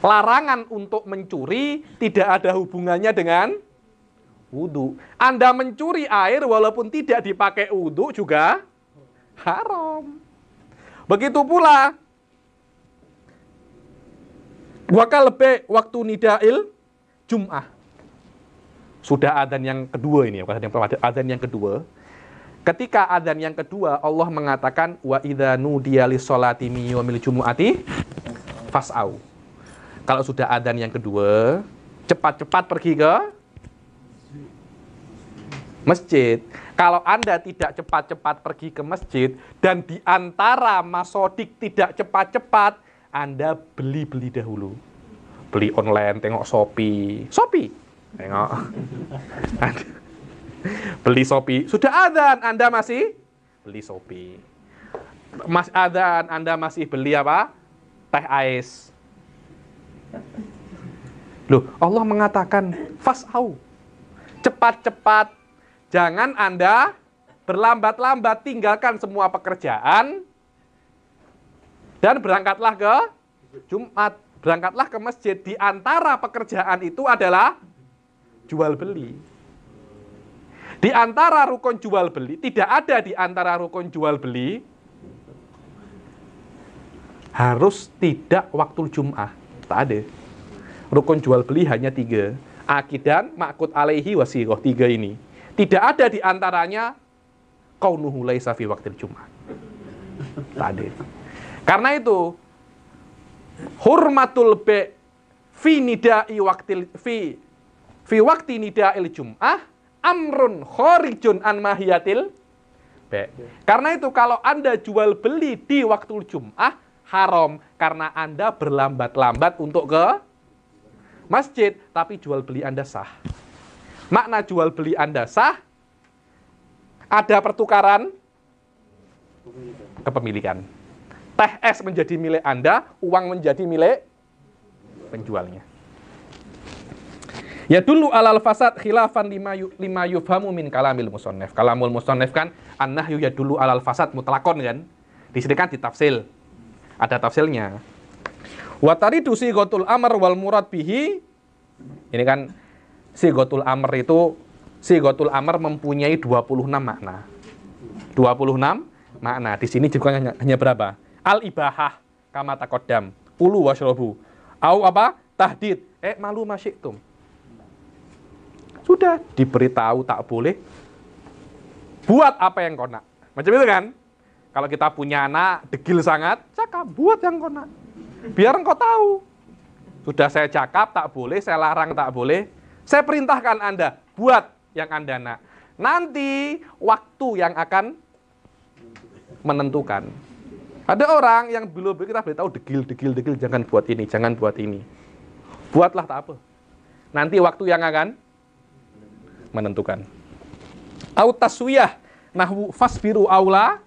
larangan untuk mencuri tidak ada hubungannya dengan wudhu. Anda mencuri air walaupun tidak dipakai wudhu juga haram. Begitu pula Wakal lebih waktu nidail Jum'ah. Sudah adzan yang kedua ini, bukan yang pertama, adzan yang kedua. Ketika adzan yang kedua, Allah mengatakan wa idza nudiya lis-sholati min fas'au. Kalau sudah adzan yang kedua, cepat-cepat pergi ke masjid. Kalau Anda tidak cepat-cepat pergi ke masjid dan di antara masodik tidak cepat-cepat, anda beli-beli dahulu. Beli online, tengok Shopee. Shopee. Tengok. beli Shopee. Sudah adzan, Anda masih beli Shopee. Mas adzan, Anda masih beli apa? Teh ais. Loh, Allah mengatakan fasau. Cepat-cepat. Jangan Anda berlambat-lambat tinggalkan semua pekerjaan dan berangkatlah ke Jumat, berangkatlah ke masjid. Di antara pekerjaan itu adalah jual beli. Di antara rukun jual beli, tidak ada di antara rukun jual beli harus tidak waktu Jum'ah. Tak ada. Rukun jual beli hanya tiga. Akidan, makut alaihi, wasiroh. Tiga ini. Tidak ada di antaranya kaunuhu laisa fi waktu Jum'ah. Tak ada. Karena itu hurmatul be fi nidai waktil fi fi wakti nida'il jum'ah amrun khorijun an mahiyatil be. Karena itu kalau Anda jual beli di waktu Jum'ah haram karena Anda berlambat-lambat untuk ke masjid tapi jual beli Anda sah. Makna jual beli Anda sah ada pertukaran kepemilikan teh es menjadi milik Anda, uang menjadi milik penjualnya. Ya dulu alal fasad khilafan lima, yu, lima yufhamu min kalamil musonef. Kalamul musonef kan annahyu ya dulu alal fasad mutlakon kan. Di sini kan ditafsil. Ada tafsilnya. Watari dusi gotul amr wal murad bihi. Ini kan si gotul amr itu si gotul amr mempunyai 26 makna. 26 makna. Di sini juga hanya, hanya berapa? Al ibahah kama takodam ulu washrobu au apa? Tahdid. Eh malu masyikum sudah diberitahu tak boleh buat apa yang kau nak. Macam itu kan? Kalau kita punya anak degil sangat cakap buat yang kau nak. Biar engkau tahu. Sudah saya cakap tak boleh. Saya larang tak boleh. Saya perintahkan anda buat yang anda nak. Nanti waktu yang akan menentukan ada orang yang belum kita beritahu degil, degil, degil, jangan buat ini, jangan buat ini. Buatlah tak apa. Nanti waktu yang akan menentukan. Au taswiyah, nahwu fasbiru aula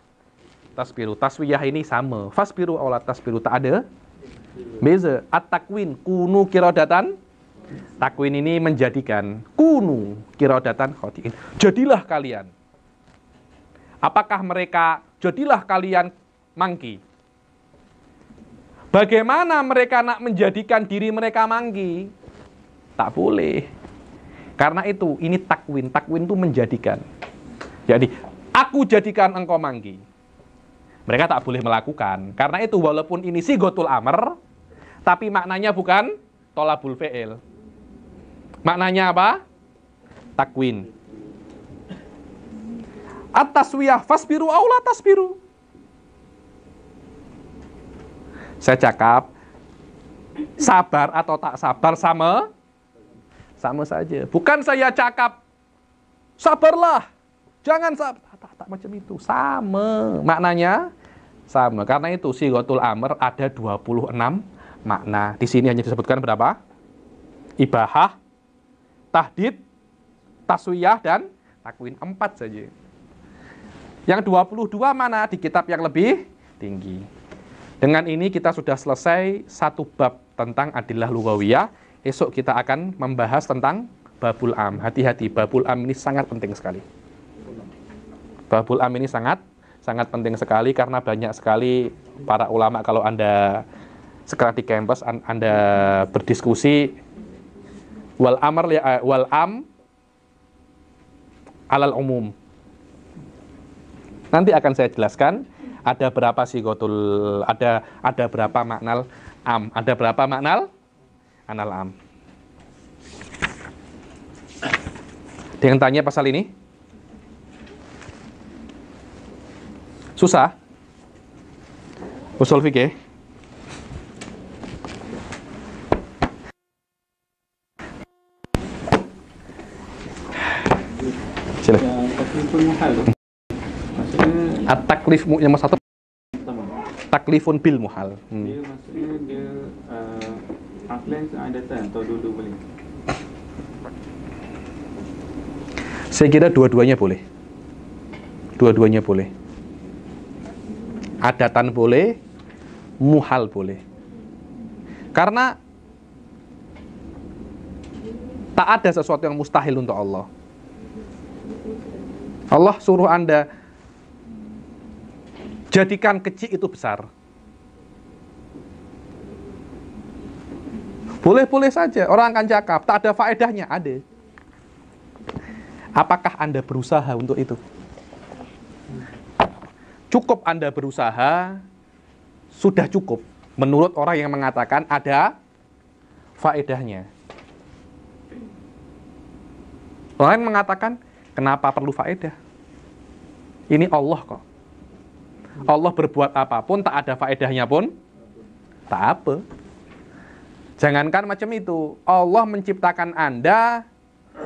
tasbiru. Taswiyah ini sama. Fasbiru aula tasbiru tak ada. Beza. At-takwin kunu kirodatan. Takwin ini menjadikan kunu kirodatan khotiin. Jadilah kalian. Apakah mereka jadilah kalian mangki. Bagaimana mereka nak menjadikan diri mereka manggi? Tak boleh. Karena itu, ini takwin. Takwin itu menjadikan. Jadi, aku jadikan engkau manggi. Mereka tak boleh melakukan. Karena itu, walaupun ini si gotul amr, tapi maknanya bukan tolabul fi'il. Maknanya apa? Takwin. At-taswiyah fasbiru aula tasbiru. Saya cakap sabar atau tak sabar sama sama saja. Bukan saya cakap sabarlah. Jangan sabar. Tak, tak macam itu. Sama. Maknanya sama. Karena itu si gotul amr ada 26 makna. Di sini hanya disebutkan berapa? Ibahah, tahdid, taswiyah, dan takwin. Empat saja. Yang 22 mana di kitab yang lebih tinggi. Dengan ini kita sudah selesai satu bab tentang adillah lugawiyah. Esok kita akan membahas tentang babul am. Hati-hati, babul am ini sangat penting sekali. Babul am ini sangat sangat penting sekali karena banyak sekali para ulama kalau Anda sekarang di kampus Anda berdiskusi wal amr ya wal am alal umum. Nanti akan saya jelaskan ada berapa sih gotul? Ada ada berapa maknal am? Ada berapa maknal? Anal am. Dengan tanya pasal ini? Susah? Usul fikih Sila. At-taklif yang satu taklifun bil muhal. Hmm. Dia maksudnya dia uh, aklan datang atau dua-dua boleh. Saya kira dua-duanya boleh. Dua-duanya boleh. Adatan boleh, muhal boleh. Karena tak ada sesuatu yang mustahil untuk Allah. Allah suruh Anda Jadikan kecil itu besar. Boleh-boleh saja, orang akan cakap, tak ada faedahnya, ada. Apakah Anda berusaha untuk itu? Cukup Anda berusaha, sudah cukup. Menurut orang yang mengatakan ada faedahnya. Orang mengatakan, kenapa perlu faedah? Ini Allah kok. Allah berbuat apa pun tak ada faedahnya pun tak apa. Jangankan macam itu. Allah menciptakan Anda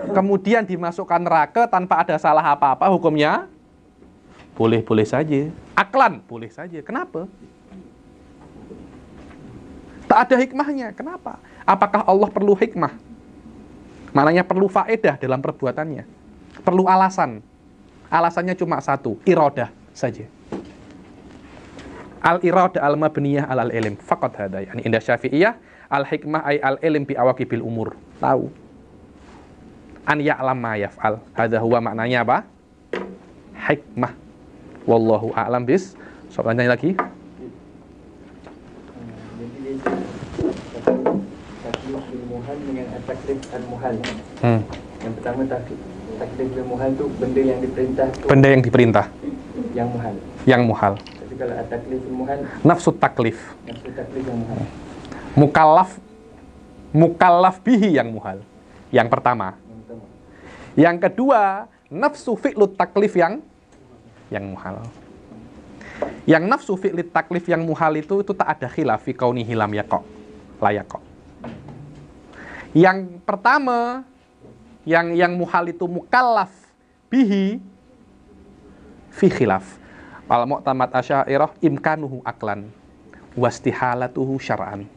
kemudian dimasukkan neraka tanpa ada salah apa-apa hukumnya boleh-boleh saja. Aklan boleh saja. Kenapa? Tak ada hikmahnya. Kenapa? Apakah Allah perlu hikmah? Maknanya perlu faedah dalam perbuatannya. Perlu alasan. Alasannya cuma satu, irodah saja al irada al mabniyah al ilm faqat hada. Yani indah syafi'iyah al hikmah ay al ilm bi awaqibil umur. Tahu. An ya'lam ma yaf'al. Hadza huwa maknanya apa? Hikmah. Wallahu a'lam bis. Soal tanya lagi. Hmm. Yang pertama taklif taklif muhal tu benda yang diperintah tu. Benda yang diperintah. Yang muhal. Yang muhal nafsu taklif. Nafsu taklif yang muhal. Mukallaf mukallaf bihi yang muhal. Yang pertama. Yang kedua nafsu fi'lut taklif yang yang muhal. Yang nafsu fi'lit taklif yang muhal itu itu tak ada khilaf fi kauni hilam kok. Layak kok. Yang pertama yang yang muhal itu mukallaf bihi fi khilaf al mu'tamad asyairah imkanuhu aklan wastihalatuhu syar'an.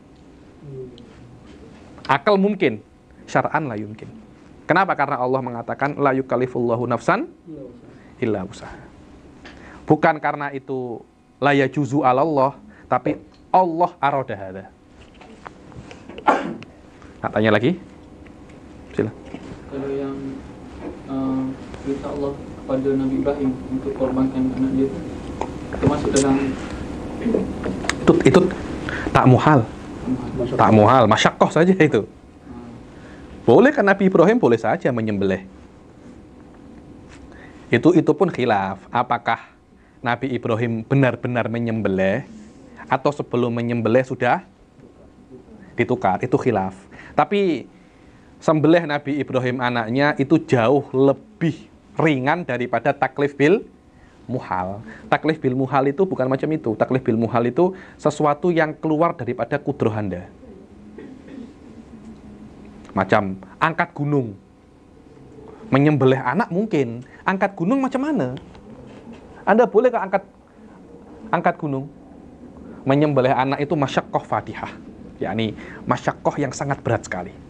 Akal mungkin syar'an la yumkin. Kenapa? Karena Allah mengatakan la yukalifullahu nafsan illa usaha bukan karena itu la yajuzu Allah tapi Allah aroda hada nah, tanya lagi? Sila. Kalau yang uh, Allah kepada Nabi Ibrahim untuk korbankan anak dia termasuk dalam itu itu Tak muhal, tak muhal, masyakoh saja itu. Boleh kan Nabi Ibrahim boleh saja menyembelih. Itu itu pun khilaf. Apakah Nabi Ibrahim benar-benar menyembelih atau sebelum menyembelih sudah ditukar? Itu khilaf. Tapi sembelih Nabi Ibrahim anaknya itu jauh lebih ringan daripada taklif bil muhal. Taklif bil muhal itu bukan macam itu. Taklif bil muhal itu sesuatu yang keluar daripada kudroh Anda. Macam angkat gunung. Menyembelih anak mungkin. Angkat gunung macam mana? Anda boleh ke angkat angkat gunung? Menyembelih anak itu masyakoh fatihah. yakni masyakoh yang sangat berat sekali.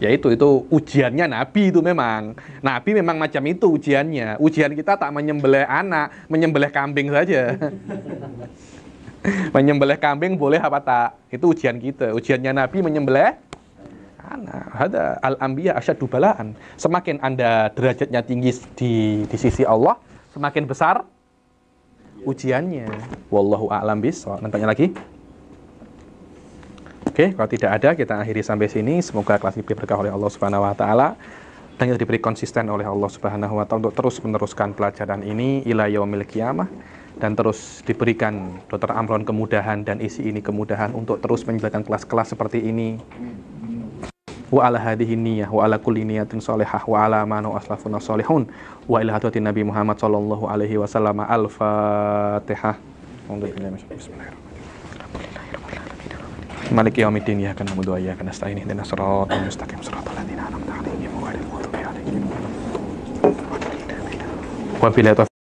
Yaitu itu ujiannya Nabi itu memang. Nabi memang macam itu ujiannya. Ujian kita tak menyembelih anak, menyembelih kambing saja. menyembelih kambing boleh apa tak? Itu ujian kita. Ujiannya Nabi menyembelih anak. Ada al-anbiya asyadu balaan. Semakin Anda derajatnya tinggi di di sisi Allah, semakin besar ujiannya. Wallahu a'lam bishawab. Nanti lagi. Oke, kalau tidak ada kita akhiri sampai sini. Semoga kelas ini berkah oleh Allah Subhanahu wa taala dan kita diberi konsisten oleh Allah Subhanahu wa taala untuk terus meneruskan pelajaran ini ila yaumil qiyamah dan terus diberikan Dr. Amron kemudahan dan isi ini kemudahan untuk terus menjalankan kelas-kelas seperti ini wa ala hadhihi niyyah wa ala kulli niyatin shalihah wa ala ma nu aslafuna shalihun wa ila hadratin Nabi Muhammad sallallahu alaihi wasallam al-Fatihah. Bismillahirrahmanirrahim. مالك يوم الدين إياك نعبد وإياك نستعين اهدنا الصراط المستقيم صراط الذين أنعمت عليهم غير المغضوب عليهم وبالله